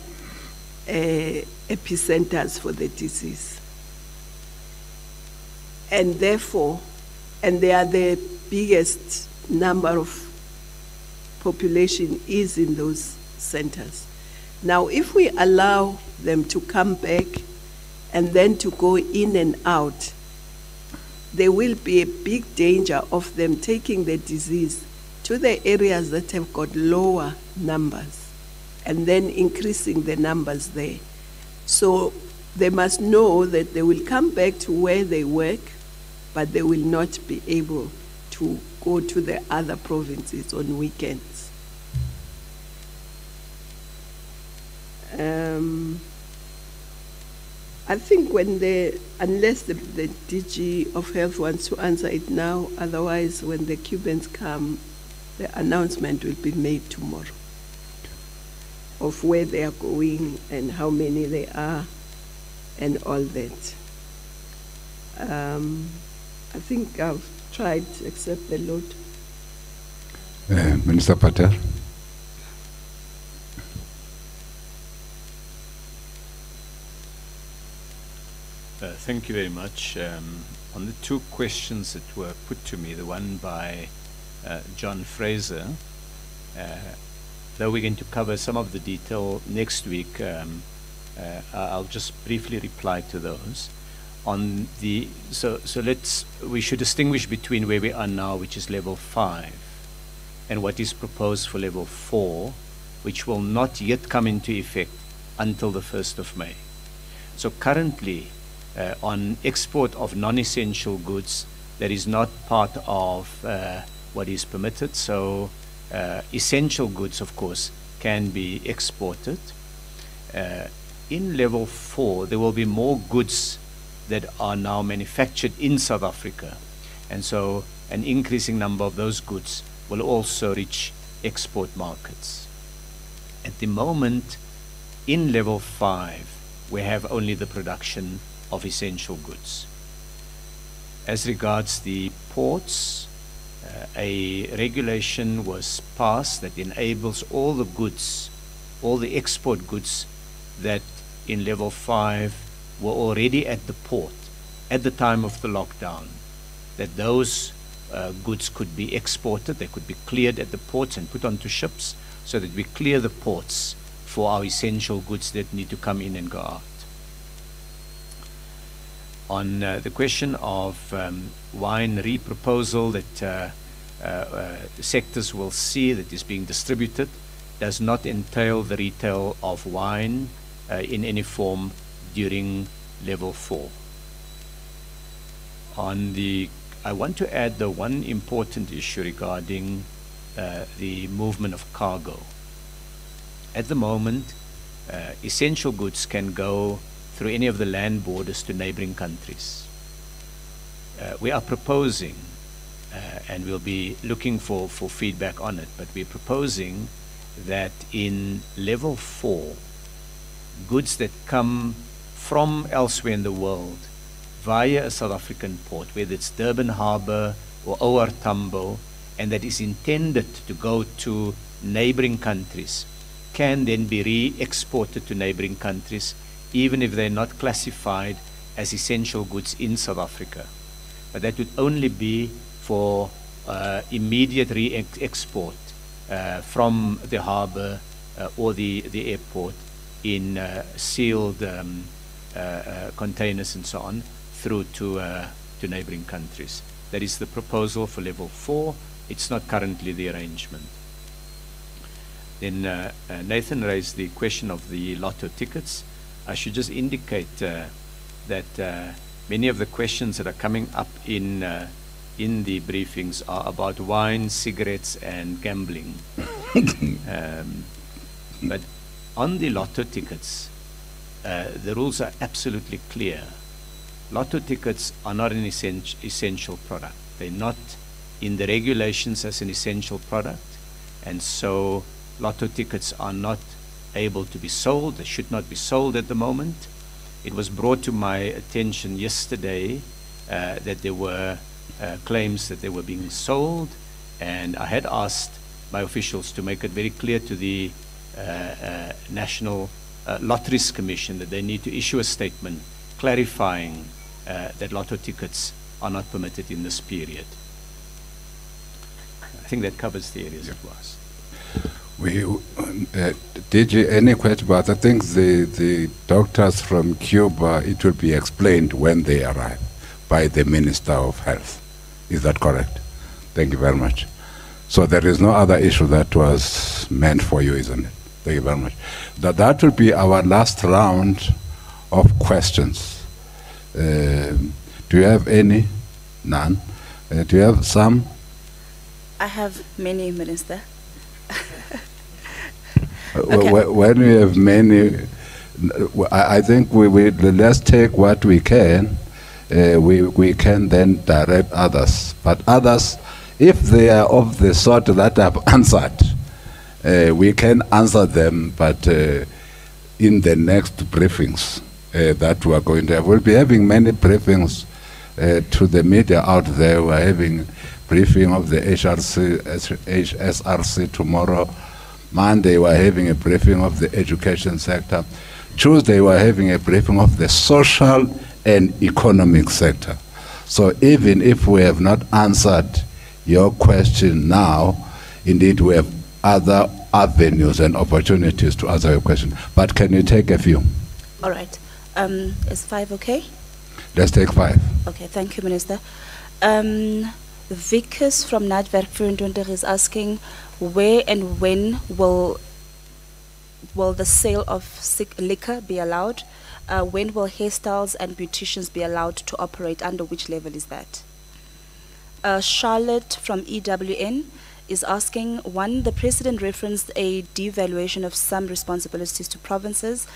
uh, epicenters for the disease. And therefore, and they are the biggest number of population is in those centers. Now, if we allow them to come back and then to go in and out, there will be a big danger of them taking the disease to the areas that have got lower numbers and then increasing the numbers there. So they must know that they will come back to where they work, but they will not be able to go to the other provinces on weekends. Um, I think when the, unless the, the DG of Health wants to answer it now, otherwise when the Cubans come, the announcement will be made tomorrow of where they are going and how many they are and all that. Um, I think I've tried to accept the load. Uh, Minister Patel. Uh, thank you very much. Um, on the two questions that were put to me, the one by uh, John Fraser, uh, though we're going to cover some of the detail next week, um, uh, I'll just briefly reply to those. On the so so let's we should distinguish between where we are now, which is level five, and what is proposed for level four, which will not yet come into effect until the first of May. So currently, uh, on export of non-essential goods, that is not part of uh, what is permitted. So uh, essential goods, of course, can be exported. Uh, in level four, there will be more goods that are now manufactured in South Africa. And so an increasing number of those goods will also reach export markets. At the moment, in level five, we have only the production of essential goods. As regards the ports, uh, a regulation was passed that enables all the goods, all the export goods that in level 5 were already at the port at the time of the lockdown, that those uh, goods could be exported, they could be cleared at the ports and put onto ships so that we clear the ports for our essential goods that need to come in and go out. On uh, the question of um, wine reproposal that uh, uh, uh, sectors will see that is being distributed does not entail the retail of wine uh, in any form during level 4. On the, I want to add the one important issue regarding uh, the movement of cargo. At the moment, essential goods can go through any of the land borders to neighboring countries. Uh, we are proposing, uh, and we'll be looking for, for feedback on it, but we're proposing that in level four, goods that come from elsewhere in the world via a South African port, whether it's Durban Harbour or OR Tambo, and that is intended to go to neighboring countries, can then be re-exported to neighboring countries even if they're not classified as essential goods in South Africa. But that would only be for uh, immediate re-export uh, from the harbor uh, or the, the airport in uh, sealed um, containers and so on through to, to neighboring countries. That is the proposal for level four. It's not currently the arrangement. Then Nathan raised the question of the lotto tickets. I should just indicate uh, that uh, many of the questions that are coming up in uh, in the briefings are about wine, cigarettes, and gambling. [laughs] um, but on the lotto tickets, uh, the rules are absolutely clear. Lotto tickets are not an essential, essential product. They're not in the regulations as an essential product, and so lotto tickets are not able to be sold. They should not be sold at the moment. It was brought to my attention yesterday uh, that there were uh, claims that they were being sold, and I had asked my officials to make it very clear to the uh, uh National uh, Lotteries Commission that they need to issue a statement clarifying uh, that lotto tickets are not permitted in this period. I think that covers the areas it was. We uh, did you any question about? I think the the doctors from Cuba. It will be explained when they arrive by the Minister of Health. Is that correct? Thank you very much. So there is no other issue that was meant for you, isn't it? Thank you very much. That that will be our last round of questions. Uh, do you have any? None. Uh, do you have some? I have many, Minister. [laughs] Okay. When we have many, I think we, we let's take what we can. Uh, we we can then direct others, but others, if they are of the sort that have [laughs] answered, uh, we can answer them, but uh, in the next briefings uh, that we are going to have, we'll be having many briefings uh, to the media out there. We're having briefing of the HRC, SRC tomorrow. Monday, we're having a briefing of the education sector. Tuesday, we're having a briefing of the social and economic sector. So even if we have not answered your question now, indeed we have other avenues and opportunities to answer your question. But can you take a few? All right. Um, is five okay? Let's take five. Okay, thank you, Minister. Um, Vickers from Furendunter is asking, where and when will will the sale of liquor be allowed? Uh, when will hairstyles and beauticians be allowed to operate? Under which level is that? Uh, Charlotte from EWN is asking one, the president referenced a devaluation of some responsibilities to provinces,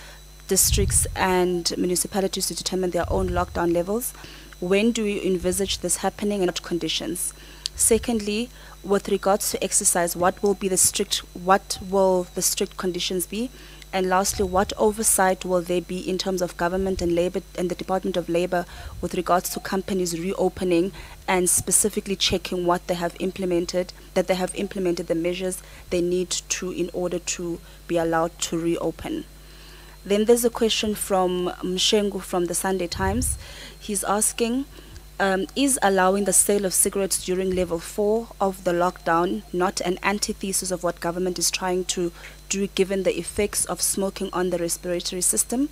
districts, and municipalities to determine their own lockdown levels. When do you envisage this happening and what conditions? Secondly, with regards to exercise, what will be the strict what will the strict conditions be? And lastly, what oversight will there be in terms of government and labor and the Department of Labor with regards to companies reopening and specifically checking what they have implemented, that they have implemented the measures they need to in order to be allowed to reopen. Then there's a question from Mshengu from the Sunday Times. He's asking, um, is allowing the sale of cigarettes during level four of the lockdown not an antithesis of what government is trying to do given the effects of smoking on the respiratory system?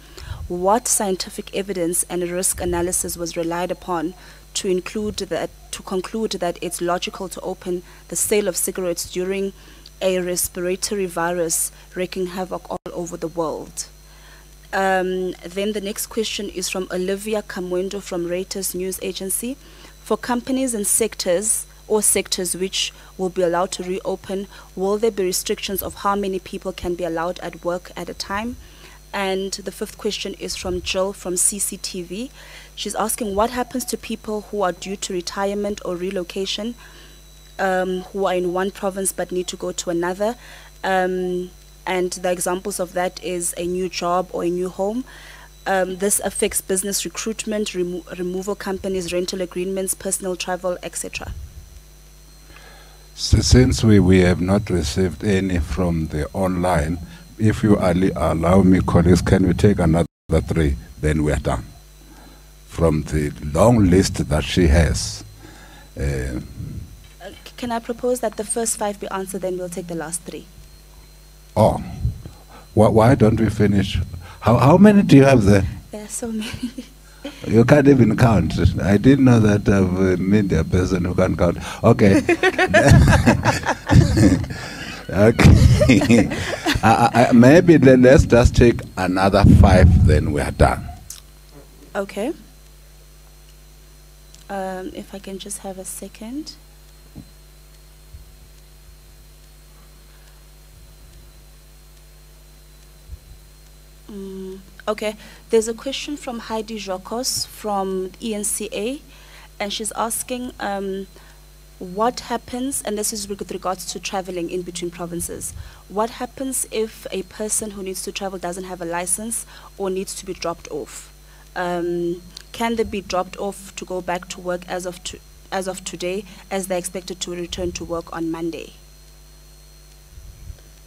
What scientific evidence and risk analysis was relied upon to include that to conclude that it's logical to open the sale of cigarettes during a respiratory virus wreaking havoc all over the world? Um, then the next question is from Olivia Kumwenda from Reuters News Agency. For companies and sectors or sectors which will be allowed to reopen, will there be restrictions of how many people can be allowed at work at a time? And the fifth question is from Jill from CCTV. She's asking what happens to people who are due to retirement or relocation, um, who are in one province but need to go to another. Um, and the examples of that is a new job or a new home. Um, this affects business recruitment, remo- removal companies, rental agreements, personal travel, etc. So since we, we have not received any from the online, if you allow me, colleagues, can we take another three? Then we are done. From the long list that she has. Uh, can I propose that the first five be answered, then we'll take the last three? oh, why, why don't we finish? How, how many do you have there? There are so many. [laughs] You can't even count. I didn't know that I've met a person who can count. Okay. [laughs] okay. [laughs] I, I, maybe then let's just take another five, then we are done. Okay. Um, if I can just have a second. Mm, okay, there's a question from Heidi Giokos from ENCA, and she's asking um, what happens, and this is with regards to traveling in between provinces. What happens if a person who needs to travel doesn't have a license or needs to be dropped off? Um, can they be dropped off to go back to work as of to, as of today, as they're expected to return to work on Monday?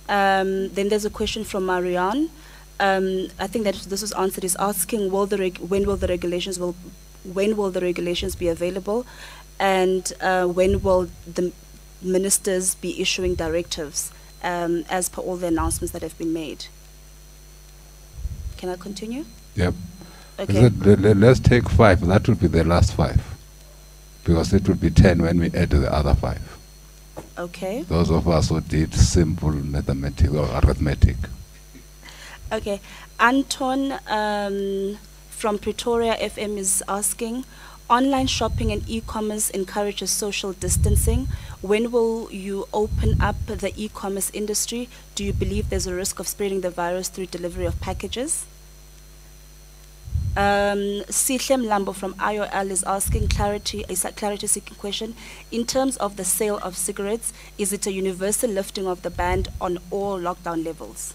Um, then there's a question from Marianne. Um, I think that this was answered. Is asking will the reg- when will the regulations will when will the regulations be available, and uh, when will the ministers be issuing directives um, as per all the announcements that have been made? Can I continue? Yep. Okay. Is it- le- le- let's take five. That will be the last five. Because it will be ten when we add the other five. Okay. Those of us who did simple mathematics or arithmetic. Okay. Anton um, from Pretoria FM is asking online shopping and e commerce encourages social distancing. When will you open up the e commerce industry? Do you believe there's a risk of spreading the virus through delivery of packages? Um, Sihle Lambo from IOL is asking clarity, is a clarity seeking question. In terms of the sale of cigarettes, is it a universal lifting of the ban on all lockdown levels?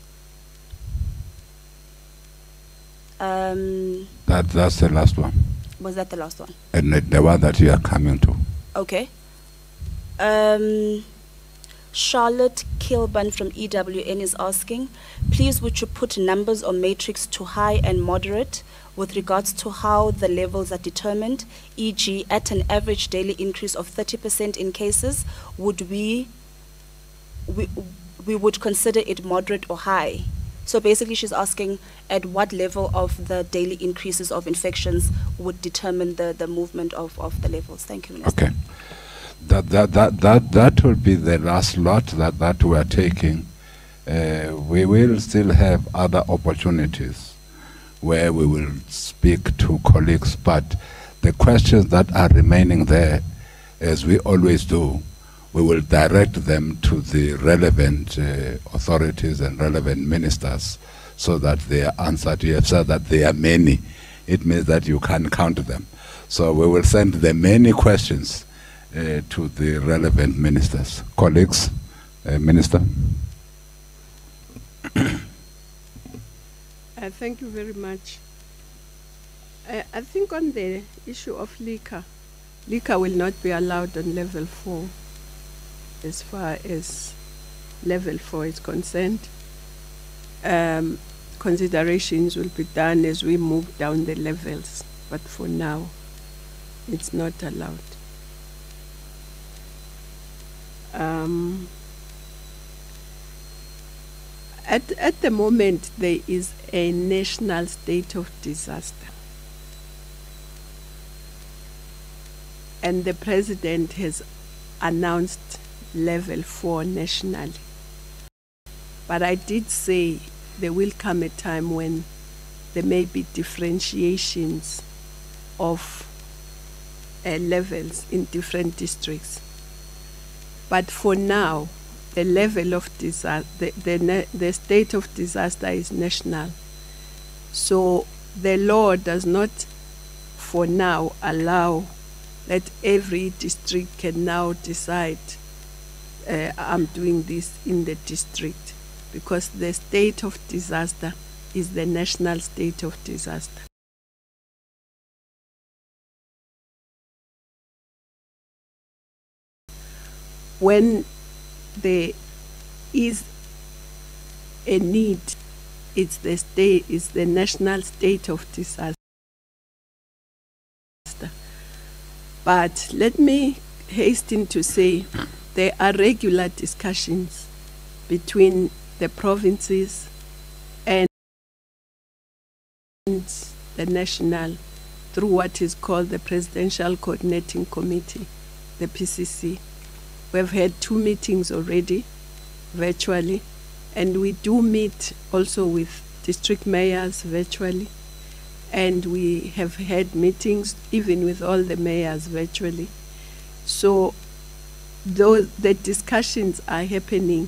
Um, That, that's the last one. was that the last one? And the- the one that you are coming to. Okay. Um, Charlotte Kilbane from EWN is asking, please would you put numbers or matrix to high and moderate with regards to how the levels are determined, e.g. at an average daily increase of 30% in cases, would we, we, we would consider it moderate or high? So basically she's asking at what level of the daily increases of infections would determine the, the movement of, of the levels. Thank you, Minister. Okay. That, that, that, that, that will be the last lot that, that we are taking. Uh, we will still have other opportunities where we will speak to colleagues, but the questions that are remaining there, as we always do, we will direct them to the relevant uh, authorities and relevant ministers so that they are answered. You have said that there are many. It means that you can count them. So we will send the many questions uh, to the relevant ministers. Colleagues, uh, Minister. [coughs] Uh, thank you very much. Uh, I think on the issue of liquor, liquor will not be allowed on level four as far as level four is concerned. Um, considerations will be done as we move down the levels, but for now, it's not allowed. Um, at, at the moment, there is a national state of disaster. And the president has announced level four nationally. But I did say there will come a time when there may be differentiations of uh, levels in different districts. But for now, the level of disaster, the, the, the state of disaster is national. So the law does not, for now, allow that every district can now decide uh, I'm doing this in the district because the state of disaster is the national state of disaster. When there is a need, it's the state, it's the national state of disaster. But let me hasten to say there are regular discussions between the provinces and the national through what is called the Presidential Coordinating Committee, the PCC. We've had two meetings already, virtually, and we do meet also with district mayors virtually, and we have had meetings even with all the mayors virtually. So those the discussions are happening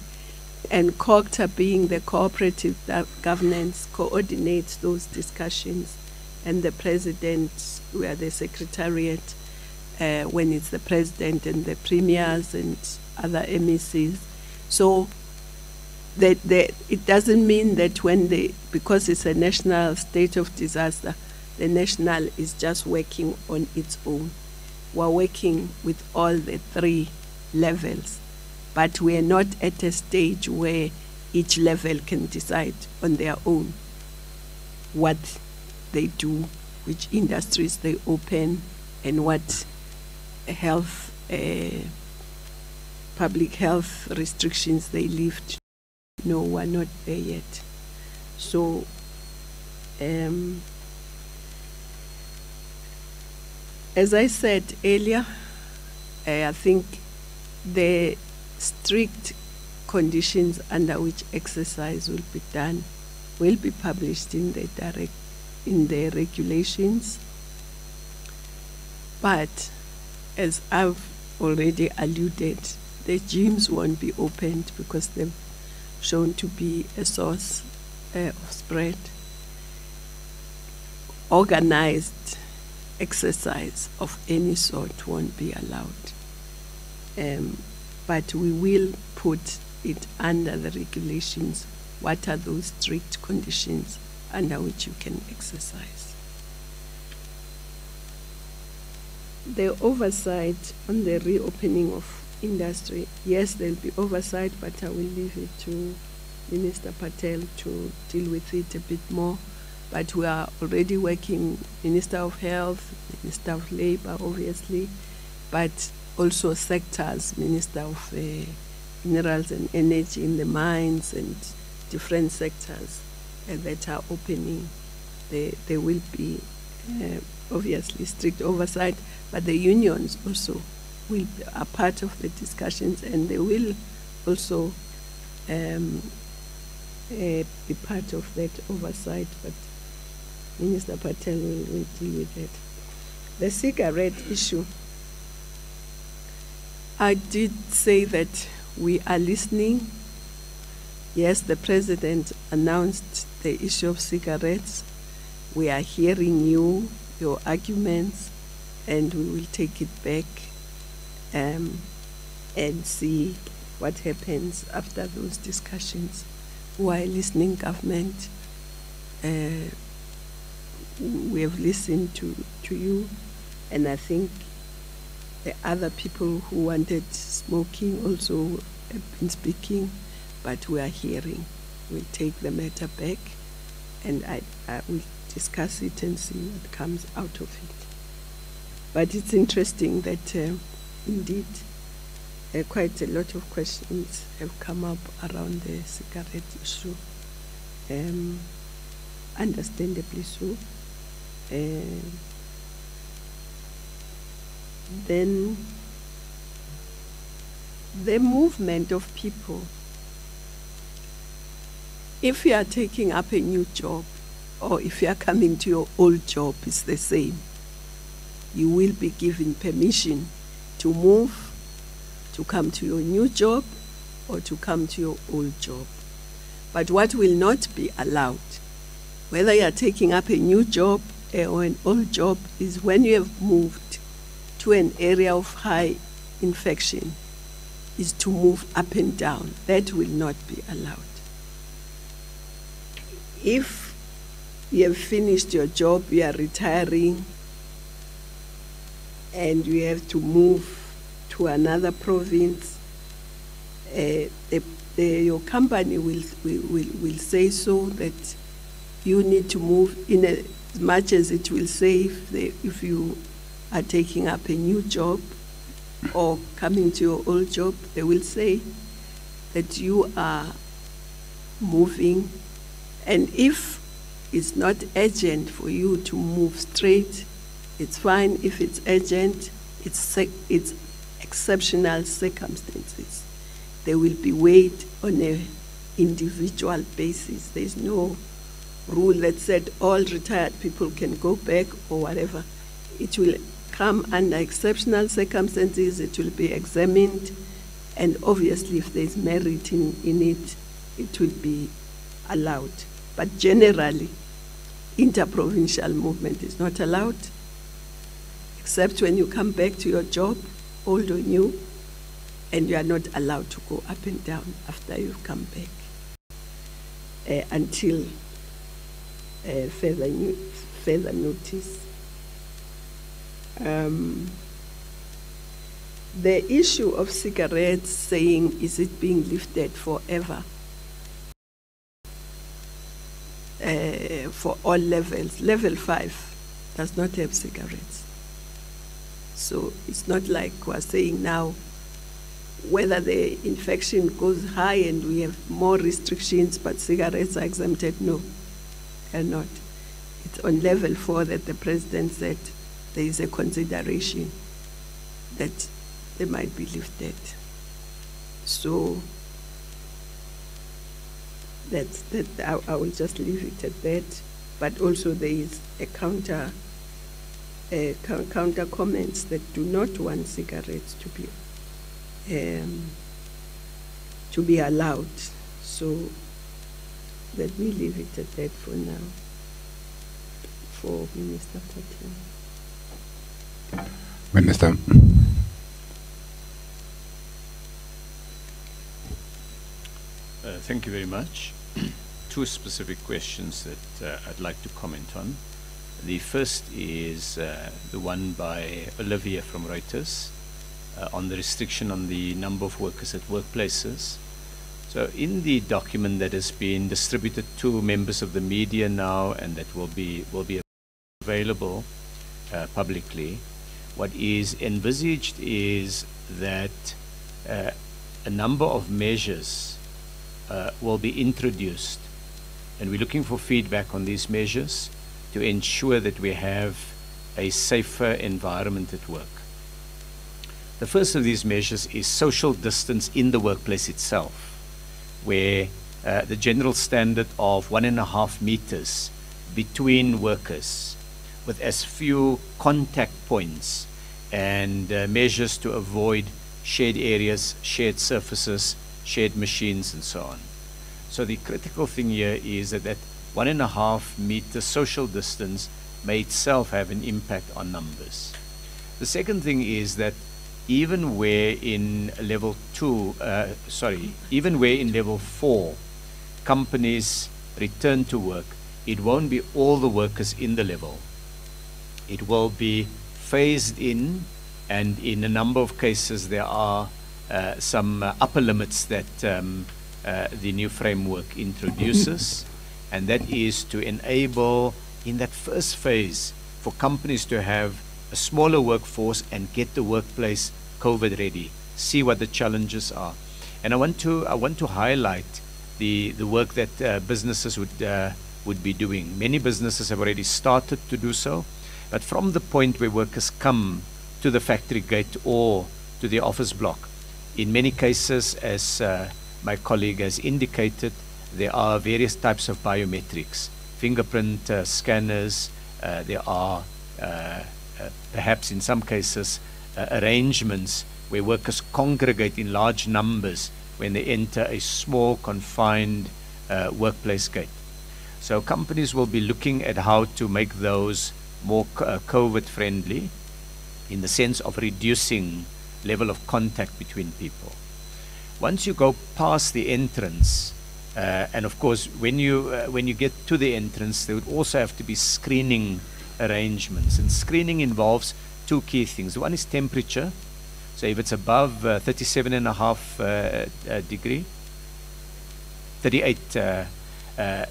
and COGTA being the cooperative governance coordinates those discussions. And the president we are the secretariat uh, when it's the president and the premiers and other MECs so that the, it doesn't mean that when they because it's a national state of disaster the national is just working on its own. We're working with all the three levels, but we are not at a stage where each level can decide on their own what they do, which industries they open, and what health, uh, public health restrictions they lift. No, we're not there yet. So, um, as I said earlier, I think the strict conditions under which exercise will be done will be published in the direct in the regulations. But as I've already alluded the gyms won't be opened because they've shown to be a source uh, of spread. Organized exercise of any sort won't be allowed um, but we will put it under the regulations. What are those strict conditions under which you can exercise? The oversight on the reopening of industry, yes, there'll be oversight, but I will leave it to Minister Patel to deal with it a bit more. But we are already working, Minister of Health, Minister of Labor, obviously, but also sectors, Minister of uh, Minerals and Energy in the mines and different sectors uh, that are opening. There, there will be uh, obviously strict oversight, but the unions also will be a part of the discussions and they will also um, uh, be part of that oversight, but Minister Patel will, will deal with that. The cigarette issue I did say that we are listening. Yes, the president announced the issue of cigarettes. We are hearing you, your arguments, and we will take it back um, and see what happens after those discussions. While listening, government, uh, we have listened to, to you, and I think the other people who wanted smoking also have been speaking, but we are hearing. We'll take the matter back, and I, I will discuss it and see what comes out of it. But it's interesting that uh, indeed uh, quite a lot of questions have come up around the cigarette issue. Um, understandably so. Uh, then the movement of people. If you are taking up a new job, or if you are coming to your old job, it's the same. You will be given permission to move, to come to your new job, or to come to your old job. But what will not be allowed, whether you are taking up a new job eh, or an old job, is when you have moved to an area of high infection, is to move up and down. That will not be allowed. If you have finished your job, you are retiring, and you have to move to another province, uh, the, the, your company will, will, will, say so that you need to move in a, as much as it will save the, if you are taking up a new job or coming to your old job, they will say that you are moving. And if it's not urgent for you to move straight, it's fine. If it's urgent, it's, it's exceptional circumstances. They will be weighed on a individual basis. There's no rule that said all retired people can go back or whatever. It will come under exceptional circumstances, it will be examined, and obviously, if there's merit in, in it, it will be allowed. But generally, interprovincial movement is not allowed, except when you come back to your job, old or new, and you are not allowed to go up and down after you've come back uh, until uh, further, further notice. Um, the issue of cigarettes saying, is it being lifted forever? Uh, for all levels. Level 5 does not have cigarettes. So it's not like we're saying now whether the infection goes high and we have more restrictions, but cigarettes are exempted. No, they're not. It's on level 4 that the president said there is a consideration that they might be lifted. So that's that. I, I will just leave it at that. But also there is a counter, uh, counter comments that do not want cigarettes to be um, to be allowed. So let me leave it at that for now. For Minister Patel. Uh, thank you very much. [clears throat] Two specific questions that uh, I'd like to comment on. The first is uh, the one by Olivia from Reuters uh, on the restriction on the number of workers at workplaces. So, in the document that has been distributed to members of the media now and that will be will be available uh, publicly, what is envisaged is that uh, a number of measures uh, will be introduced, and we're looking for feedback on these measures to ensure that we have a safer environment at work. The first of these measures is social distance in the workplace itself, where uh, the general standard of one and a half meters between workers with as few contact points and uh, measures to avoid shared areas, shared surfaces, shared machines, and so on. So the critical thing here is that that one and a half meter social distance may itself have an impact on numbers. The second thing is that even where in level two, uh, sorry, even where in level four, companies return to work, it won't be all the workers in the level. It will be phased in, and in a number of cases, there are uh, some uh, upper limits that um, uh, the new framework introduces, [coughs] and that is to enable, in that first phase, for companies to have a smaller workforce and get the workplace COVID ready. See what the challenges are. And I want to I want to highlight the the work that uh, businesses would uh, would be doing. Many businesses have already started to do so, but from the point where workers come to the factory gate or to the office block, in many cases, as uh, my colleague has indicated, there are various types of biometrics, fingerprint uh, scanners. Uh, there are uh, perhaps in some cases arrangements where workers congregate in large numbers when they enter a small confined uh, workplace gate. So companies will be looking at how to make those more uh, COVID friendly in the sense of reducing level of contact between people. Once you go past the entrance, uh, and of course when you uh, when you get to the entrance, there would also have to be screening arrangements. And screening involves two key things. One is temperature. So if it's above uh, 37 and a half uh, uh, degree, 38. Uh,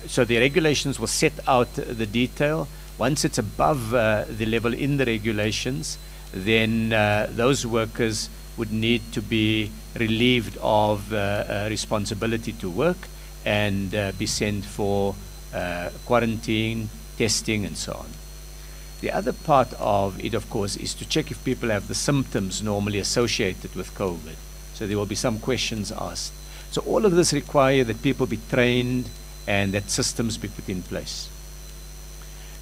so the regulations will set out the detail. Once it's above uh, the level in the regulations, then uh, those workers would need to be relieved of uh, uh, responsibility to work and be sent for quarantine, testing, and so on. The other part of it, of course, is to check if people have the symptoms normally associated with COVID. So there will be some questions asked. So all of this require that people be trained and that systems be put in place.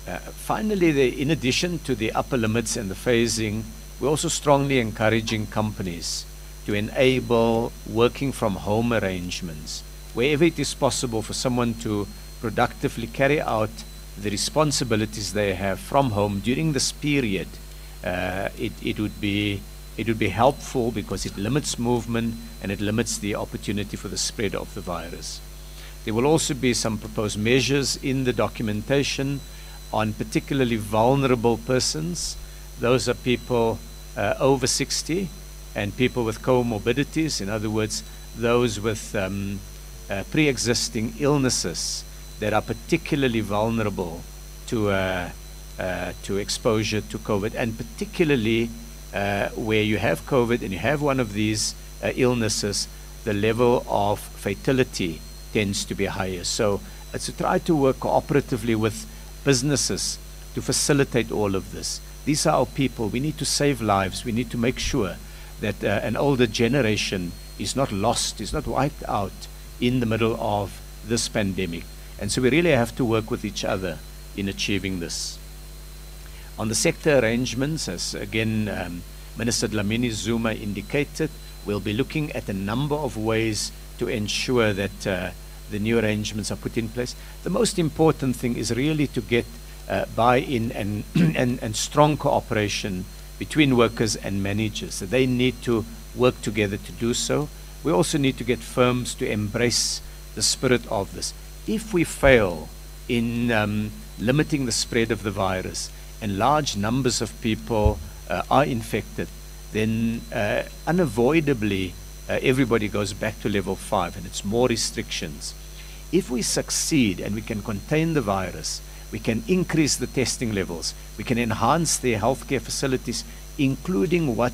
Uh, finally, the, in addition to the upper limits and the phasing, we're also strongly encouraging companies to enable working from home arrangements wherever it is possible for someone to productively carry out the responsibilities they have from home during this period, uh, it, it would be it would be helpful because it limits movement and it limits the opportunity for the spread of the virus. There will also be some proposed measures in the documentation on particularly vulnerable persons. Those are people uh, over 60 and people with comorbidities, in other words, those with um, uh, pre existing illnesses that are particularly vulnerable to, uh, uh, to exposure to COVID, and particularly uh, where you have COVID and you have one of these uh, illnesses, the level of fatality tends to be higher. So it's to try to work cooperatively with businesses to facilitate all of this. These are our people. We need to save lives. We need to make sure that uh, an older generation is not lost, is not wiped out in the middle of this pandemic. And so we really have to work with each other in achieving this. On the sector arrangements, as again um, Minister Dlamini Zuma indicated, we'll be looking at a number of ways to ensure that uh, the new arrangements are put in place. The most important thing is really to get uh, buy-in and, [clears throat] and, and strong cooperation between workers and managers. So they need to work together to do so. We also need to get firms to embrace the spirit of this if we fail in um, limiting the spread of the virus and large numbers of people uh, are infected, then uh, unavoidably uh, everybody goes back to level five and it's more restrictions. If we succeed and we can contain the virus, we can increase the testing levels, we can enhance the healthcare facilities, including what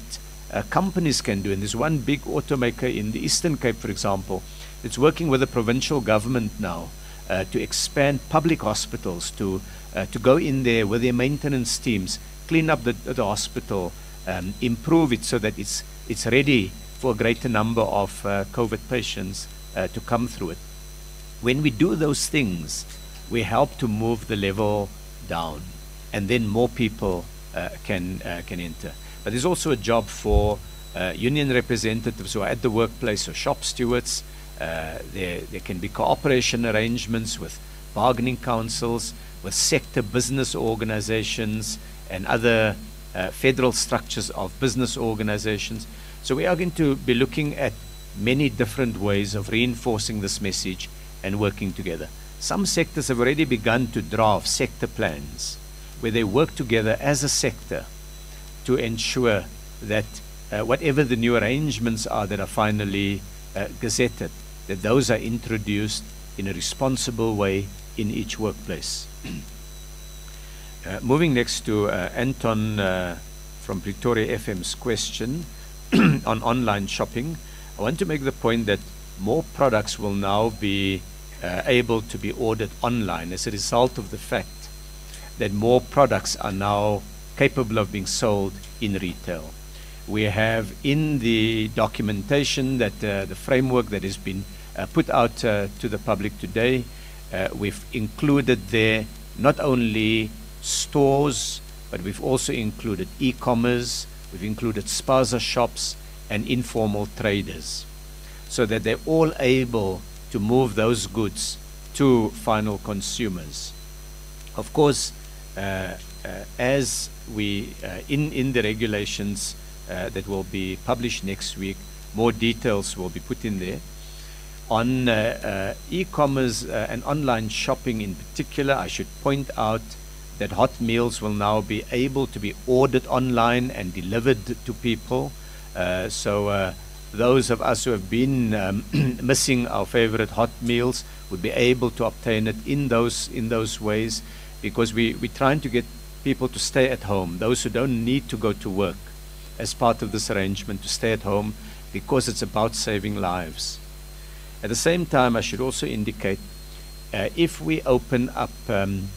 uh, companies can do. And there's one big automaker in the Eastern Cape, for example, that's working with the provincial government now uh, to expand public hospitals, to, uh, to go in there with their maintenance teams, clean up the, the hospital, um, improve it so that it's, it's ready for a greater number of uh, COVID patients uh, to come through it. When we do those things, we help to move the level down, and then more people uh, can, uh, can enter. But there's also a job for uh, union representatives who are at the workplace or shop stewards. Uh, there, there can be cooperation arrangements with bargaining councils, with sector business organizations, and other federal structures of business organizations. So we are going to be looking at many different ways of reinforcing this message and working together. Some sectors have already begun to draft sector plans where they work together as a sector to ensure that uh, whatever the new arrangements are that are finally uh, gazetted, that those are introduced in a responsible way in each workplace. [clears throat] uh, moving next to uh, Anton uh, from Pretoria FM's question [clears throat] on online shopping, I want to make the point that more products will now be uh, able to be ordered online as a result of the fact that more products are now capable of being sold in retail. We have in the documentation that uh, the framework that has been uh, put out uh, to the public today, uh, we've included there not only stores, but we've also included e-commerce, we've included spaza shops and informal traders, so that they're all able to move those goods to final consumers. Of course, uh, uh, as we uh, in in the regulations that will be published next week, more details will be put in there. On e-commerce and online shopping in particular, I should point out that hot meals will now be able to be ordered online and delivered to people. Uh, so uh, those of us who have been um, [clears throat] missing our favorite hot meals would be able to obtain it in those in those ways because we, we're trying to get people to stay at home, those who don't need to go to work as part of this arrangement to stay at home because it's about saving lives. At the same time, I should also indicate uh, if we open up um,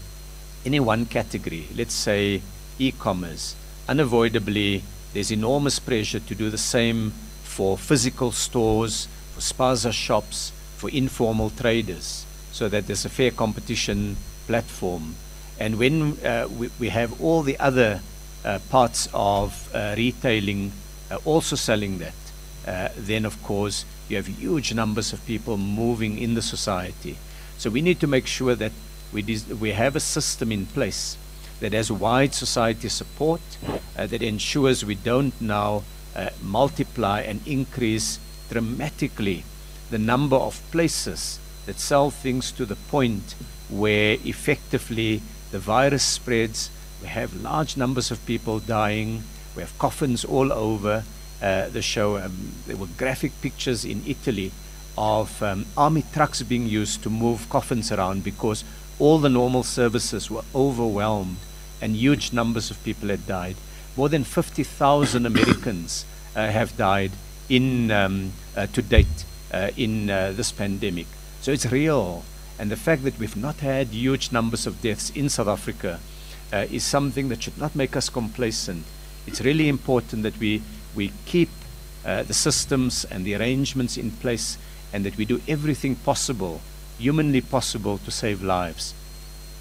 any one category, let's say e-commerce, unavoidably there's enormous pressure to do the same for physical stores, for spaza shops, for informal traders, so that there's a fair competition platform and when uh, we, we, have all the other uh, parts of uh, retailing uh, also selling that, uh, then of course you have huge numbers of people moving in the society. So we need to make sure that we, we have a system in place that has wide society support, uh, that ensures we don't now multiply and increase dramatically the number of places that sell things to the point where effectively the virus spreads. We have large numbers of people dying. We have coffins all over uh, the show. Um, there were graphic pictures in Italy of um, army trucks being used to move coffins around because all the normal services were overwhelmed and huge numbers of people had died. More than 50,000 [coughs] Americans uh, have died in um, uh, to date uh, in uh, this pandemic. So it's real. And the fact that we've not had huge numbers of deaths in South Africa uh, is something that should not make us complacent. It's really important that we, we keep uh, the systems and the arrangements in place and that we do everything possible, humanly possible, to save lives.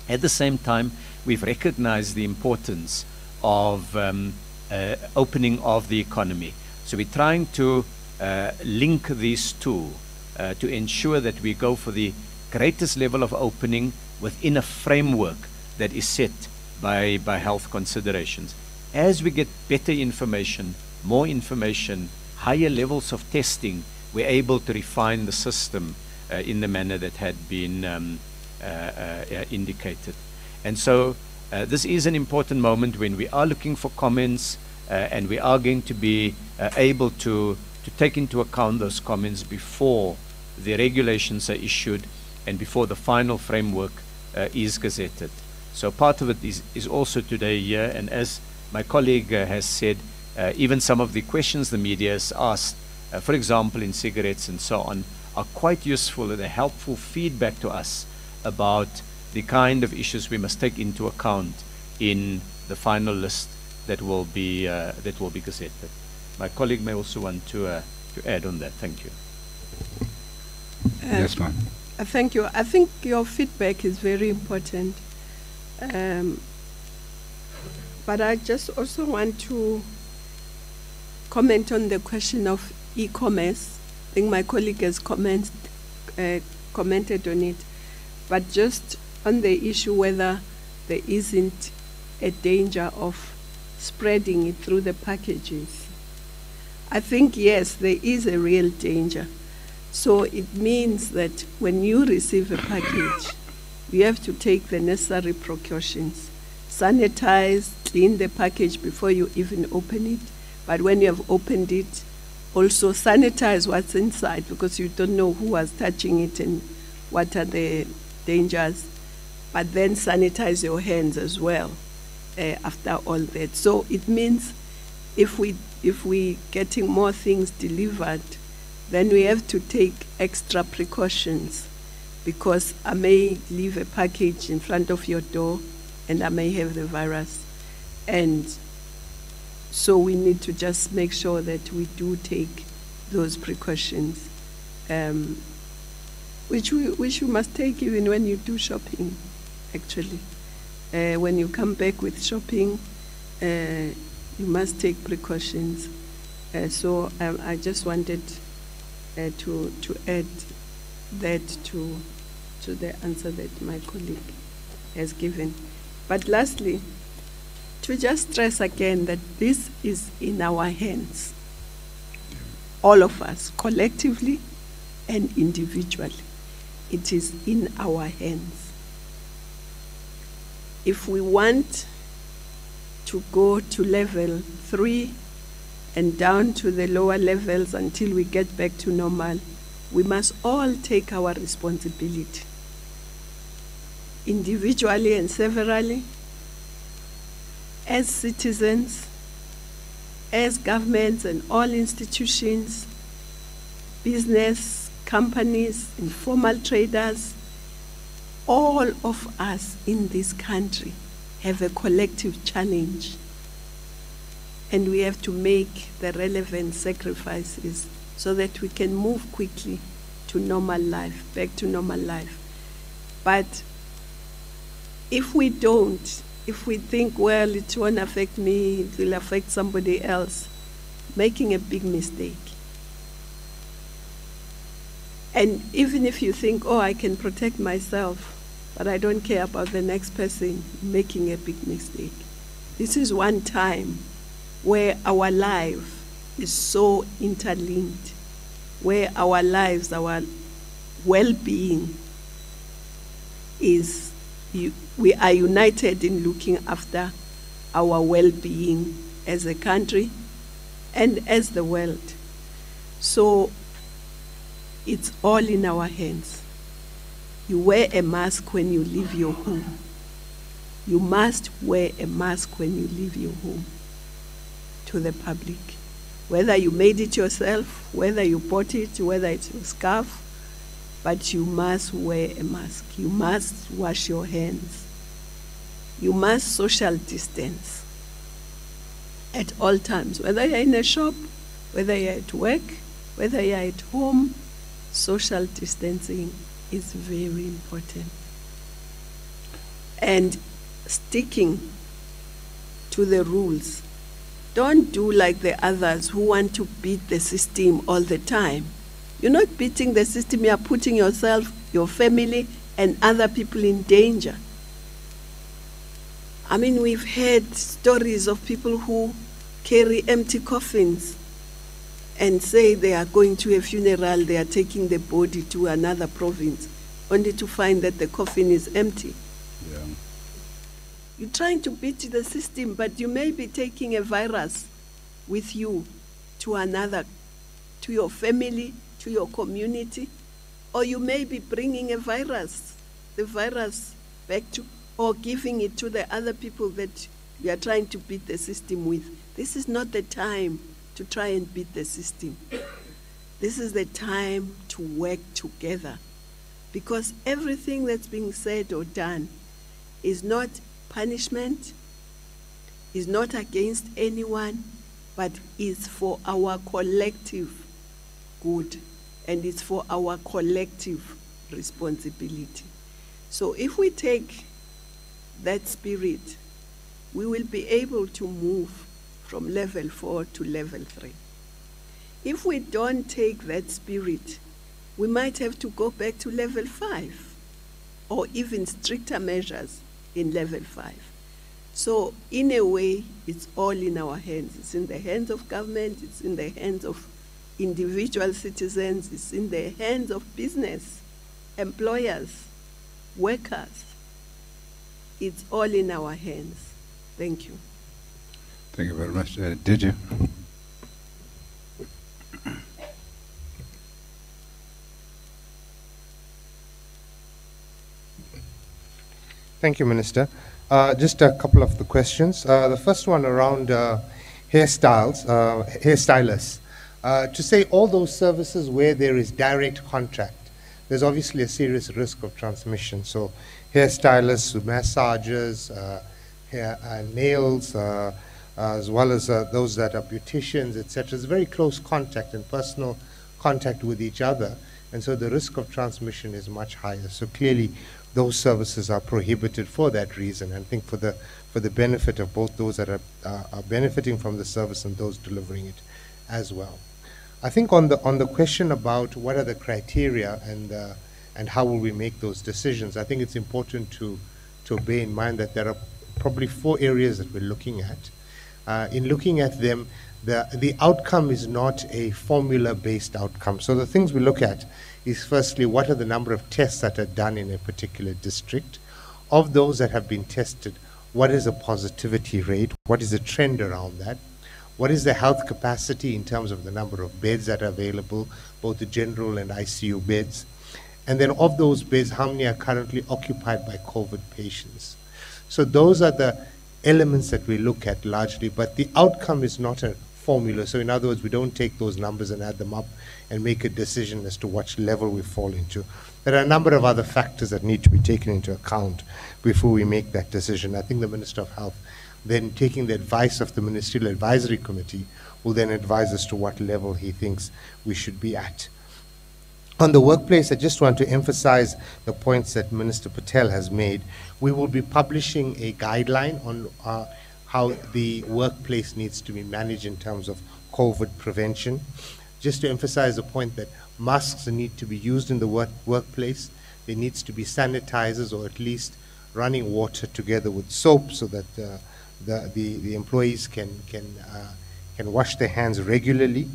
At the same time, we've recognized the importance of um, uh, opening of the economy. So we're trying to uh, link these two uh, to ensure that we go for the greatest level of opening within a framework that is set by, by health considerations. As we get better information, more information, higher levels of testing, we're able to refine the system in the manner that had been um, uh, uh, indicated. And so uh, this is an important moment when we are looking for comments uh, and we are going to be uh, able to, to take into account those comments before the regulations are issued and before the final framework uh, is gazetted. So part of it is, is also today here, and as my colleague uh, has said, uh, even some of the questions the media has asked, uh, for example, in cigarettes and so on, are quite useful and a helpful feedback to us about the kind of issues we must take into account in the final list that will be uh, that will be gazetted. My colleague may also want to uh, to add on that. Thank you. yes, ma'am. Uh, thank you. I think your feedback is very important. Um, but I just also want to comment on the question of e-commerce. I think my colleague has uh, commented on it, but just on the issue whether there isn't a danger of spreading it through the packages. I think yes, there is a real danger. So it means that when you receive a package, you have to take the necessary precautions. Sanitize, clean the package before you even open it. But when you have opened it, also sanitize what's inside because you don't know who was touching it and what are the dangers. But then sanitize your hands as well uh, after all that. So it means if we if we getting more things delivered, then we have to take extra precautions because I may leave a package in front of your door and I may have the virus. And so we need to just make sure that we do take those precautions, um, which, we, which you must take even when you do shopping, actually. Uh, when you come back with shopping, uh, you must take precautions. Uh, so um, I just wanted uh, to, to add that to, to the answer that my colleague has given. But lastly, to just stress again that this is in our hands, all of us, collectively and individually. It is in our hands. If we want to go to level three and down to the lower levels until we get back to normal, we must all take our responsibility, individually and severally, as citizens, as governments and all institutions, business, companies, informal traders, all of us in this country have a collective challenge. And we have to make the relevant sacrifices so that we can move quickly to normal life, back to normal life. But if we don't, if we think, well, it won't affect me, it will affect somebody else, making a big mistake. And even if you think, oh, I can protect myself, but I don't care about the next person, making a big mistake. This is one time where our life is so interlinked, where our lives, our well being is, we are united in looking after our well being as a country and as the world. So it's all in our hands. You wear a mask when you leave your home. You must wear a mask when you leave your home to the public. Whether you made it yourself, whether you bought it, whether it's a scarf, but you must wear a mask. You must wash your hands. You must social distance at all times, whether you're in a shop, whether you're at work, whether you're at home, social distancing is very important. And sticking to the rules. Don't do like the others who want to beat the system all the time. You're not beating the system, you're putting yourself, your family, and other people in danger. I mean, we've heard stories of people who carry empty coffins and say they are going to a funeral, they are taking the body to another province, only to find that the coffin is empty. Yeah. You're trying to beat the system, but you may be taking a virus with you to another, to your family, to your community, or you may be bringing a virus, the virus back to, or giving it to the other people that you are trying to beat the system with. This is not the time to try and beat the system. This is the time to work together because everything that's being said or done is not punishment, is not against anyone, but is for our collective good and it's for our collective responsibility. So if we take that spirit, we will be able to move from level four to level three. If we don't take that spirit, we might have to go back to level five or even stricter measures in level five. So, in a way, it's all in our hands. It's in the hands of government, it's in the hands of individual citizens, it's in the hands of business, employers, workers. It's all in our hands. Thank you. Thank you very much. Uh, did you? Thank you, Minister. Uh, just a couple of the questions. Uh, the first one around uh, hairstyles, uh, hairstylists. Uh, to say all those services where there is direct contact, there's obviously a serious risk of transmission. So, hairstylists, massagers, uh, hair, nails, as well as those that are beauticians, etc. It's very close contact and personal contact with each other, and so the risk of transmission is much higher. So clearly, those services are prohibited for that reason. And I think for the for the benefit of both those that are, uh, are benefiting from the service and those delivering it as well. I think on the on the question about what are the criteria and uh, and how will we make those decisions, I think it's important to to bear in mind that there are probably four areas that we're looking at. Uh, in looking at them, the the outcome is not a formula-based outcome. So the things we look at is firstly, what are the number of tests that are done in a particular district? Of those that have been tested, what is the positivity rate? What is the trend around that? What is the health capacity in terms of the number of beds that are available, both the general and ICU beds? And then of those beds, how many are currently occupied by COVID patients? So those are the elements that we look at largely, but the outcome is not a formula. So in other words, we don't take those numbers and add them up and make a decision as to what level we fall into. There are a number of other factors that need to be taken into account before we make that decision. I think the Minister of Health, then taking the advice of the Ministerial Advisory Committee, will then advise us to what level he thinks we should be at. On the workplace, I just want to emphasize the points that Minister Patel has made. We will be publishing a guideline on uh, how the workplace needs to be managed in terms of COVID prevention just to emphasize the point that masks need to be used in the work workplace. There needs to be sanitizers or at least running water together with soap so that uh, the, the, the, employees can, can, uh, can wash their hands regularly.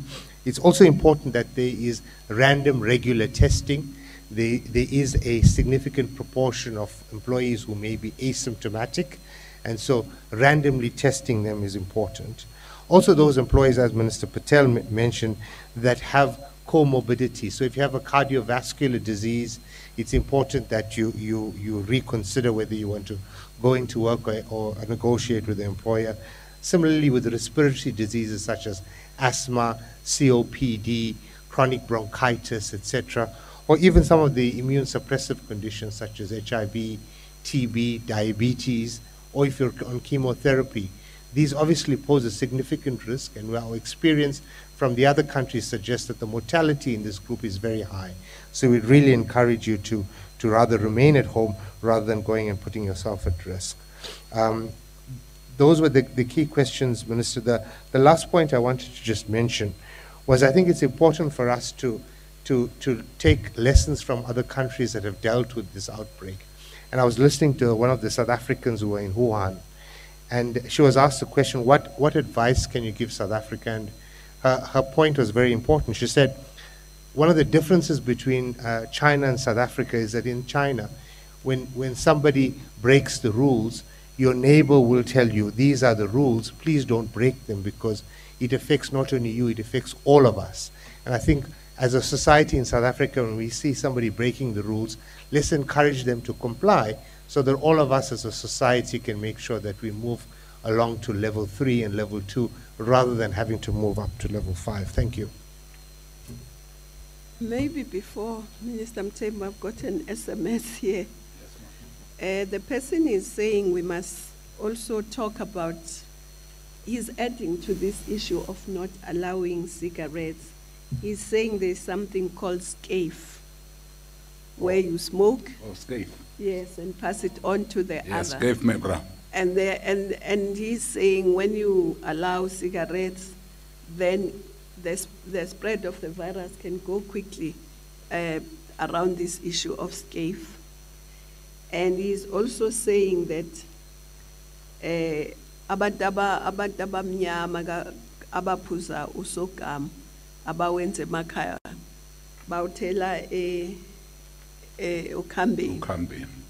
It's also important that there is random regular testing. There, there is a significant proportion of employees who may be asymptomatic, and so randomly testing them is important. Also, those employees, as Minister Patel mentioned, that have comorbidity. So if you have a cardiovascular disease, it's important that you, you, you reconsider whether you want to go into work or, or negotiate with the employer. Similarly, with respiratory diseases such as asthma, COPD, chronic bronchitis, etc., or even some of the immune suppressive conditions such as HIV, TB, diabetes, or if you're on chemotherapy, these obviously pose a significant risk, and our experience from the other countries suggests that the mortality in this group is very high. So we'd really encourage you to, to rather remain at home rather than going and putting yourself at risk. Um, those were the, the key questions, Minister. The, the last point I wanted to just mention was I think it's important for us to, to, to take lessons from other countries that have dealt with this outbreak. And I was listening to one of the South Africans who were in Wuhan, and she was asked the question, what, what advice can you give South Africa? And her, her point was very important. She said, one of the differences between uh, China and South Africa is that in China, when, when somebody breaks the rules, your neighbor will tell you, these are the rules, please don't break them because it affects not only you, it affects all of us. And I think as a society in South Africa, when we see somebody breaking the rules, let's encourage them to comply so that all of us as a society can make sure that we move along to level three and level two rather than having to move up to level five. Thank you. Maybe before Minister Mthembu, I've got an SMS here. uh, the person is saying we must also talk about, he's adding to this issue of not allowing cigarettes. He's saying there's something called SCAFE, where you smoke. Oh, SCAFE. Yes, and pass it on to the yes, other. SCAFE member. And, there, and, and he's saying when you allow cigarettes, then the, the spread of the virus can go quickly uh, around this issue of scaife. And he's also saying that eh abantu aba- abantu abamnyama ka- abaphuza usogam abawenze emakhaya bawuthela eh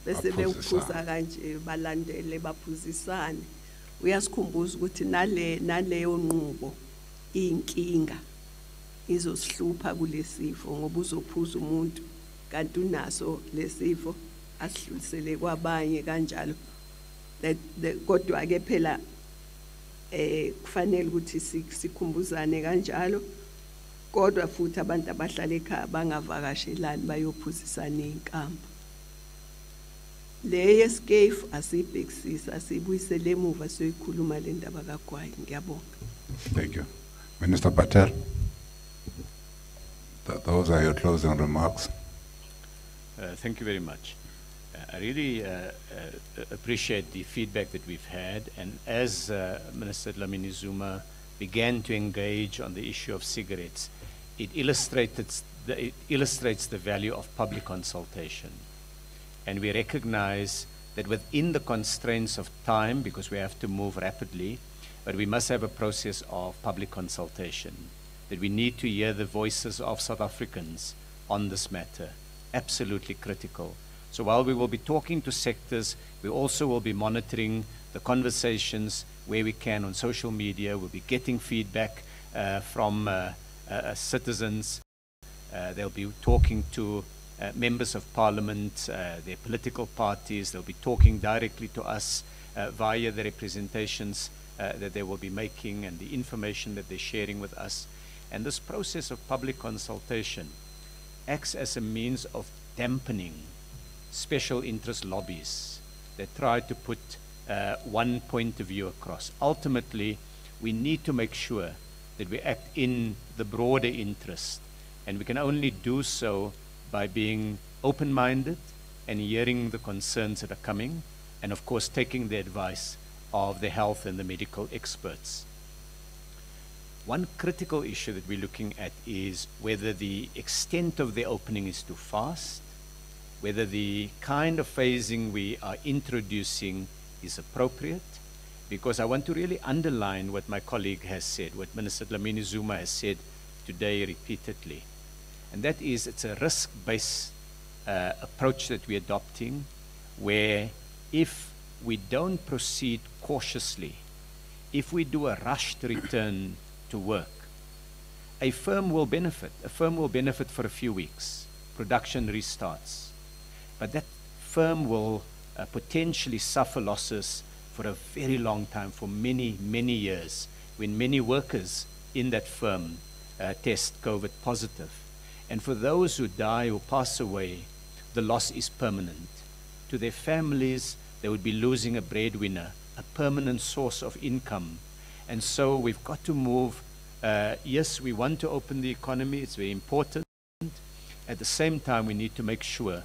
bese bewuphuza kanje balandele baphuzisane. Uyasikhumbuza ukuthi nale naleyo nqubo inkinga izosihlupha kulesifo ngoba uzophuza umuntu kanti unaso lesifo asidlulisele kwabanye kanjalo. Kodwa ke phela eh kufanele ukuthi si- sikhumbuzane kanjalo kodwa futhi abantu abahlala ekhaya bangavakashelani bayophuzisana inkamba le yescafe asibhekisisa asibuyisele emuva siyoyikhuluma le ndaba kagwayi. Ngiyabonga. Thank you. Minister Patel. Th- Those are your closing remarks. Uh, Thank you very much. Uh, I really uh, uh, appreciate the feedback that we've had, and as uh, Minister Dlamini Zuma began to engage on the issue of cigarettes, it illustrated the, it illustrates the value of public consultation. And we recognize that within the constraints of time, because we have to move rapidly, but we must have a process of public consultation, that we need to hear the voices of South Africans on this matter. Absolutely critical. So while we will be talking to sectors, we also will be monitoring the conversations where we can on social media. We'll be getting feedback uh, from uh, uh, citizens. Uh, they'll be talking to uh, members of parliament, uh, their political parties. They'll be talking directly to us via the representations uh, that they will be making and the information that they're sharing with us. And this process of public consultation acts as a means of dampening special interest lobbies that try to put uh, one point of view across. Ultimately, we need to make sure that we act in the broader interest, and we can only do so by being open minded and hearing the concerns that are coming, and of course, taking the advice of the health and the medical experts. One critical issue that we're looking at is whether the extent of the opening is too fast, whether the kind of phasing we are introducing is appropriate, because I want to really underline what my colleague has said, what Minister Dlamini Zuma has said today repeatedly. And that is it's a risk based uh, approach that we're adopting, where if we don't proceed cautiously, if we do a rushed return to work, a firm will benefit. A firm will benefit for a few weeks. Production restarts. But that firm will uh, potentially suffer losses for a very long time, for many, many years, when many workers in that firm uh, test COVID positive. And for those who die or pass away, the loss is permanent. To their families, they would be losing a breadwinner, a permanent source of income. And so we've got to move. Uh, yes, we want to open the economy, it's very important. At the same time, we need to make sure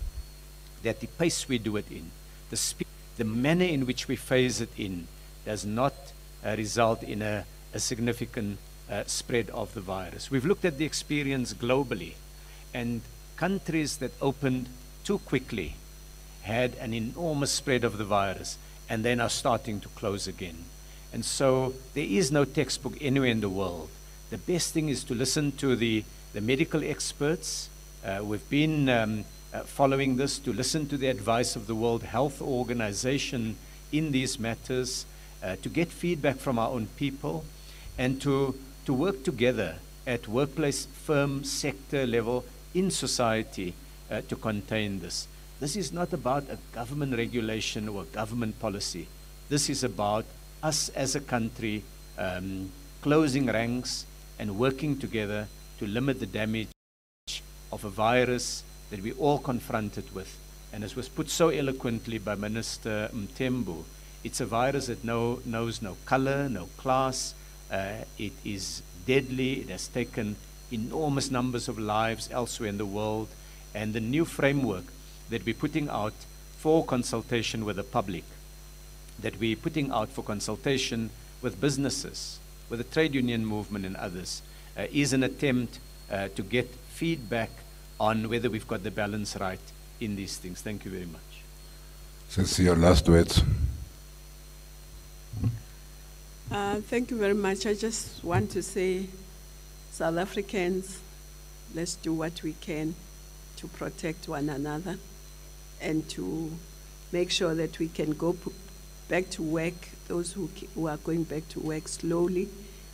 that the pace we do it in, the, spe- the manner in which we phase it in, does not uh, result in a, a significant uh, spread of the virus. We've looked at the experience globally, and countries that opened too quickly had an enormous spread of the virus and then are starting to close again. And so there is no textbook anywhere in the world. The best thing is to listen to the, the medical experts. Uh, we've been um, uh, following this to listen to the advice of the World Health Organization in these matters, uh, to get feedback from our own people, and to, to work together at workplace, firm, sector level in society uh, to contain this. This is not about a government regulation or a government policy. This is about us as a country um, closing ranks and working together to limit the damage of a virus that we all confronted with. And as was put so eloquently by Minister Mtembu, it's a virus that no, knows no color, no class. Uh, it is deadly. It has taken enormous numbers of lives elsewhere in the world. And the new framework that we're putting out for consultation with the public, that we're putting out for consultation with businesses, with the trade union movement and others, uh, is an attempt uh, to get feedback on whether we've got the balance right in these things. Thank you very much. Since your last words. Uh, thank you very much. I just want to say, South Africans, let's do what we can to protect one another and to make sure that we can go back to work, those who, who are going back to work slowly,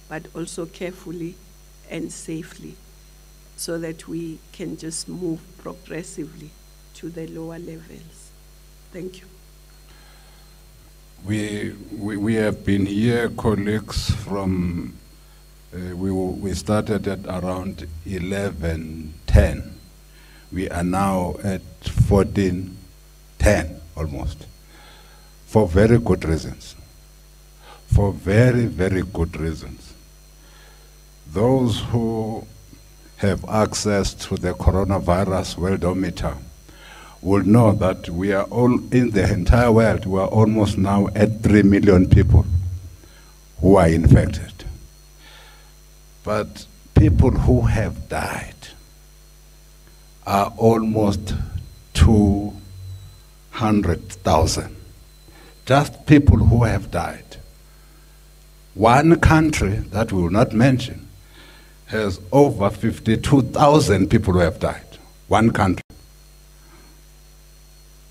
but also carefully and safely, so that we can just move progressively to the lower levels. Thank you. We, we, we have been here, colleagues, from, uh, we, we started at around 11.10. We are now at 14.10 almost, for very good reasons. For very, very good reasons. Those who have access to the coronavirus worldometer will know that we are all in the entire world, we are almost now at 3 million people who are infected. But people who have died are almost 200,000. Just people who have died. One country that we will not mention has over 52,000 people who have died. One country.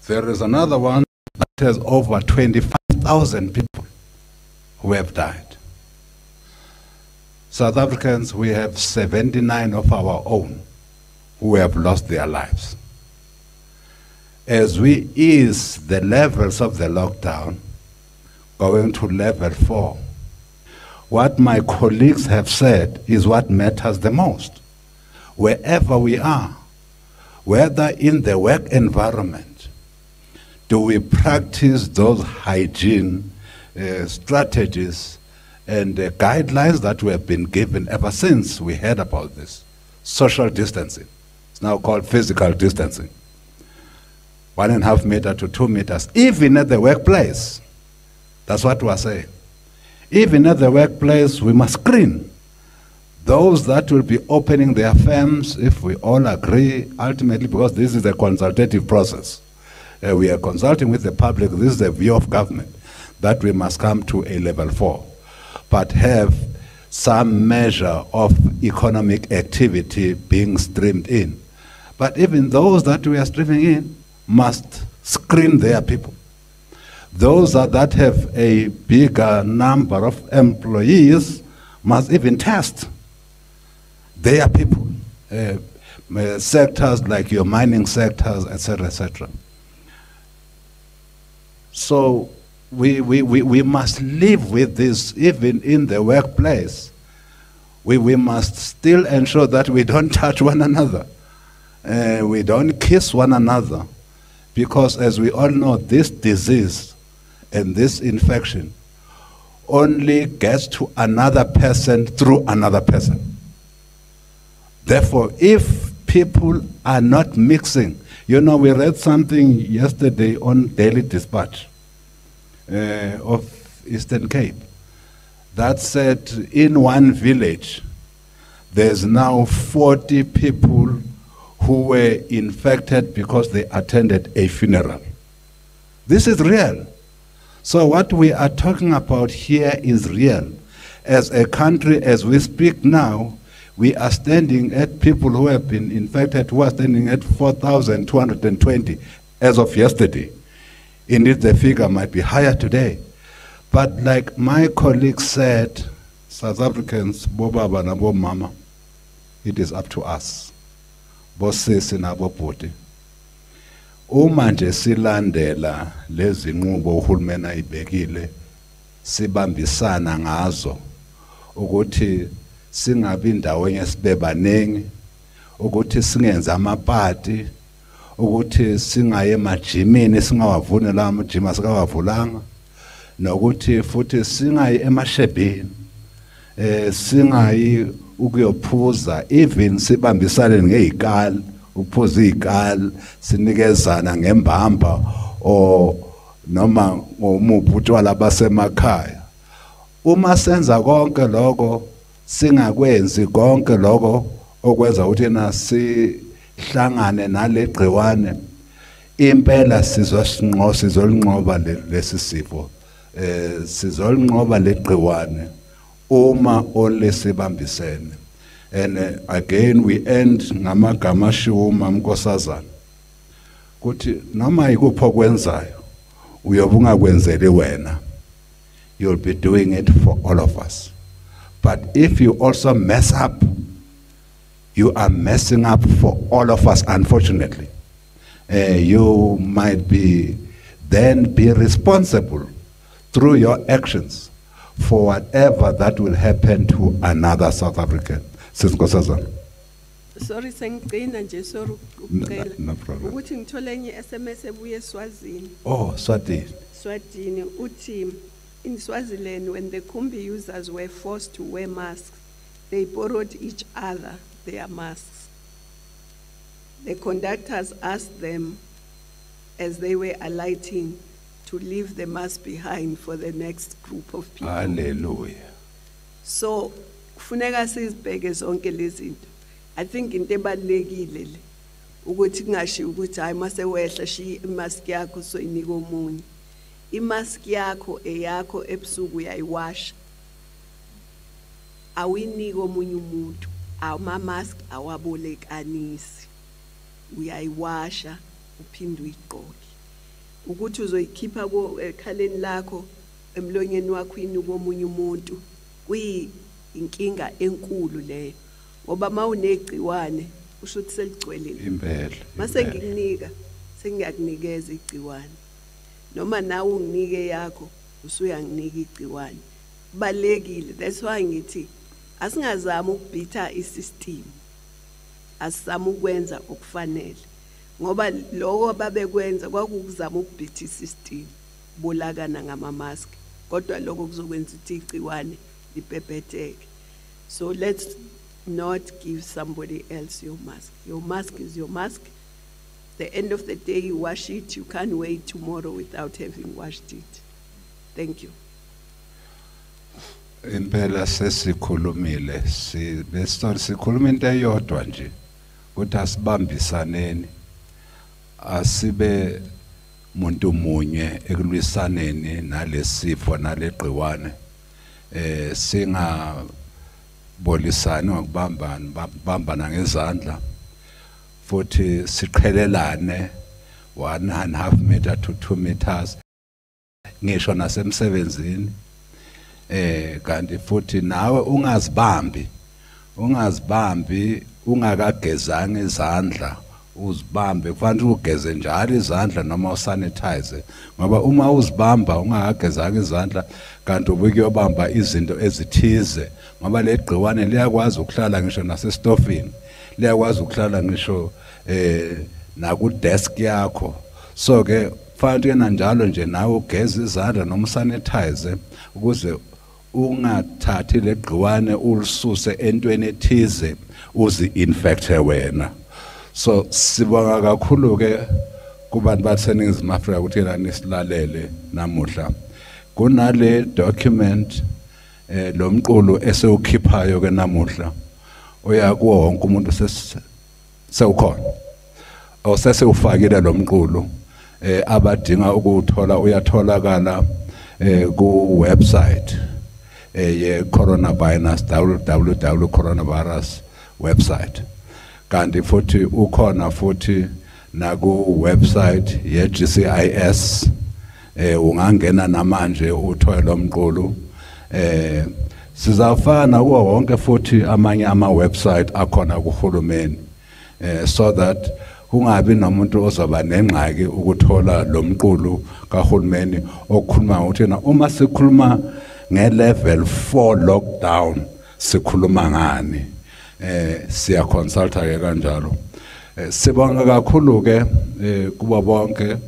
There is another one that has over 25,000 people who have died. South Africans, we have 79 of our own who have lost their lives. As we ease the levels of the lockdown, going to level four, what my colleagues have said is what matters the most. Wherever we are, whether in the work environment, do we practice those hygiene uh, strategies and uh, guidelines that we have been given ever since we heard about this? Social distancing. It's now called physical distancing. One and a half meter to two meters, even at the workplace. That's what we're saying. Even at the workplace, we must screen those that will be opening their firms if we all agree, ultimately, because this is a consultative process. Uh, we are consulting with the public. This is the view of government that we must come to a level four, but have some measure of economic activity being streamed in. But even those that we are streaming in must screen their people. Those that, have a bigger number of employees must even test their people. Uh, uh, sectors like your mining sectors, etc., etc. So we, we, we, we must live with this even in the workplace. We, we must still ensure that we don't [laughs] touch one another. Uh, we don't kiss one another. Because as we all know, this disease and this infection only gets to another person through another person. Therefore, if people are not mixing, you know, we read something yesterday on Daily Dispatch uh, of Eastern Cape that said in one village, there's now 40 people who were infected because they attended a funeral. This is real. So, what we are talking about here is real. As a country, as we speak now, we are standing at people who have been infected who are standing at 4,220 as of yesterday. Indeed, the figure might be higher today. But like my colleague said, South Africans, and Mama, it is up to us. Bosisi nabo bhuti. Uma nje silandela lezi nqubo uhulumeni ayibekile sibambisana ngazo ukuthi singabi ndawonye sibe baningi ukuthi singenze amapati ukuthi singaye emajimini singawavuni la amajima sikawavulanga nokuthi futhi singayi emashebheni eh singayi ukuyophuza even sibambisane ngezikali ukuphuza izikali sinikezana ngembamba o noma ngomuphi utshwala basemakhaya uma senza konke lokho singakwenzi konke lokho okwenza ukuthi na sihlangane nalegciwane impela sizosinqo sizolinqoba lesi sifo eh sizolinqoba legciwane uma olesibambisene. And uh, again we end ngamagama ashuma mnkosazana kuthi noma ikuphi okwenzayo uyobe ungakwenzeli wena. You'll be doing it for all of us. But if you also mess up you are messing up for all of us unfortunately. Uh, you might be then be responsible through your actions for whatever that will happen to another South African. Sinkosazana. sorry sengigcina nje sorry No- ukucela no problem. ukuthi ngithole enye SMS ebuye eswazini Oh, Swati. Swatini uthi in Swaziland when the kombi users were forced to wear masks they borrowed each other their masks the conductors asked them as they were alighting to leave the mask behind for the next group of people. Hallelujah. so kufuneka sizibheke zonke lezi zinto. I think into ebalekile le ukuthi kungashi ukuthi hayi mase wehla shi imask yakho soyinika omunye. Imask yakho eyakho ebusuku uyayiwasha. Awuyiniki omunye umuntu. Ama mask awabolekanisi. Uyayiwasha uphinde uyigqoke. Ukuthi uzoyikhipha ekhaleni lakho emlonyeni wakho inika omunye umuntu. Kuyinkinga enkulu leyo ngoba mawunegciwane usho ukuthi seligcwelile. Impela. mase ngikunika sengiyakunikeza igciwane. Noma nawe unginike yakho usuyanginika igciwane. Balekile that's why ngithi asingazami ukubhitha isystem. Asizama ukwenza okufanele. Ngoba lokho babekwenza kwakukuzama ukubhitha isystem bolakana ngama-mask kodwa lokho kuzokwenza ukuthi igciwane libhebhetheke. So let's not give somebody else your mask. Your mask is your mask. The end of the day you wash it. You can't wait tomorrow without having washed it. Thank you. Impela sesikhulumile. Si besori sikhuluma into eyodwa nje ukuthi asibambisaneni. Asibe muntu munye ekulwisaneni nalesifo nalegciwane eh singa bolisani ngokubambana babambana ngezandla futhi siqhelelane 1 and half meter to 2 meters ngisho nasemsebenzini eh kanti futhi nawe ungazibambi ungazibambi ungakagezanga izandla. Uzibambe kufanele ugeze njalo izandla noma usanitize ngoba uma uzibamba ungakagezanga izandla kanti ubukuyobamba izinto ezithize ngoba le gciwane liyakwazi ukuhlala ngisho nasestofini liyakwazi ukuhlala ngisho eh naku desk yakho. So ke kufanele na njalo nje nawe ugeze izandla noma usanitize ukuze ungathathi legciwane ulisuse entweni ethize uzi infecte wena. So sibonga kakhulu ke kubantu baseningizimu Afrika ukuthi la nisilalele namuhla. Kunale document eh lo mqulu esewukhiphayo ke namuhla uya kuwo wonke umuntu sewukhona osesewufakile lo mqulu eh abadinga ukuthola uyatholakala eh ku website eh ye coronavirus www.coronavirus website. Kanti futhi ukhona futhi naku website ye GCIS eh ungangena namanje uthole lo mqulu. Eh sizafana kuwo wonke futhi amanye ama website akhona kuhulumeni. Eh so that kungabi nomuntu ozoba nengxaki ukuthola lo mqulu kahulumeni okukhuluma ukuthi na uma sikhuluma nge-level 4 lockdown sikhuluma ngani? Eh siya consulta ke kanjalo Eh, sibonga kakhulu ke eh, kuba bonke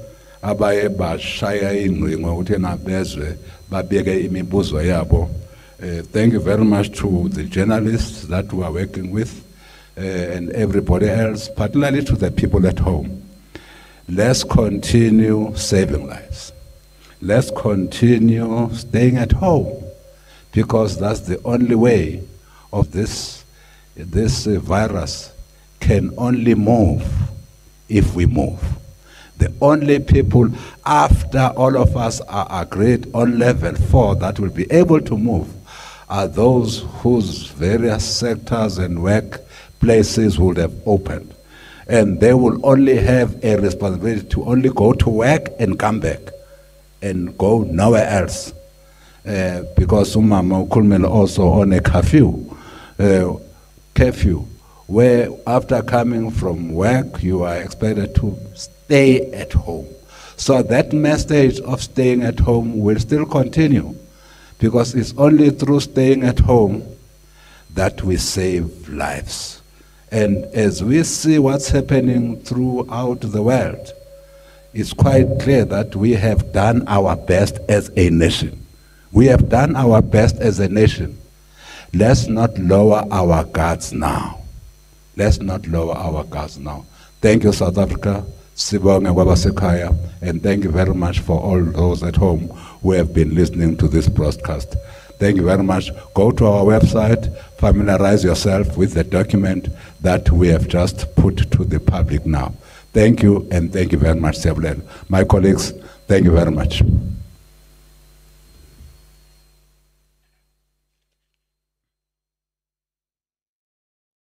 abaye bashaya ingcingo ukuthi na bezwe babeke imibuzo yabo Eh, thank you very much to the journalists that we are working with uh, and everybody else, particularly to the people at home. Let's continue saving lives. let's continue staying at home because that's the only way of this, this virus can only move if we move. The only people after all of us are agreed on level four that will be able to move are those whose various sectors and workplaces would have opened. And they will only have a responsibility to only go to work and come back and go nowhere else. Uh, because umama ukhulumela also on a curfew, uh, curfew, where after coming from work you are expected to stay at home. So that message of staying at home will still continue because it's only through staying at home that we save lives. And as we see what's happening throughout the world, it's quite clear that we have done our best as a nation. We have done our best as a nation. Let's not lower our guards now. Let's not lower our guards now. Thank you, South Africa. Sibonge Wabasekhaya, and thank you very much for all those at home who have been listening to this broadcast. Thank you very much. Go to our website, familiarize yourself with the document that we have just put to the public now. Thank you, and thank you very much, Seblen. My colleagues, thank you very much.